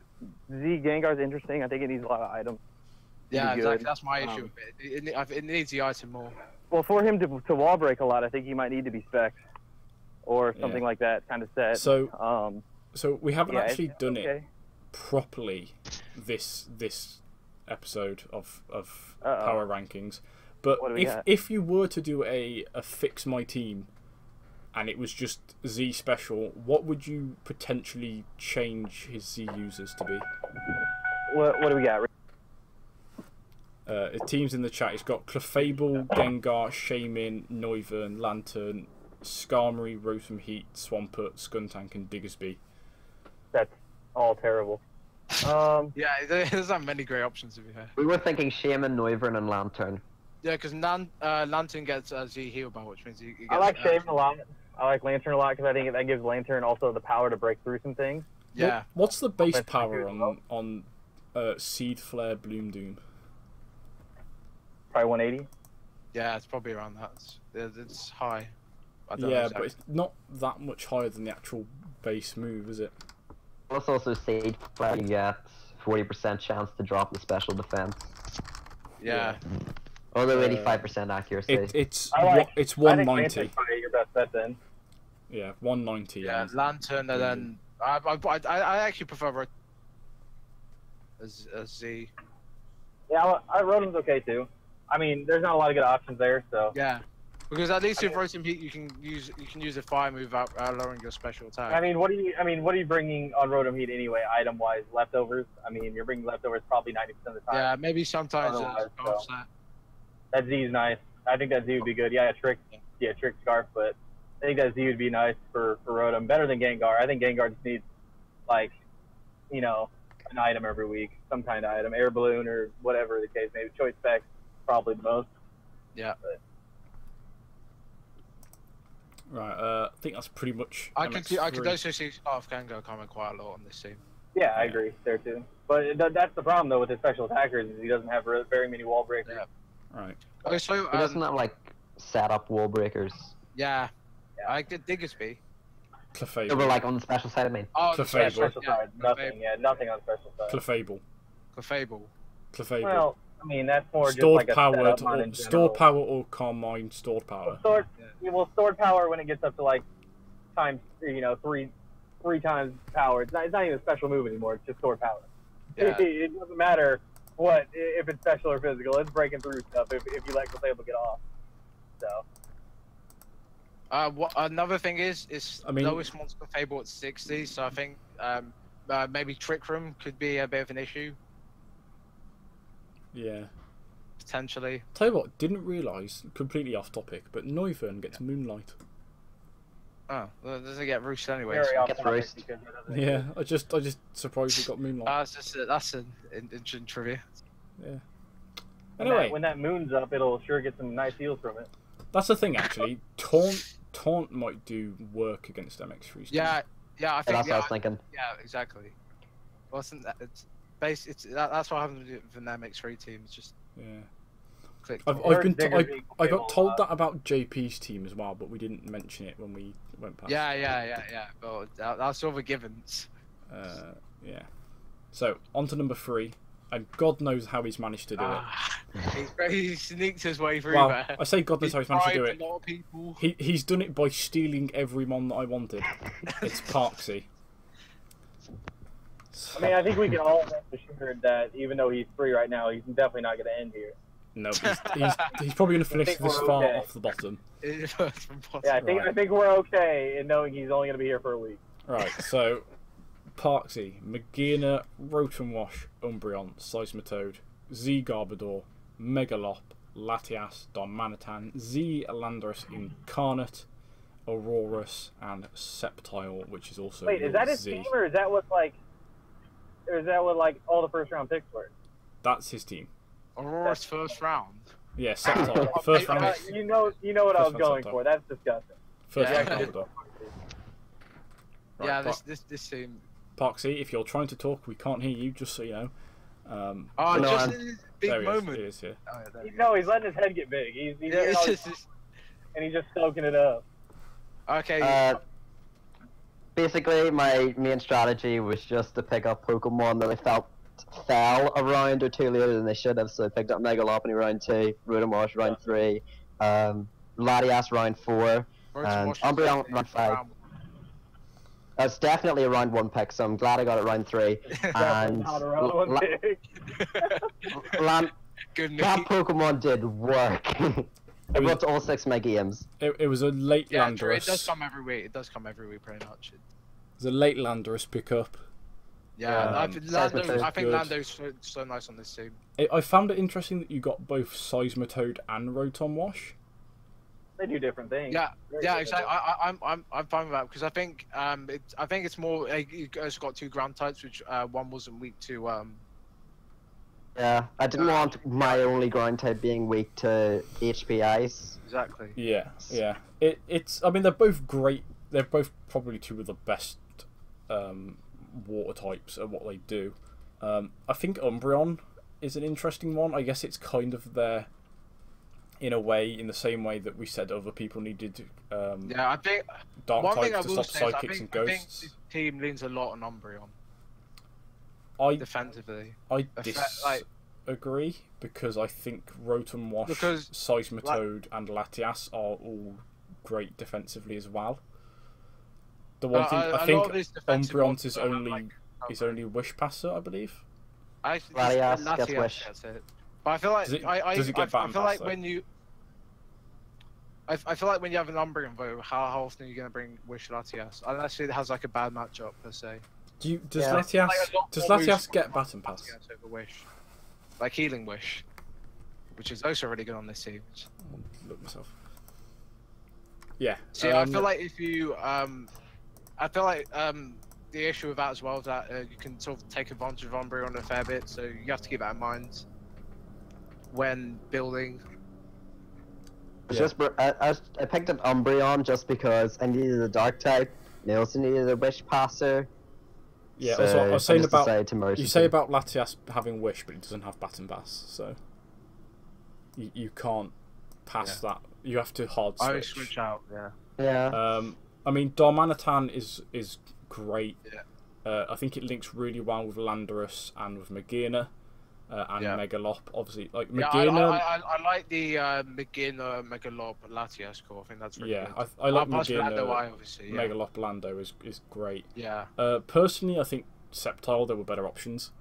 Z Gengar's interesting. I think it needs a lot of items. Yeah, Be exactly. good. That's my issue Um, it. It, it. it needs the item more. Well, for him to to wall break a lot, I think he might need to be spec or something like that, kind of set. So, um, so we haven't yeah, actually it's done it properly this this episode of of Uh-oh. power rankings. But What do we if got? if you were to do a a fix my team, and it was just Z special, what would you potentially change his Z users to be? What, what do we got? Uh, teams in the chat. He's got Clefable, Gengar, Shaymin, Noivern, Lanturn, Skarmory, Rotom Heat, Swampert, Skuntank, and Diggersby. That's all terrible. Um, Yeah, there- there's not many great options to be fair. We were thinking Shaymin, Noivern, and Lanturn. Yeah, because Lan- uh, Lanturn gets uh, Z heal bar, which means he, he gets, I like uh, Shaymin a lot. I like Lanturn a lot because I think that gives Lanturn also the power to break through some things. Yeah, What- what's the base Offensive power on on uh, Seed Flare Bloom Doom? Probably 180. yeah, it's probably around that. It's, it's- it's high. I don't Yeah, exactly. but it's not that much higher than the actual base move, is it? Plus, also Seed Flare, you get 40% chance to drop the special defense. yeah. Although Uh, 85% accuracy. It, it's I like- one- it's I think one ninety. Probably your best bet then. Yeah, one ninety. Yeah, Lanturn, and then I, I, I, I actually prefer Rot- as, as Z. Yeah, I, I Rotom's okay too. I mean, there's not a lot of good options there, so. Yeah, because at least with Rotom Heat, you can use you can use a fire move out uh, lowering your special attack. I mean, what are you? I mean, what are you bringing on Rotom Heat anyway, item wise? Leftovers. I mean, you're bringing leftovers probably 90% of the time. yeah, maybe sometimes it's so-. That Z is nice. I think that Z would be good. Yeah, trick. Yeah, trick scarf, but I think that Z would be nice for for Rotom. Better than Gengar. I think Gengar just needs like, you know, an item every week, some kind of item, air balloon or whatever the case. Maybe choice specs, probably the most. Yeah. Right. Uh, I think that's pretty much. I could MX3. I could also see Scarf Kango coming quite a lot on this team. Yeah, I agree there too. But th- that's the problem though with his special attackers is he doesn't have very many wall breakers. Yeah. Right. Also, He doesn't um, have like set up wall breakers. yeah, Yeah. I did Diggersby. Clefable. They were like on the special side. I mean, Oh, Clefable. special, Special yeah, side, nothing. Yeah, nothing on special side. Clefable. Clefable. Clefable. Well, I mean that's more just stored like a powered setup or on in stored power or Calm Mind stored power. Stored, Yeah. yeah, well, stored power when it gets up to like times, you know, three, three times power. It's not, it's not even a special move anymore. It's just stored power. Yeah. it doesn't matter what if it's special or physical. It's breaking through stuff if, if you let Clefable get off. So Uh, what another thing is, is I mean- lowest monster fable at 60, so I think um, uh, maybe Trick Room could be a bit of an issue Yeah. potentially. Tell you what, didn't realise, completely off topic, but Noivern gets Moonlight. Oh, well, doesn't get roosted anyway. so- off Gets topic roast. because it doesn't Yeah. I just I just surprised he got Moonlight. Ah, that's just a, that's an interesting trivia. yeah. When Anyway, that, when that moon's up, it'll sure get some nice heals from it. that's the thing actually. Taunt Taunt might do work against MX3. Yeah, yeah, I yeah, think that's what I was thinking. yeah, exactly. Wasn't that it's base? It's that, that's what happens with the MX3 team. It's just Yeah. click. I've, I've been t- bigger I, got told that about JP's team as well, but we didn't mention it when we went past. Yeah, yeah, yeah, yeah. Well, that, that's all the givens. Uh, yeah. So on to number three, and God knows how he's managed to do Ah, he's, he sneaked his way it. through Well, there. I say God knows how he's managed to do it. A lot of people. He he's done it by stealing every mon that I wanted. It's Parkzy. I mean, I think we can all rest assured that even though he's free right now, he's definitely not going to end here. No, he's, he's, he's probably going to finish this far okay. off the bottom. Yeah, I think Right. I think we're okay in knowing he's only going to be here for a week. Right, so Parkzy, Magearna, Rotenwash, Umbreon, Seismitoad, Z Garbodor, Megalop, Latias, Darmanitan, Z Landorus Incarnate, Aurorus, and Sceptile, which is also Wait, is that his Z. team or is that what like, or is that what like all the first round picks were? That's his team. Aurorus first round. Yeah, Sceptile. First round. Uh, you know, you know what I was going Sceptile. for. That's disgusting. First Yeah. round Garbodor. Right, yeah, this this this team. Parkzy, if you're trying to talk, we can't hear you, just so you know. Um, Oh, No, just I'm- in big there he is, moment. he is, yeah. Oh, yeah, He- No, he's letting his head get big. He's, he's Yeah, getting it's all- just, it's- and he's just soaking it up. okay. Uh, basically, my main strategy was just to pick up Pokemon that I felt fell around or two later than they should have. So I picked up Mega Lopunny round two, Rotom Wash round three, um, Latias round four. And to Wash is Umbreon round five. That's definitely a round one pick, so I'm glad I got it round three. And Not around one la-. Good that. Pokemon did work. I brought all six of my games. It, it was a late Yeah, true, it does come every week. It does come every week, pretty much. It- It was a late Landorus pickup. Yeah, Um, I think, Lando, I think. Lando's so, so nice on this team. I I found it interesting that you got both Seismitoad and Rotom Wash. They do different things. Yeah, Very yeah, exactly. I, I, I'm, I'm, I'm fine with that because I think, um, it, I think it's more. Uh, you guys got two ground types, which uh, one wasn't weak to. Um, Yeah, I didn't want my only ground type being weak to HPIs. exactly. Yeah, yeah. It it's. I mean, they're both great. They're both probably two of the best um, water types at what they do. Um, I think Umbreon is an interesting one. I guess it's kind of their, in a way, in the same way that we said other people needed um, Yeah, I think dark one thing I types to will stop say is I psychics think, and I think ghosts. this team leans a lot on Umbreon I defensively. I Effe- like- disagree because I think Rotom Wash, Because, Seismitoad, and Latias are all great defensively as well. The Uh, one thing I, lot think of his defensive Umbreon's is only like, is only Wish Passer, I believe. I actually- Latias Latias gets Wish. gets it. But I feel like it- I, I, I, I feel Pass, like though? when you. I, I feel like when you have an Umbreon vote, how, how often are you going to bring Wish Latias? Unless it has like a bad matchup per se. Do you, does Yeah. Latias Like, does more Latias get from Baton Pass? Over Wish. Like Healing Wish. Which is also really good on this team. Look myself. Yeah. See, I um, feel like if you, um, I feel like um, the issue with that as well is that uh, you can sort of take advantage of Umbreon a fair bit, so you have to keep that in mind when building. It's Yeah. just I, I, I picked up Umbreon just because I needed a dark type. and I also needed a wish passer. Yeah, so also, I was saying just about decided to you say two. about Latias having wish, but he doesn't have bat and bass, so you, you can't pass that. You have to hard switch. always switch out. Yeah. yeah. Um, I mean, Darmanitan is is great. Yeah. Uh, I think it links really well with Landorus and with Magearna uh, and Yeah. Megalop. Obviously, like Yeah, I, Magearna. I, I, I like the uh, Magearna, Megalob, Latias core. I think that's really yeah, good. I, I like plus Magearna. Lando, I obviously. Yeah. Megalop Lando is is great. yeah. Uh, personally, I think Sceptile there were better options.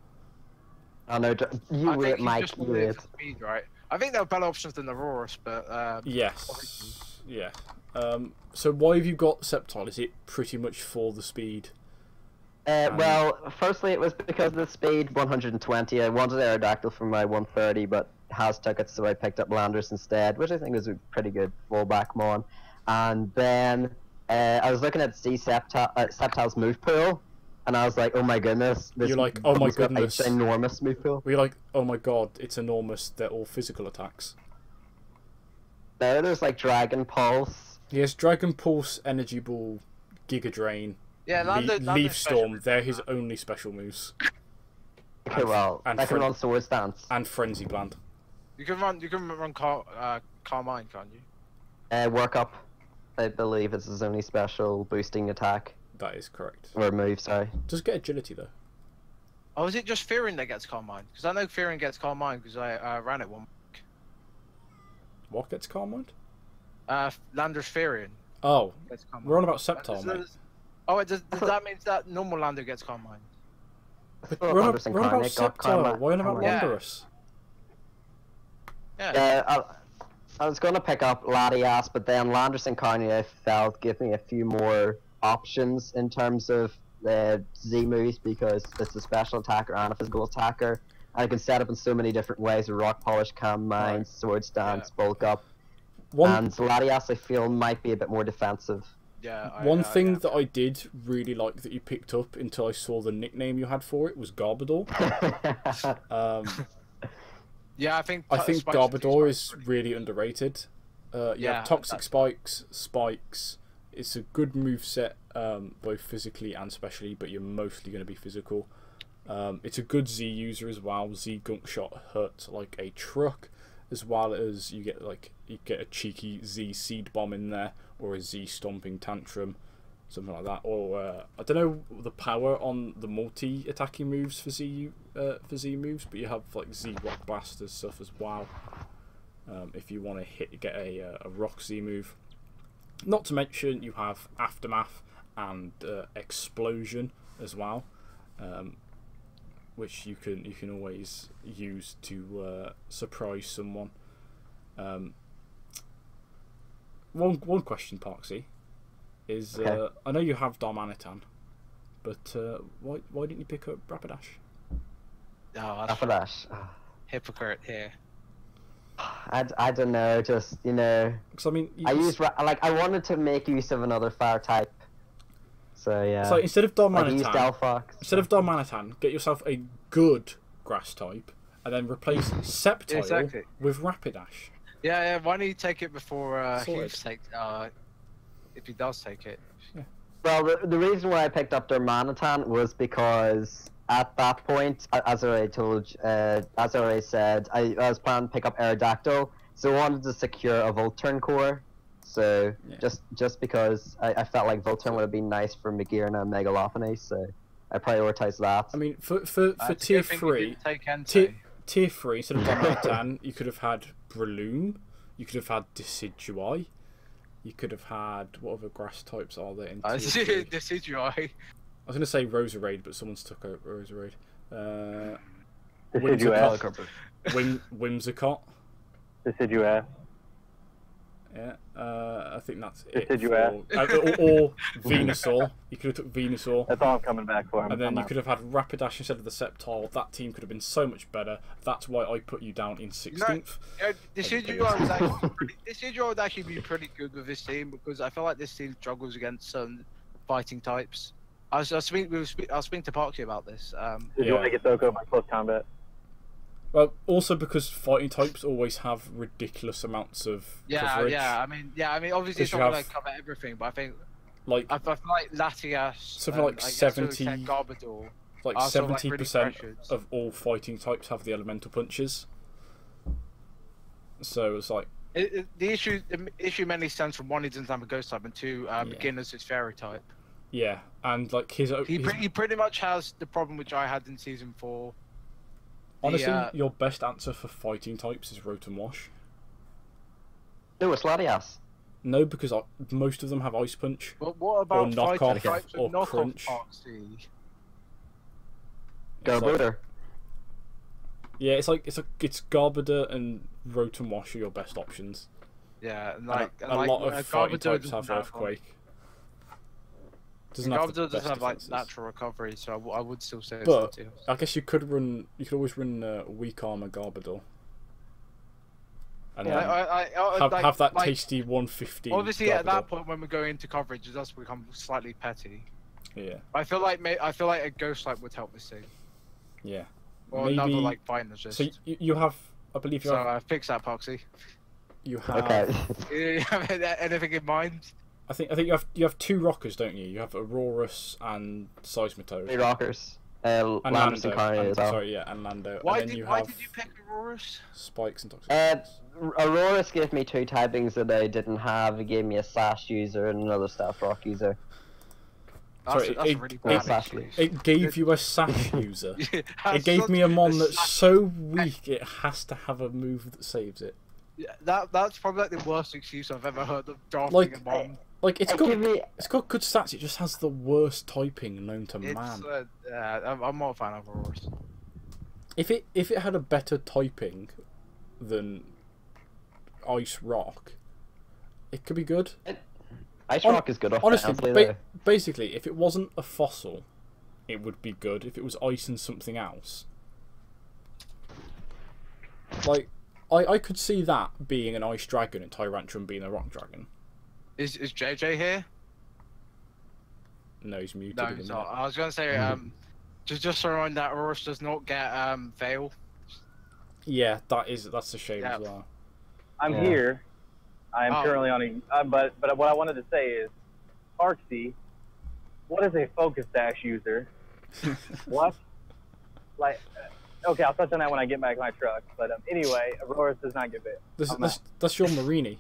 I know. d- You I wait, think he's Mike. You wanted it wait. speed, right? I think there were better options than the Aurorus, but um, Yes. Yeah. Um, so why have you got Sceptile? Is it pretty much for the speed? Uh, Um, well, firstly, it was because of the speed 120. I wanted Aerodactyl for my 130, but Haz took it, so I picked up Landers instead, which I think is a pretty good fullback mon. And then uh, I was looking at C Sceptile, uh, Sceptile's move pool, and I was like, oh my goodness. This You're like, oh my one's got a goodness. enormous move pool. Were like, oh my god, it's enormous, they're all physical attacks? Now there's like Dragon Pulse. Yes, Dragon Pulse, Energy Ball, Giga Drain, yeah, Le- Lando, Lando's Leaf Storm, they're his that. only special moves. Okay, And- well, and I can Fren- run Swords Dance. And Frenzy Plant. You can run, you can run Car, uh, Calm Mind, can't you? Uh, work up. I believe it's his only special boosting attack That is correct. or move. Sorry. Does get agility though. Oh, is it just Therian that gets Calm Mind? Because I know Therian gets Calm Mind because I uh, ran it one. What gets Calm Mind? Uh, Lander's Therian Oh, gets Calm Mind. we're on about Sceptile, does- mate. Does- Oh, it does, does that mean that normal Lando gets Calm Mind? But thought we're on, Anderson we're on about Carmichael got why on about Yeah. Landorus? Yeah. Yeah, I, I was going to pick up Latias, but then Landers and Carney I felt give me a few more options in terms of the Z moves because it's a special attacker and a physical attacker. And I can set up in so many different ways with Rock Polish, Calm Mind, Right. Swords Dance, Bulk Up. One, And Latias I feel might be a bit more defensive. Yeah. I- One uh, thing yeah. that I did really like that you picked up until I saw the nickname you had for it was Garbodor. Um, Yeah, I think. I t- think Spikes- Garbodor is Spikes- really underrated. Uh, you Yeah, Toxic that's- Spikes, Spikes. It's a good move set, um, both physically and specially, but you're mostly going to be physical. Um, it's a good Z user as well. Z Gunk Shot hurts like a truck, as well as you get like you get a cheeky Z Seed Bomb in there or a Z Stomping Tantrum, something like that. Or uh, I don't know the power on the multi attacking moves for Z uh, for Z moves, but you have like Z Rock Blasters stuff as well. Um, if you want to hit get a uh, a Rock Z move, not to mention you have Aftermath and uh, Explosion as well. Um, which you can you can always use to uh, surprise someone. Um, one one question, Parkzy, is Okay. uh, I know you have Darmanitan, but uh, why why didn't you pick up Rapidash? Oh, that's Rapidash. hypocrite here. I, I don't know, just, you know, Because I mean, you I can s- used, like, I wanted to make use of another fire type. So, yeah. so instead of like, Darmanitan, Delphox. instead of Darmanitan, get yourself a good grass type, and then replace Sceptile exactly. with Rapidash. Yeah, yeah. Why don't you take it before uh, Sorted. Hughes takes? Uh, if he does take it. Well, the, the reason why I picked up Darmanitan was because at that point, as I already told, uh, as I already said, I, I was planning to pick up Aerodactyl, so I wanted to secure a Volturn core. So Yeah. just just because I, I felt like Volturn would have been nice for Magearna and Mega Lopunny, so I prioritized that. I mean, for for, Uh, for it's tier good thing you three, Take Entei. tier, tier three instead of Darmanitan, you could have had Breloom, you could have had Decidueye, you could have had what other grass types are there in Uh, tier three? Decidueye. I was going to say Roserade, but someone's took out Roserade. Uh, Deciduous. Whimsicott. Whim, Whimsicott. Deciduous. Yeah, uh, I think that's it. Deciduous. For, uh, or, or Venusaur. You could have took Venusaur. That's all I'm coming back for. I'm, And then I'm you out. could have had Rapidash instead of the Sceptile. That team could have been so much better. That's why I put you down in 16th. Yeah, Decidueye was actually pretty, Decidueye would actually be pretty good with this team because I feel like this team struggles against some fighting types. I was, I was speaking, we were spe- I was speaking to Parky about this. Um, Did you want to get Soko by close combat? Well, also because fighting types always have ridiculous amounts of yeah, coverage. yeah. I mean, yeah. I mean, obviously it's not going to cover everything, but I think Like I, I feel like Latias, Something like I guess to an 70 extent Garbodor. like are sort of, like, seventy really percent of all fighting types have the elemental punches. So it's like It, it, the issue, the issue mainly stems from one, he doesn't have a ghost type, and two, um, Yeah. beginners is fairy type. yeah, and like his, He, his pretty, he pretty much has the problem which I had in season four. The, honestly uh, your best answer for fighting types is Rotom Wash. No, it's Latias. No, because I, most of them have Ice Punch. But what about knockoff fighting types or with knockoff crunch. Foxy? It's like- Garbodor. yeah, it's like it's like it's Garbodor and Rotom Wash are your best options. Yeah, and And like a, and a like, lot uh, of fighting Garbodor types have Earthquake. Doesn't have the doesn't have like natural recovery, so I, w- I would still say But- it's I guess you could run. You could always run uh, weak armor Garbodor. And Yeah, then I, I, I, have, like, have that like, tasty 150. Obviously, at that point when we go into coverage, it does become slightly petty. Yeah, I feel like may, I feel like a ghost light would help this team, yeah. or another like fighting assist. So you, you have, I believe you So have, uh, fix that, Poxy. you have. Okay. You have anything in mind? I think I think you have you have two rockers, don't you? You have Aurorus and Seismitoad. Three Rockers. Uh, And Landis and Lando. Carney and- as well. Sorry, yeah, and Lando. Why and then did you Why did you pick Aurorus? spikes and toxic. Uh, Spikes. Aurorus gave me two typings that I didn't have. It gave me a Sash user and another Stealth Rock user. That's, Sorry, a, that's it- really it- bad Exactly. It gave you a sash user. Yeah, It gave me a mon that's sash- so weak it has to have a move that saves it. Yeah, that that's probably like the worst excuse I've ever heard of drafting Like, a mon. Like it's It got gave me it's got good stats. It just has the worst typing known to It's man. uh, yeah, I'm, I'm not a fan of Aurorus. If it if it had a better typing than Ice Rock, it could be good. Ice Hon- Rock is good Honestly, ba- basically, if it wasn't a fossil, it would be good. If it was ice and something else, like I I could see that being an ice dragon and Tyrantrum being a rock dragon. Is is JJ here? No, he's muted. No, he's not. I was gonna say um, just just to remind that Aurorus does not get um veil. Yeah, that is that's a shame Yeah. as well. I'm Yeah. here. I'm Oh. currently on a. Uh, but but what I wanted to say is, Parkzy, what is a focus dash user? what? Like, uh, okay, I'll touch on that when I get back my truck. But um, anyway, Aurora does not get bit. This, I'm this, that's your Mareanie,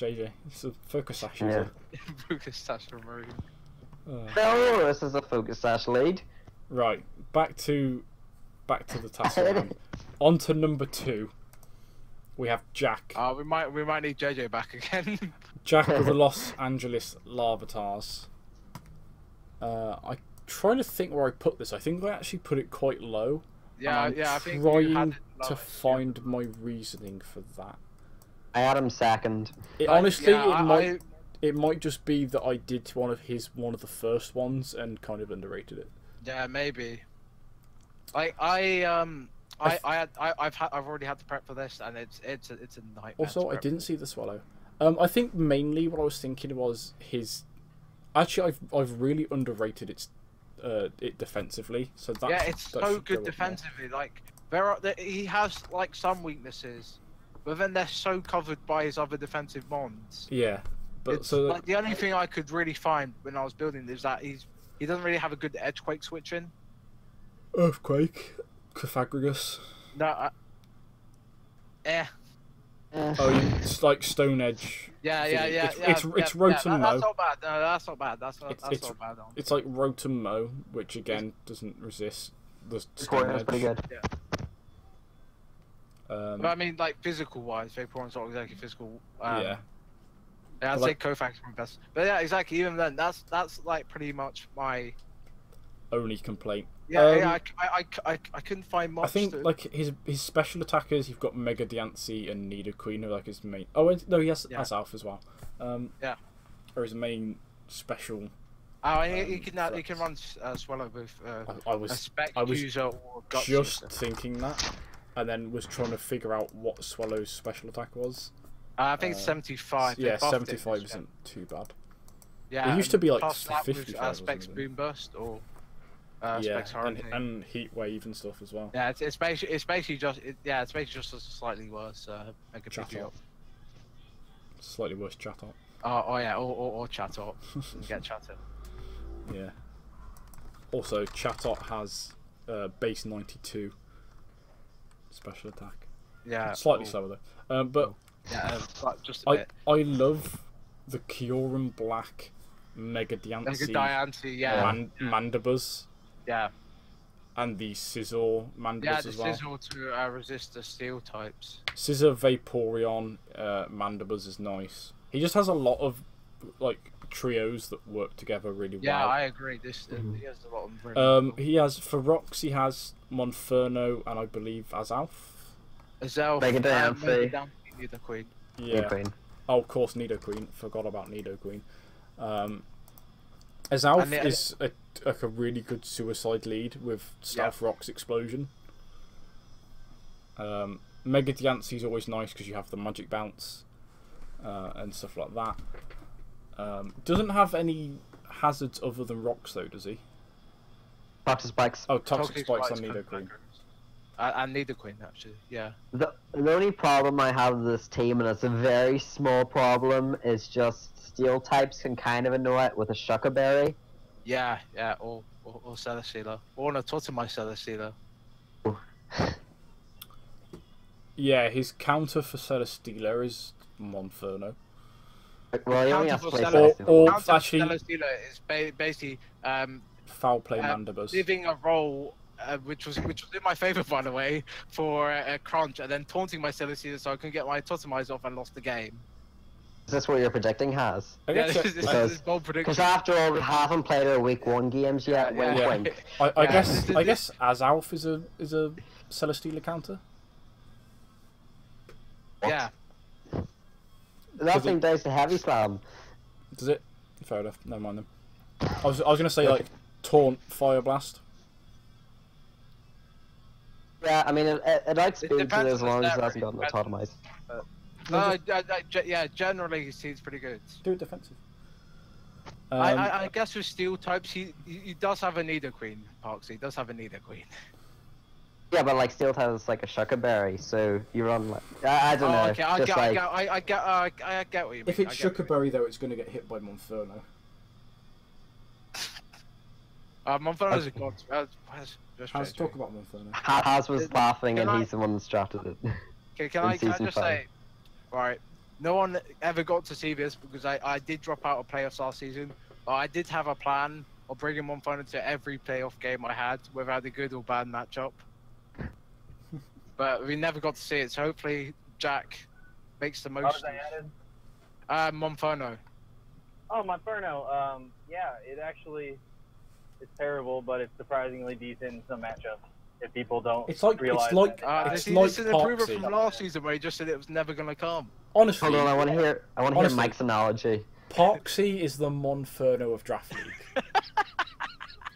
JJ. It's a focus sash Yeah. user. Lucas Sasha Maroon. Uh, Aurorus is a Focus Sash lead. right, back to back to the Tasselman. On to number two. We have Jack. Uh, we might we might need JJ back again. Jack of the Los Angeles Larvatars. Uh, I trying to think where I put this. I think I actually put it quite low. yeah, and I'm yeah. I think trying you had it to lowest, yeah. find my reasoning for that. I had him second. It, Like, honestly, yeah, it I- might I- it might just be that I did to one of his one of the first ones and kind of underrated it. Yeah, maybe. Like I um I I f- I had I, I've had I've already had to prep for this and it's it's a, it's a nightmare. to Also, I didn't see the Swellow. Um, I think mainly what I was thinking was his. Actually, I've I've really underrated its, uh, it defensively. So that yeah, it's that so good go more. defensively. Like there are there, he has like some weaknesses, but then they're so covered by his other defensive mons. Yeah, but It's, so like the only thing I could really find when I was building is that he's he doesn't really have a good edge quake switching. earthquake, Cryphagragus. No, I, eh. Eh. Oh, it's like Stone Edge. Yeah, yeah, yeah, It's- yeah. it's- yeah, it's yeah, Rotom that- Mow. That's not bad. No, that's not bad. That's not. It's- that's it's- not bad. On. It's like Rotom Mo, which again doesn't resist the Stone Scoring was Edge. pretty good. Um, But I mean, like physical wise, Vaporeon's not exactly physical. Um, yeah, Yeah, I'd say Kofax my best. But yeah, exactly. Even then, that's that's like pretty much my. only complaint. Yeah, Um, yeah. I, I, I, I, couldn't find much. I think to... like his his special attackers, you've got Mega Diancie and Nidoqueen, who are like his main. Oh and- no, he has Yeah. has Alpha as well. Um, Yeah. Or his main special. Oh, he, he um, can uh, he can run threats. uh, Swellow with uh, I, I a was spec I was user or just user. thinking that, and then was trying to figure out what Swellow's special attack was. Uh, I think uh, it's seventy five. yeah, seventy five isn't too bad. Yeah. It used to be like 50 with, uh, wasn't Specs? Boom Burst or uh, yeah, Specs and, and heat wave and stuff as well. Yeah, it's, it's basically it's basically just it, yeah, it's basically just a slightly worse uh, Mega Chat Pidgeot. Op. Slightly worse chat up. Oh, oh yeah, or or, or Chatot. You can get Chatot. Yeah. Also, Chatot has uh, base 92 special attack. Yeah, Slightly or- slower though. Um, but Yeah, uh, but just a I bit. I love the Kioran Black Mega Mega Diancie Diancie, yeah, Man- Mandibuzz yeah, and the Scizor Mandibuzz yeah. The as well. sizzle to uh, resist the steel types. Scizor Vaporeon uh, Mandibuzz is nice. He just has a lot of like trios that work together really Yeah, well. Yeah, I agree. This uh, Mhm. he has a lot of really Um, cool- he has for rocks. He has Monferno and I believe Azalf. Azelf, Mega uh, Diancie. Mega Diancie, Queen. Yeah. Queen. Oh, of course, Nidoqueen. Forgot about Nidoqueen. Um, Azelf And the- is a, like a really good suicide lead with Stealth Rock's explosion. Um, Mega Diancie is always nice because you have the magic bounce uh, and stuff like that. Um, doesn't have any hazards other than rocks though, does he? Toxic spikes. Oh, toxic, spikes on Spikes Nidoqueen. can- Uh, and Nidoqueen actually, yeah. The, the only problem I have with this team, and it's a very small problem, is just steel types can kind of annoy it with a Shuca Berry. Yeah, yeah, or or, or Celesteela. Or no, Totemi Celesteela. Yeah, his counter for Celesteela is Monferno. Well, he only has to play for Or, Celesteela. or Counter actually, Celesteela is ba- basically um, foul play Um, Mandibuzz. living a role uh, which was which was in my favor by the way for uh, crunch and then taunting my Celesteela so I couldn't get my Autotomize off and lost the game. Is this what you're predicting has? I Yeah, this it- is, this because- is bold prediction. Because after all, we haven't played our week one games yet. Yeah, wink, yeah. wink. I, I Yeah, guess this is- I guess Azelf is a is a Celesteela counter. yeah, That Does thing it- does the heavy slam. Does it? Fair enough. Never mind them. I was I was gonna say like taunt fire blast. Yeah, I mean, it, it, it outspeeds it as long as it stat hasn't got rate. an automize. no, I- I- I- ge- yeah. Generally, he seems pretty good. Do it defensive. Um, I, I, I guess with steel types, he, he he does have a Nidoqueen. Parks, he does have a Nidoqueen. Yeah, but like steel has like a Shuca Berry, so you run like I, I don't know. Oh, okay, I just get, like I get, I, I get, I, I get what you mean. if it's I get what you mean. Shuca Berry though, it's gonna get hit by Monferno. Uh, Monferno's a god. Uh, where's- where's Let's talk about Monferno. Ha- Haz was laughing, can and I- he's the one that started it. Okay, can I, can I just five. say, right, no one ever got to see this because I, I did drop out of playoffs last season. But I did have a plan of bringing Monferno to every playoff game I had, whether I had a good or bad matchup. but we never got to see it, so hopefully Jack makes the most. was I added? Uh, Monferno. Oh, Monferno. Um, yeah, it actually is terrible, but it's surprisingly decent in some matchups. If people don't It's like realize it's like that. Uh, It's this, is- like this is an improver from last season where he just said it was never going to come. honestly. Hold on, I want to hear. I want to hear Mike's analogy. Parkzy is the Monferno of Draft League.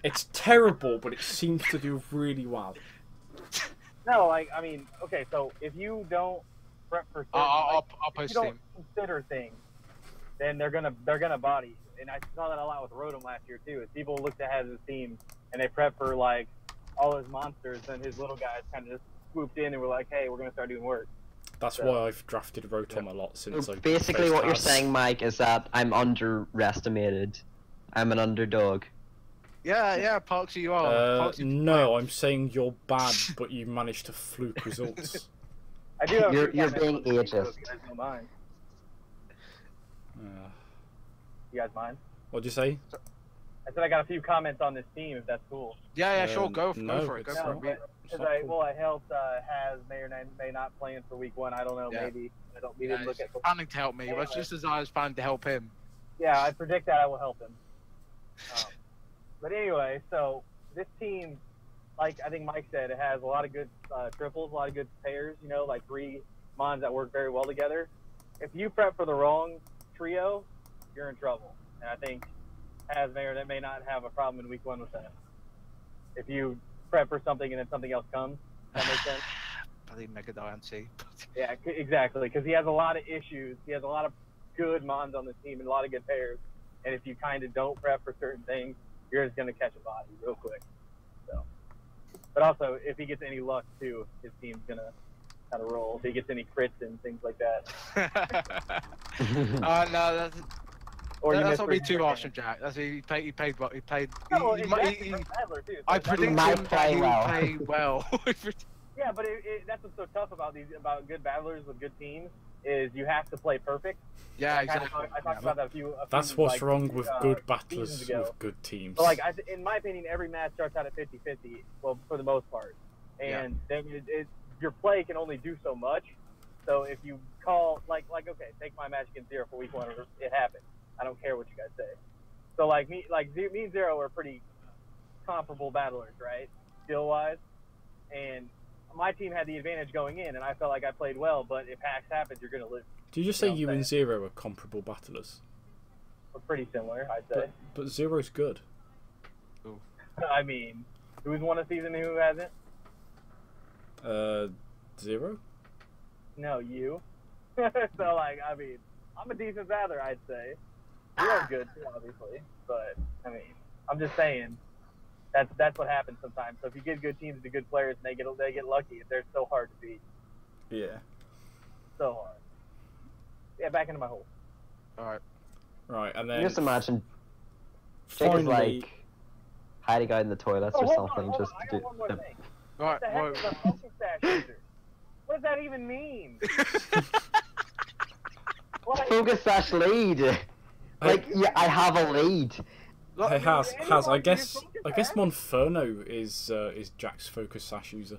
it's terrible, but it seems to do really well. No, like I mean, okay, so if you don't prep for, certain, I'll, I'll, like, I'll, I'll if you don't him. consider things, then they're gonna they're gonna body. You. And I saw that a lot with Rotom last year too. Is people looked ahead of his team and they prep for like all his monsters, and his little guys kind of just swooped in and were like, "Hey, we're gonna start doing work." That's So- why I've drafted Rotom a lot since I Basically, faced what you're saying, Mike, is that I'm underestimated. I'm an underdog. Yeah, yeah, Parkzy, you are. Uh, Parkzy- no, I'm saying you're bad, but you managed to fluke results. I do. Have You're- you're being on the team, so ageist. If you guys don't mind, Uh, you guys mind? what'd you say? I said I got a few comments on this team, if that's cool. Yeah, yeah, sure, Um, go, for no, go for it, go it's for No, it. not. We- but It's because I cool. well, I helped uh, Haz may or may may not playing for week one. I don't know, Yeah. maybe. I don't. We Yeah, didn't look at. The, planning to help me, but just as I was planning to help him. yeah, I predict that I will help him. Um, but anyway, so this team, like I think Mike said, it has a lot of good uh, triples, a lot of good pairs. You know, like three mons that work very well together. If you prep for the wrong trio, you're in trouble. And I think Haz may or may not have a problem in week one with that. If you prep for something and then something else comes, that makes sense. Bloody Mega Diancie. Yeah, c- exactly. Because he has a lot of issues. He has a lot of good mons on the team and a lot of good pairs. and if you kind of don't prep for certain things, you're just gonna catch a body real quick. So, but also if he gets any luck too, his team's gonna kind of roll. If he gets any crits and things like that, uh, no, that's, or you that's not be too turn. harsh from Jack. That's he played. He played what he played. No, he, well, he, might- he- too. So I that's- predict might him play he well. will play well. Yeah, but it, it, that's what's so tough about these about good battlers with good teams is you have to play perfect. yeah, I, kinda exactly. I talked about that a few. A That's few, what's like, wrong with uh, good battlers with good teams. But like, I, th- in my opinion, every match starts out at 50-50, well, for the most part, Yeah. and then it, it, your play can only do so much. So if you call, like, like okay, take my match against Zero for week one, it happened. I don't care what you guys say. So like me, like Z- me and Zero are pretty comparable battlers, right, skill wise, and my team had the advantage going in, and I felt like I played well. But if hacks happens, you're gonna lose. Do you just say you know you and Zero are comparable battlers? We're pretty similar, I'd say. But, but Zero's good. I mean, who's won a season and who hasn't? Uh, Zero? No, you. so like, I mean, I'm a decent battler, I'd say. You're ah. good too, obviously, but I mean, I'm just saying that's that's what happens sometimes. So if you get good teams to good players and they get they get lucky, they're so hard to beat, Yeah. so hard. Yeah, back into my hole. All right. Right, and then You Just imagine Jake is like hiding out in the toilets Oh, or hold on, something just on. To got do. one more the- thing. All What right. the heck well- is a focus stash user? What does that even mean? Focus slash lead. Like yeah, I have a lead. Look, Hey, has has I guess I guess sash? Monferno is uh, is Jack's focus sash user.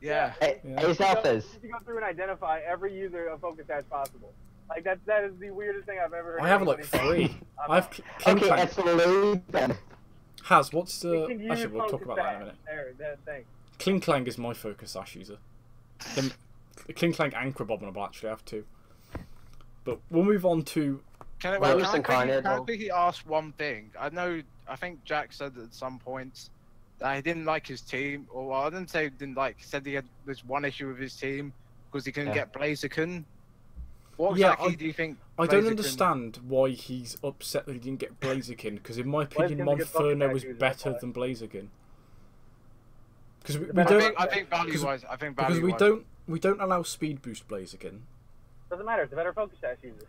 yeah. Hey, Yeah. hey, You Self go- you go through and identify every user of focus as possible. Like that that is the weirdest thing I've ever heard. I have like anybody say. three. I'm I have out. Cl- King Okay, Clank. it's the lead then. Has what's the can use actually we'll talk about that in a minute. There, that thing. Klinklang is my focus sash user. Him, Klinklang and Crabominable actually have two. But we'll move on to Can I, Well, wait, can I, Emerson quickly, Kanye, can I though. quickly ask one thing? I know, I think Jack said at some points that he didn't like his team, or well, I didn't say he didn't like. He said he had this one issue with his team because he couldn't Yeah. get Blaziken. What Yeah, exactly I- do you think? I don't understand why he's upset that he didn't get Blaziken because in my opinion Blaziken's a good focus Monferno was better than Blaziken. Because we, we I I don't think, I think value because- wise, I think because we don't we don't allow speed boost Blaziken. Doesn't matter. It's a better focus stash user.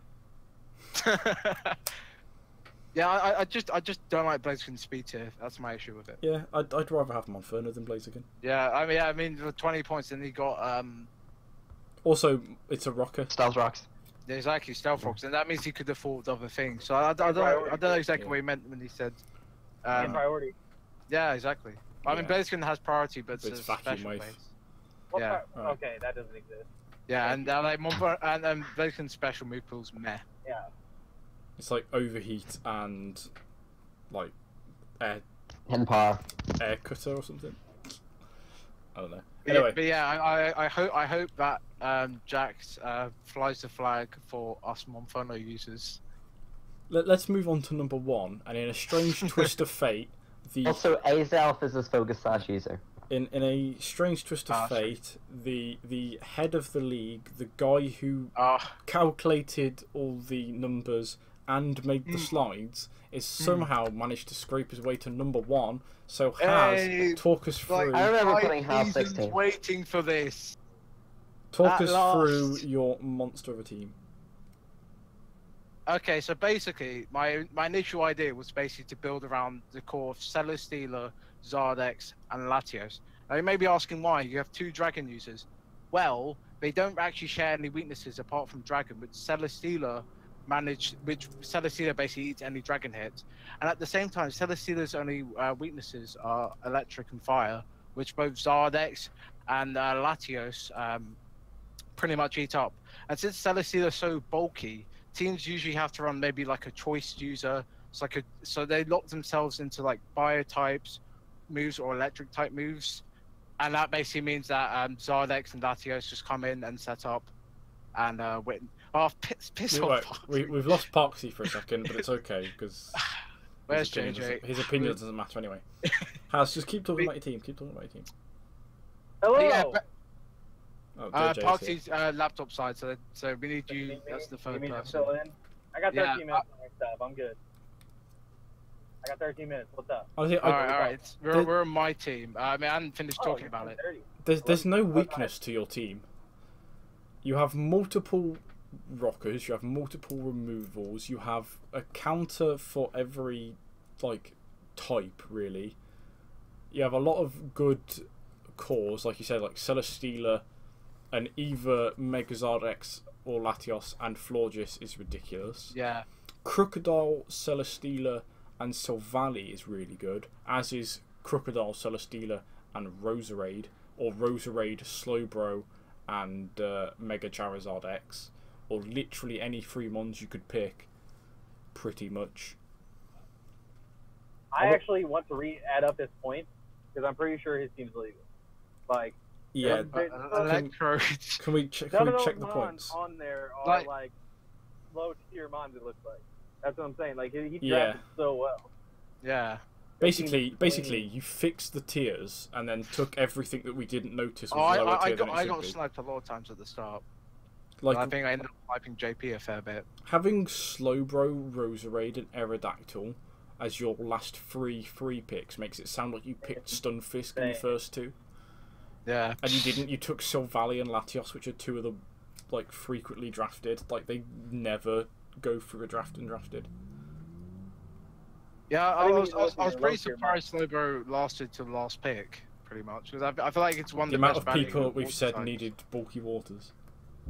yeah, I, I just, I just don't like Blaziken's speed tier. That's my issue with it. Yeah, I'd, I'd rather have Monferno than Blaziken. Yeah, I mean, yeah, I mean, for 20 points, and he got um Also, it's a rocker. Stealth rocks. Yeah, exactly stealth rocks, and that means he could afford other things. So I, I, don't, know, I don't know exactly Yeah. what he meant when he said. Main Um, priority. yeah, exactly. I mean, Yeah. Blaziken has priority, but But it's, it's a vacuum special wave. base. What yeah. pri- Right. Okay, that doesn't exist. Yeah, and uh, like Monfer- and um, Blaziken's special move pool's meh. Yeah. It's like overheat and like air Hidden power. air cutter or something. I don't know. But yeah- Anyway, but yeah, I, I, I hope I hope that um, Jax uh, flies the flag for us Monferno users. let, us move on to number one. And in a strange twist of fate, the Also, Azelf is his focus slash user. in in a strange twist of sorry. fate, the the head of the league, the guy who Ah, calculated all the numbers and made the Mm. slides, is somehow managed to scrape his way to number one. So Haz Hey, talk us like, through I remember putting half seasons 16. waiting for this. talk at us last. through your monster of a team. Okay, so basically, my my initial idea was basically to build around the core of Celesteela, Zardex, and Latios. Now you may be asking why. You have two dragon users. Well, they don't actually share any weaknesses apart from dragon, which Celesteela managed, which Celesteela basically eats any dragon hits. And at the same time, Celesteela's only uh, weaknesses are electric and fire, which both Zardex and uh, Latios um, pretty much eat up. And since Celesteela is so bulky, teams usually have to run maybe like a choice user. It's like a so they lock themselves into like bio types moves or electric type moves, and that basically means that um, Zardex and Latios just come in and set up and uh, win. Oh, piss, piss Right, off! we, we've lost Parkzy for a second, but it's okay because Where's his opinion, JJ? doesn't, his opinion doesn't matter anyway. Haz just keep talking We- about your team. Keep talking about your team. Hello. Yeah, but, Oh, uh, Parkzy's uh, laptop side, so so we need You you. need me? That's the You third need person. in? I got 13 Yeah, minutes on my stuff. I'm good. I got 13 minutes. What's up? I think All I, right, all right. We're, The- we're on my team. Uh, I mean, I hadn't finished Oh, talking you're about it. there's there's no go ahead. weakness to your team. You have multiple rockers. You have multiple removals. You have a counter for every like type really. You have a lot of good cores, like you said, like Celesteela, and either Megazard X or Latios and Florges is ridiculous. Yeah. Krookodile, Celesteela, and Silvally is really good, as is Krookodile, Celesteela, and Roserade, or Roserade, Slowbro, and uh, Mega Charizard X, or literally any three mons you could pick, pretty much. I actually want to re add up his points because I'm pretty sure his team's legal. Like, Yeah. They- Uh, Electrode. Can we check? Can we check the points? on there are Like- like, low tier mons. It looks like. That's what I'm saying. Like he, he Yeah. drafted so well. Yeah. Basically, basically, you fixed the tiers and then took everything that we didn't notice Oh, was I, lower I, I tier got than it I got be. sniped a lot of times at the start. Like I think I ended up sniping JP a fair bit. having Slowbro, Roserade, and Aerodactyl as your last three free picks makes it sound like you picked Stunfisk in the first two, Yeah. and you didn't. You took Silvally and Latios, which are two of the like frequently drafted. Like they never go through a draft and drafted. Yeah, I I, was, I was, I was pretty surprised Slowbro lasted to the last pick, pretty much. Because I, I feel like it's one of The the, amount of value people we've said types. needed bulky waters.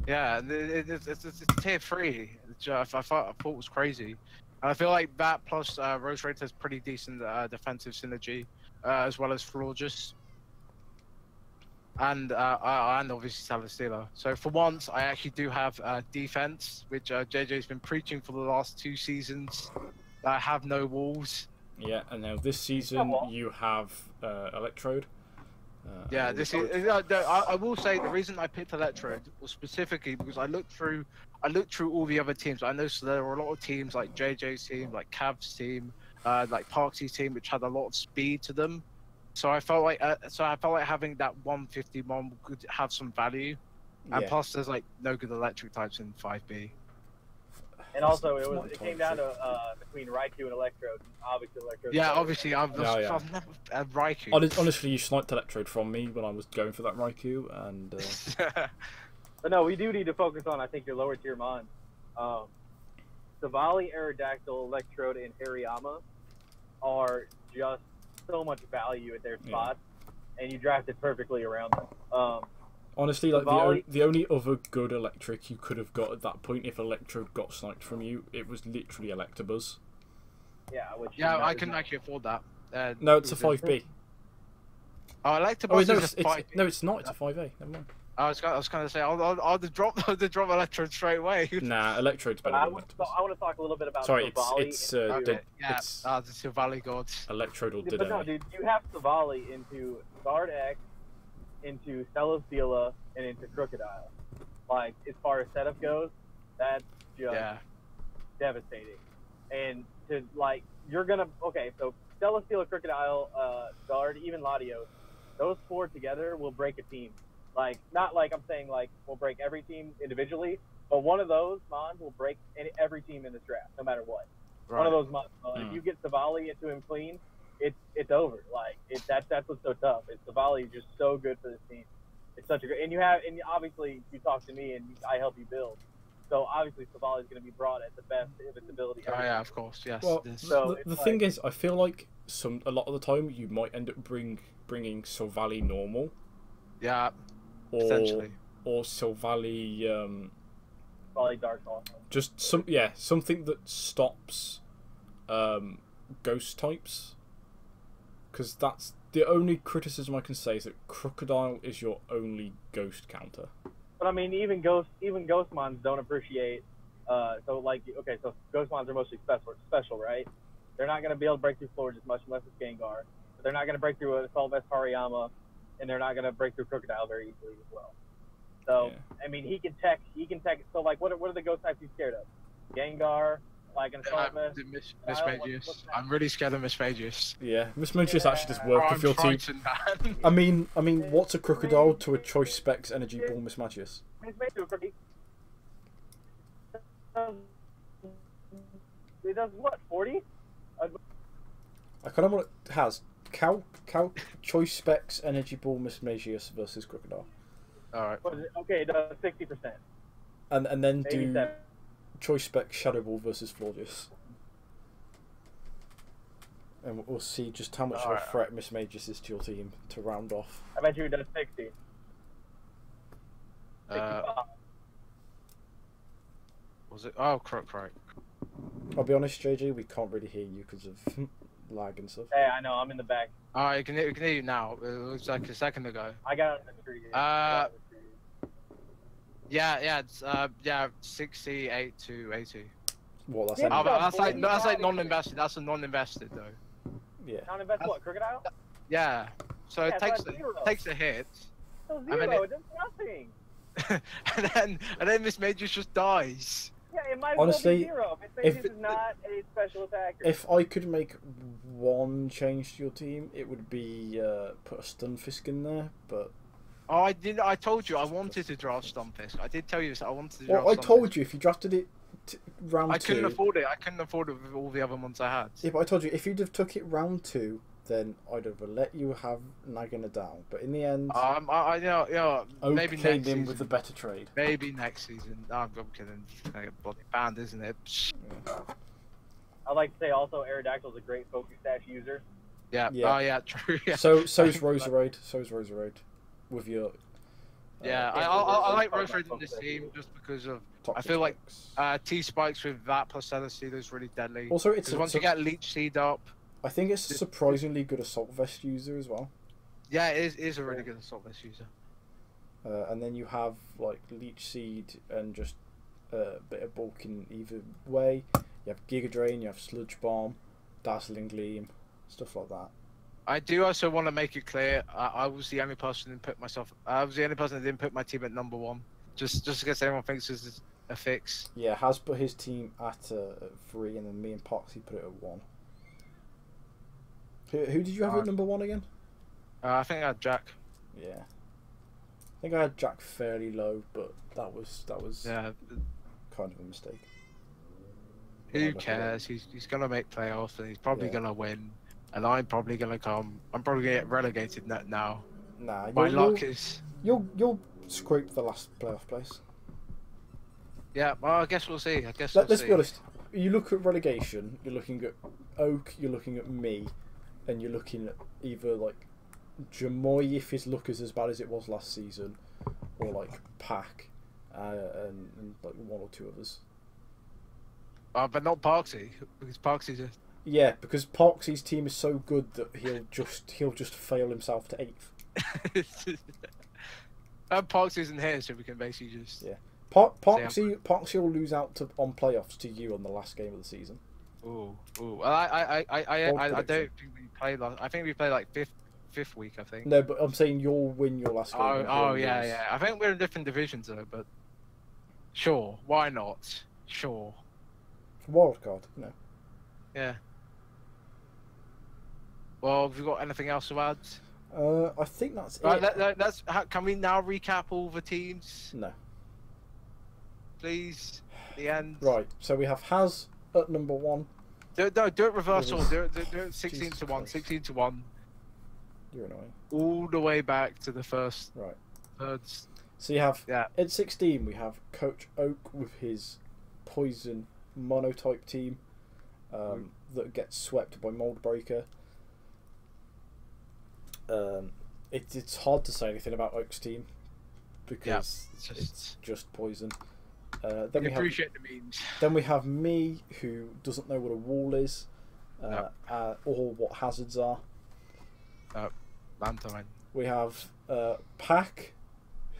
Yeah, and it, it, it's, it's, it's tier three. Which I, I, thought, I thought was crazy. And I feel like that plus uh, Roserade has pretty decent uh, defensive synergy, uh, as well as Florges. And uh, uh, and obviously Celesteela. So for once, I actually do have uh, defense, which uh, JJ's been preaching for the last two seasons. I have no walls. Yeah, and now this season you have uh, Electrode. Uh, Yeah, this is. Uh, I, will say the reason I picked Electrode was specifically because I looked through, I looked through all the other teams. I know so there were a lot of teams like JJ's team, like Cav's team, uh, like Parkzy's team, which had a lot of speed to them. So I felt like, uh, so I felt like having that 150 mon could have some value. And yeah. plus, there's like no good electric types in 5B. And also, it was it came down to uh, between Raikou and Electrode. Obviously, Electrode. Yeah, obviously I've, Yeah, yeah. I've never uh, Raikou. Hon- Honestly, you sniped Electrode from me when I was going for that Raikou, and uh, But no, we do need to focus on, I think, your lower tier mons. Um, Silvally, Aerodactyl, Electrode, and Hariyama are just so much value at their Yeah. spots, and you drafted perfectly around them. Um, honestly, like the, the only other good Electric you could have got at that point if Electrode got sniped from you, it was literally Electabuzz. yeah, which yeah, is I not- actually afford that. Uh, No, it's a five B. Oh, I like to Oh, buy no, this it's, as it's, 5B. no, it's not. It's a five A. Never mind. I was, gonna, I was gonna say I'll, I'll, I'll drop the drop electrode straight away. Nah, Electrode's But better I than want, to, I want to talk a little bit about Sorry, it's it's and uh, Dude. did, yeah, it's uh, the Silvally gods. Electrode or Yeah, but no, Dedenne. dude, you have Silvally into Guard X, into Celesteela, and into Krookodile. Like, as far as setup goes, that's just Yeah, devastating. And to, like, you're going to, okay, so Celesteela, Krookodile, uh, Guard, even Latios, those four together will break a team. Like, not like I'm saying, like, we'll break every team individually, but one of those Mons will break any, every team in this draft, no matter what right. one of those mons. Uh, Mm. If you get Silvally into him clean, it's it's over. Like it, that's that's what's so tough. It's Silvally is just so good for this team. It's such a great, and you have, and obviously you talk to me and I help you build. So obviously Silvally is going to be brought at the best of its ability. Oh yeah, of course, yes. Well, So the, the like- thing is, I feel like some a lot of the time you might end up bring bringing Silvally normal yeah, or potentially. or Silvally um, Silvally Dark also. just some yeah something that stops um, ghost types because that's the only criticism I can say is that Krookodile is your only ghost counter. But I mean, even ghost even ghost mons don't appreciate. Uh, so like okay, so ghost mons are mostly special, special, right? They're not going to be able to break through floors as much unless it's Gengar. But they're not going to break through a Solvest Hariyama, and they're not going to break through Krookodile very easily as well. So Yeah. I mean, he can tech. He can tech. So like, what are, what are the ghost types he's scared of? Gengar, like an Solvest. Miss, Mismagius. I'm really scared of Mismagius. Yeah, Mismagius Yeah. actually does work Oh, with your I'm team. I mean, I mean, what's a Krookodile to a choice specs energy ball mismatches? He's made to a pretty. He does what? Forty? I kind of want it has Cal Cal choice specs energy ball Mismagius versus Krookodile, All right. What is it? Okay, it does sixty percent. and and then Maybe do seven. Choice spec Shadow Ball versus Florges. And we'll- we'll see just how much of a Alright. threat Mismagius is to your team to round off. I bet you it does sixty. Uh, was it? Oh, crook, right. I'll be honest, JJ, we can't really hear you because of lag and stuff. Hey, I know. I'm in the back. All right, you can, you can hear you now. It was like a second ago. I got it in the tree. I Uh, got it in the tree. Yeah, yeah, it's uh, yeah, sixty-eight to eighty. What that's Yeah, Oh, that's like boy, that's like non-invested. That's a non-invested though. yeah. Non-invest what? Krookodile? Yeah. So Yeah, it takes that's a, zero. takes a hit, So I mean, zero. it- It does nothing. and then and then Mismagius just dies. Yeah, it might Honestly, well be zero. If, if if it- is not a special attacker. If I could make one change to your team, it would be uh, put a Stunfisk in there. But Oh, I did. I told you I wanted to draft Stunfisk. I did tell you this. I wanted to draft. well, I told you if you drafted it t- round I two. couldn't afford it. I couldn't afford it with all the other ones I had. Yeah, but I told you if you'd have took it round two, then I'd have let you have Naganadel. But in the end, Um, I, I you know, you know, Oak maybe came next in season. with the better trade. Maybe next season. No, I'm, I'm kidding. It's gonna get bloody banned, isn't it? Psh. I'd like to say also Aerodactyl is a great focus stash user. Yeah. Yeah. Oh yeah. True. Yeah. So so's Roserade. So's Roserade. With your uh, Yeah, I, I, I, I Roserade like Roserade in this team just because of toxic feel like- uh, T spikes with that plus seed is really deadly. also it's a, once you get Leech Seed up, I think it's a surprisingly good assault vest user as well. yeah, it is, it is a really good assault vest user. Uh, and then you have like leech seed and just uh, a bit of bulk in either way. You have Giga Drain, you have Sludge Bomb, Dazzling Gleam, stuff like that. I do also want to make it clear. I, I was the only person that put myself. I was the only person that didn't put my team at number one. Just, just in case anyone thinks this is a fix. Yeah, Haz put his team at, uh, at three, and then me and Poxy put it at one. Who, who did you have Uh, at number one again? Uh, I think I had Jack. Yeah, I think I had Jack fairly low, but that was that was Yeah. kind of a mistake. Who cares? He's he's gonna make playoffs and he's probably Yeah. gonna win. And I'm probably gonna come. I'm probably gonna get relegated now. Nah, My luck you'll, is. you'll you'll scrape the last playoff place. Yeah. Well, I guess we'll see. I guess Let, we'll us see. be honest. You look at relegation. You're looking at Oak. You're looking at me, and you're looking at either like Jamoy if his luck is as bad as it was last season, or like Pack, uh, and, and like one or two others. Uh, but not Parkzy because Parkzy's a. Yeah, because Parkzy's team is so good that he'll just he'll just fail himself to eighth. and Parkzy isn't here, so we can basically just. Yeah. Park, Parkzy Parkzy will lose out to on playoffs to you on the last game of the season. Ooh, ooh. Well, I, I, I, I, I, I, don't think we played. Last, I think we played like fifth, fifth week. I think. No, but I'm saying you'll win your last game. Oh, oh yeah, lose. yeah. I think we're in different divisions though, but sure, why not? Sure, Wild card, no. yeah. Well, have you got anything else to add? Uh, I think that's Right, it. let's. how- Can we now recap all the teams, No. please? The end. Right, so we have Haz at number one. Do, no, do it reversal. Do it, do, do it 16 Jesus to 1, Christ. 16 to 1, You're annoying. all the way back to the first Right. thirds. So you have Yeah. at 16 we have Coach Oak with his poison monotype team um, that gets swept by Moldbreaker. Um, it, it's hard to say anything about Oak's team because it's it's, just- just poison. Uh, then We we have appreciate the memes. Then we have me, who doesn't know what a wall is, uh, No. uh, or what hazards are. Lantine. We have uh, Pack,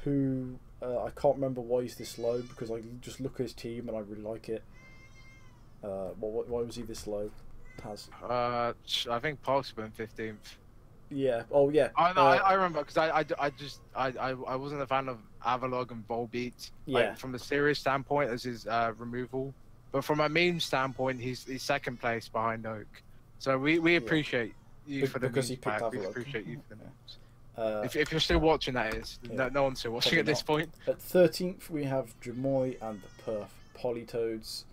who uh, I can't remember why he's this low because I just look at his team and I really like it. Uh, why, why was he this low? Haz Uh, I think Parks been 15th. Yeah. Oh yeah. I know, uh, I, I remember because I, I, I just I, I, I wasn't a fan of Avalugg and Volbeat. Yeah. Like, from a serious standpoint as his uh, removal, but from a meme standpoint, he's he's second place behind Oak. So we, we Yeah. appreciate you for the because he memes picked back. We appreciate you for the Yeah. memes. Uh, If, if you're still watching, that is. Yeah. No, no one's still watching Probably at this not. point. At thirteenth, we have Jamoy and the Perf Polytoads.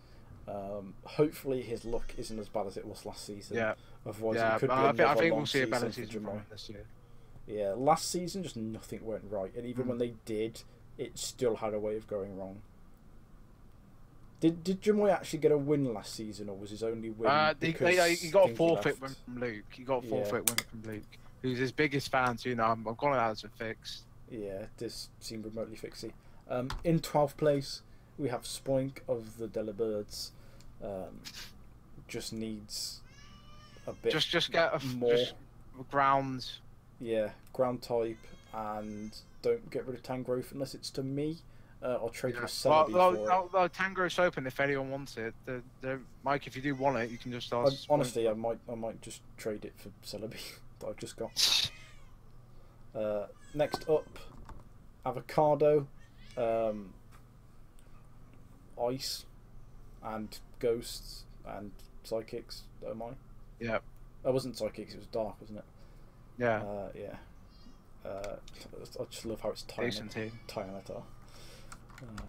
Um, hopefully, his luck isn't as bad as it was last season. Yeah. Otherwise, yeah, it could be I, think, I think we'll see a better season from this year. Yeah, last season just nothing went right, and even Mm. when they did, it still had a way of going wrong. Did did Jamoy actually get a win last season, or was his only win? Uh, he, because he, he got a forfeit win from Luke. He got a Yeah. forfeit win from Luke, who's his biggest fan. So you know, I'm, I'm calling that as a fix. Yeah, this seemed remotely fixy. Um, in 12th place, we have Spoink of the Delibirds. Um, just needs a bit Just just get a more. just ground. Yeah, ground type, and don't get rid of Tangrowth unless it's to me. Uh, I'll trade Yeah. with Well, Celebi well, well, well, Tangrowth's open if anyone wants it. The, the, Mike, if you do want it, you can just I, ask. honestly, I might I might just trade it for Celebi that I've just got. Uh, next up, Avocado, um, Ice, and Ghosts and Psychics. Oh my! Yeah. It wasn't Psychics. It was Dark, wasn't it? yeah, Uh, yeah. Uh, I just love how it's tiny. decent. Tyranitar. Uh,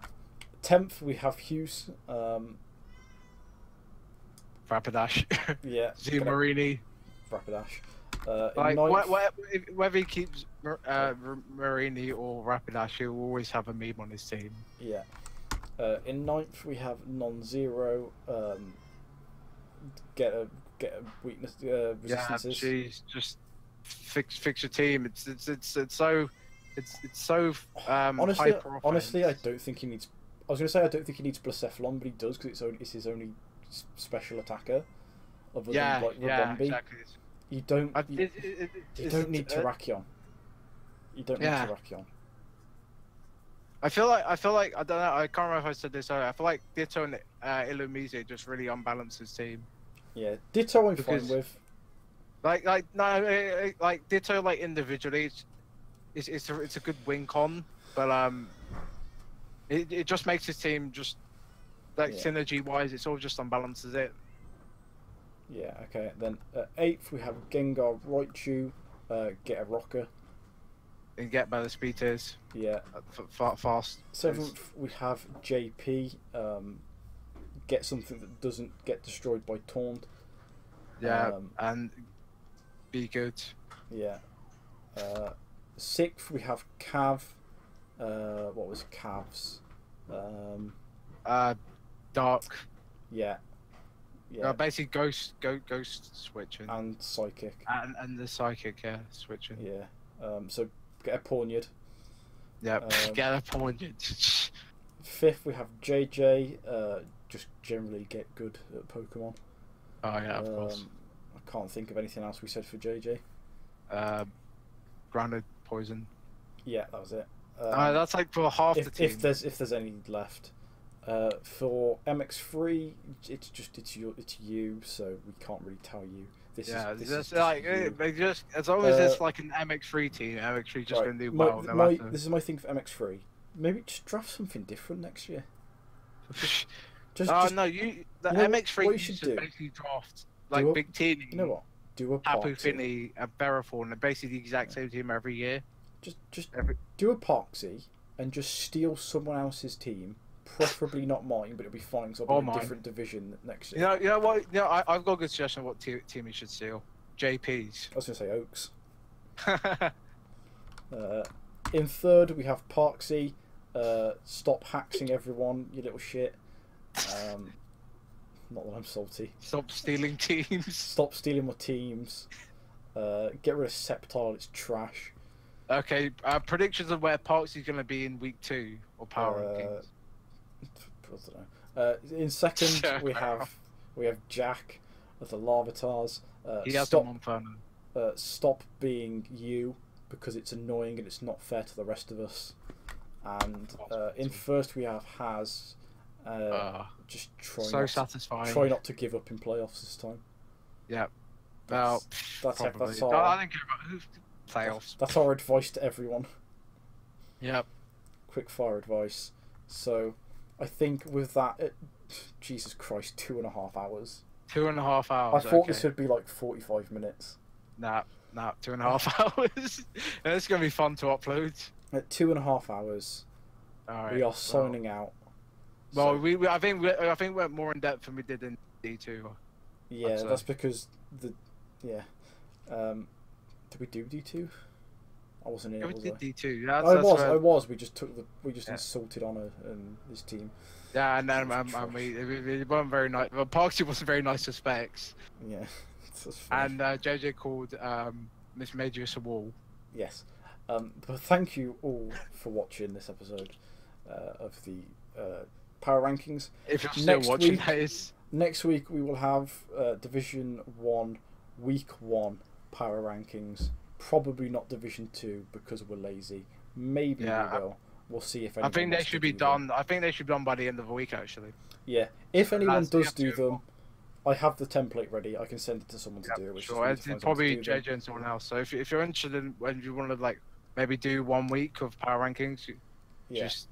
Tenth, we have Hughes. Um, Rapidash, yeah. Z. Rapidash. Uh, Like ninth- wh- wh- whether he keeps uh, Mareanie or Rapidash, he'll always have a meme on his team. Yeah. Uh, in ninth, we have non-zero. Um, get a get a weakness uh, Yeah, resistances. jeez, just fix fix your team. It's it's it's, it's so it's it's so um honestly, honestly, I don't think he needs. I was going to say I don't think he needs Blacephalon, but he does because it's only, it's his only special attacker. Other yeah than like yeah exactly. you don't. I, you, it, it, it, you don't need Terrakion. You don't Yeah. need Terrakion. I feel like I feel like I don't know. I can't remember if I said this earlier. I feel like Ditto and uh, Illumise just really unbalance his team. Yeah, Ditto I'm Because- fine with. Like like no eh, eh, like Ditto like individually, it's it's it's a, it's a good win con, but um, it it just makes his team just like Yeah. synergy wise, it sort of just unbalances it. Yeah, okay. Then uh, eighth we have Gengar Raichu, uh, get a rocker. And get better speed tiers Yeah. f- fast. Seventh we have JP, um, get something that doesn't get destroyed by taunt. Yeah, Um, and be good. yeah. Uh, sixth we have Cav. Uh, what was Cavs? Um, Uh, dark. yeah. Yeah. Uh, basically, ghost, go, ghost switching, and Psychic. and and the psychic, yeah, switching. Yeah. Um, so get a Pawniard. Yeah, Um, get a point. Fifth we have JJ. Uh, just generally get good at Pokemon. Oh yeah, of course. Um, I can't think of anything else we said for JJ. Um, grounded poison. Yeah, that was it. Um, uh, that's like for half the team. if there's if there's any left. Uh, for MX3, it's just it's you it's you, so we can't really tell you. This yeah, is this just is just like they just as long as Uh, it's like an MX3 team, MX3 just Right, gonna do my- well. no my- this is my thing for MX3. Maybe just draft something different next year. Just, oh just no, you the you know MX3 what you you should should do? basically draft like a- Big Team, you know what? Do a party. Fini, and Bereform, and they're basically the exact same team every year. Just just Every do a proxy and just steal someone else's team. Preferably not mine, but it'll be fine because I'll be Or in a different division next you year. know, you know what? You know, I, I've got a good suggestion of what te- team you should steal. JP's. I was gonna say Oaks. Uh, in third, we have Parkzy. Uh, stop haxing everyone, you little shit. Um, not that I'm salty. Stop stealing teams. Stop stealing my teams. Uh, get rid of Sceptile, it's trash. Okay, uh, predictions of where Parks is going to be in week two or power Uh, rankings. I don't know. Uh, in second, we have we have Jack of the Larvatars. Uh, He has stop, them on uh, stop being you because it's annoying and it's not fair to the rest of us. And uh, in first, we have Haz. Uh, Uh, just try so not, satisfying. try not to give up in playoffs this time. Yeah. That's, Well, that's, probably. that's, No, our, I don't care about playoffs. that's our advice to everyone. Yep. Quick fire advice. So, I think with that, it, Jesus Christ, two and a half hours. Two and a half hours. I thought okay. this would be like forty-five minutes. Nah, nah, two and a half hours. it's going to be fun to upload. At two and a half hours, All right. we are well- out. Well, So- we, we I think we, I think we went more in depth than we did in D two. Yeah, That's, uh, because the Yeah. Um, did we do D two? I wasn't in Yeah, it. we did D two. Yeah, I that's was. where- I was. We just took the. We just Yeah. insulted Honor and his team. Yeah, and then was um, um, we, we, we weren't very nice. Well, Parkzy wasn't very nice to Specs, Yeah. And uh, JJ called um, Mismagius a wall. Yes. Um, but thank you all for watching this episode uh, of the uh, power rankings. If you're still Next watching, week- that is. Next week we will have uh, Division One, Week One power rankings. Probably not Division Two because we're lazy. Maybe Yeah, we will. We'll see if I think they should be do them. done. I think they should be done by the end of the week, actually. Yeah. If anyone That's- does do them, I have the template ready. I can send it to someone to do it. Which sure. It's, probably JJ and someone else. So if, if you're interested in when you want to like maybe do one week of power rankings, you Yeah. just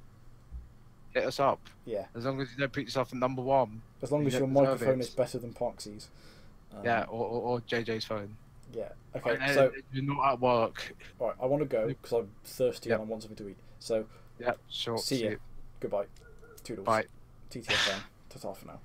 hit us up. Yeah. As long as you don't put yourself at number one. As long you as your microphone it. is better than Poxy's. Um, yeah, or, or, or JJ's phone. Yeah. Okay. So you're not at work. all right, I want to go because I'm thirsty Yep. and I want something to eat. So Yeah, sure. see you. Goodbye. Toodles. Bye. TTFN. Ta-ta for now.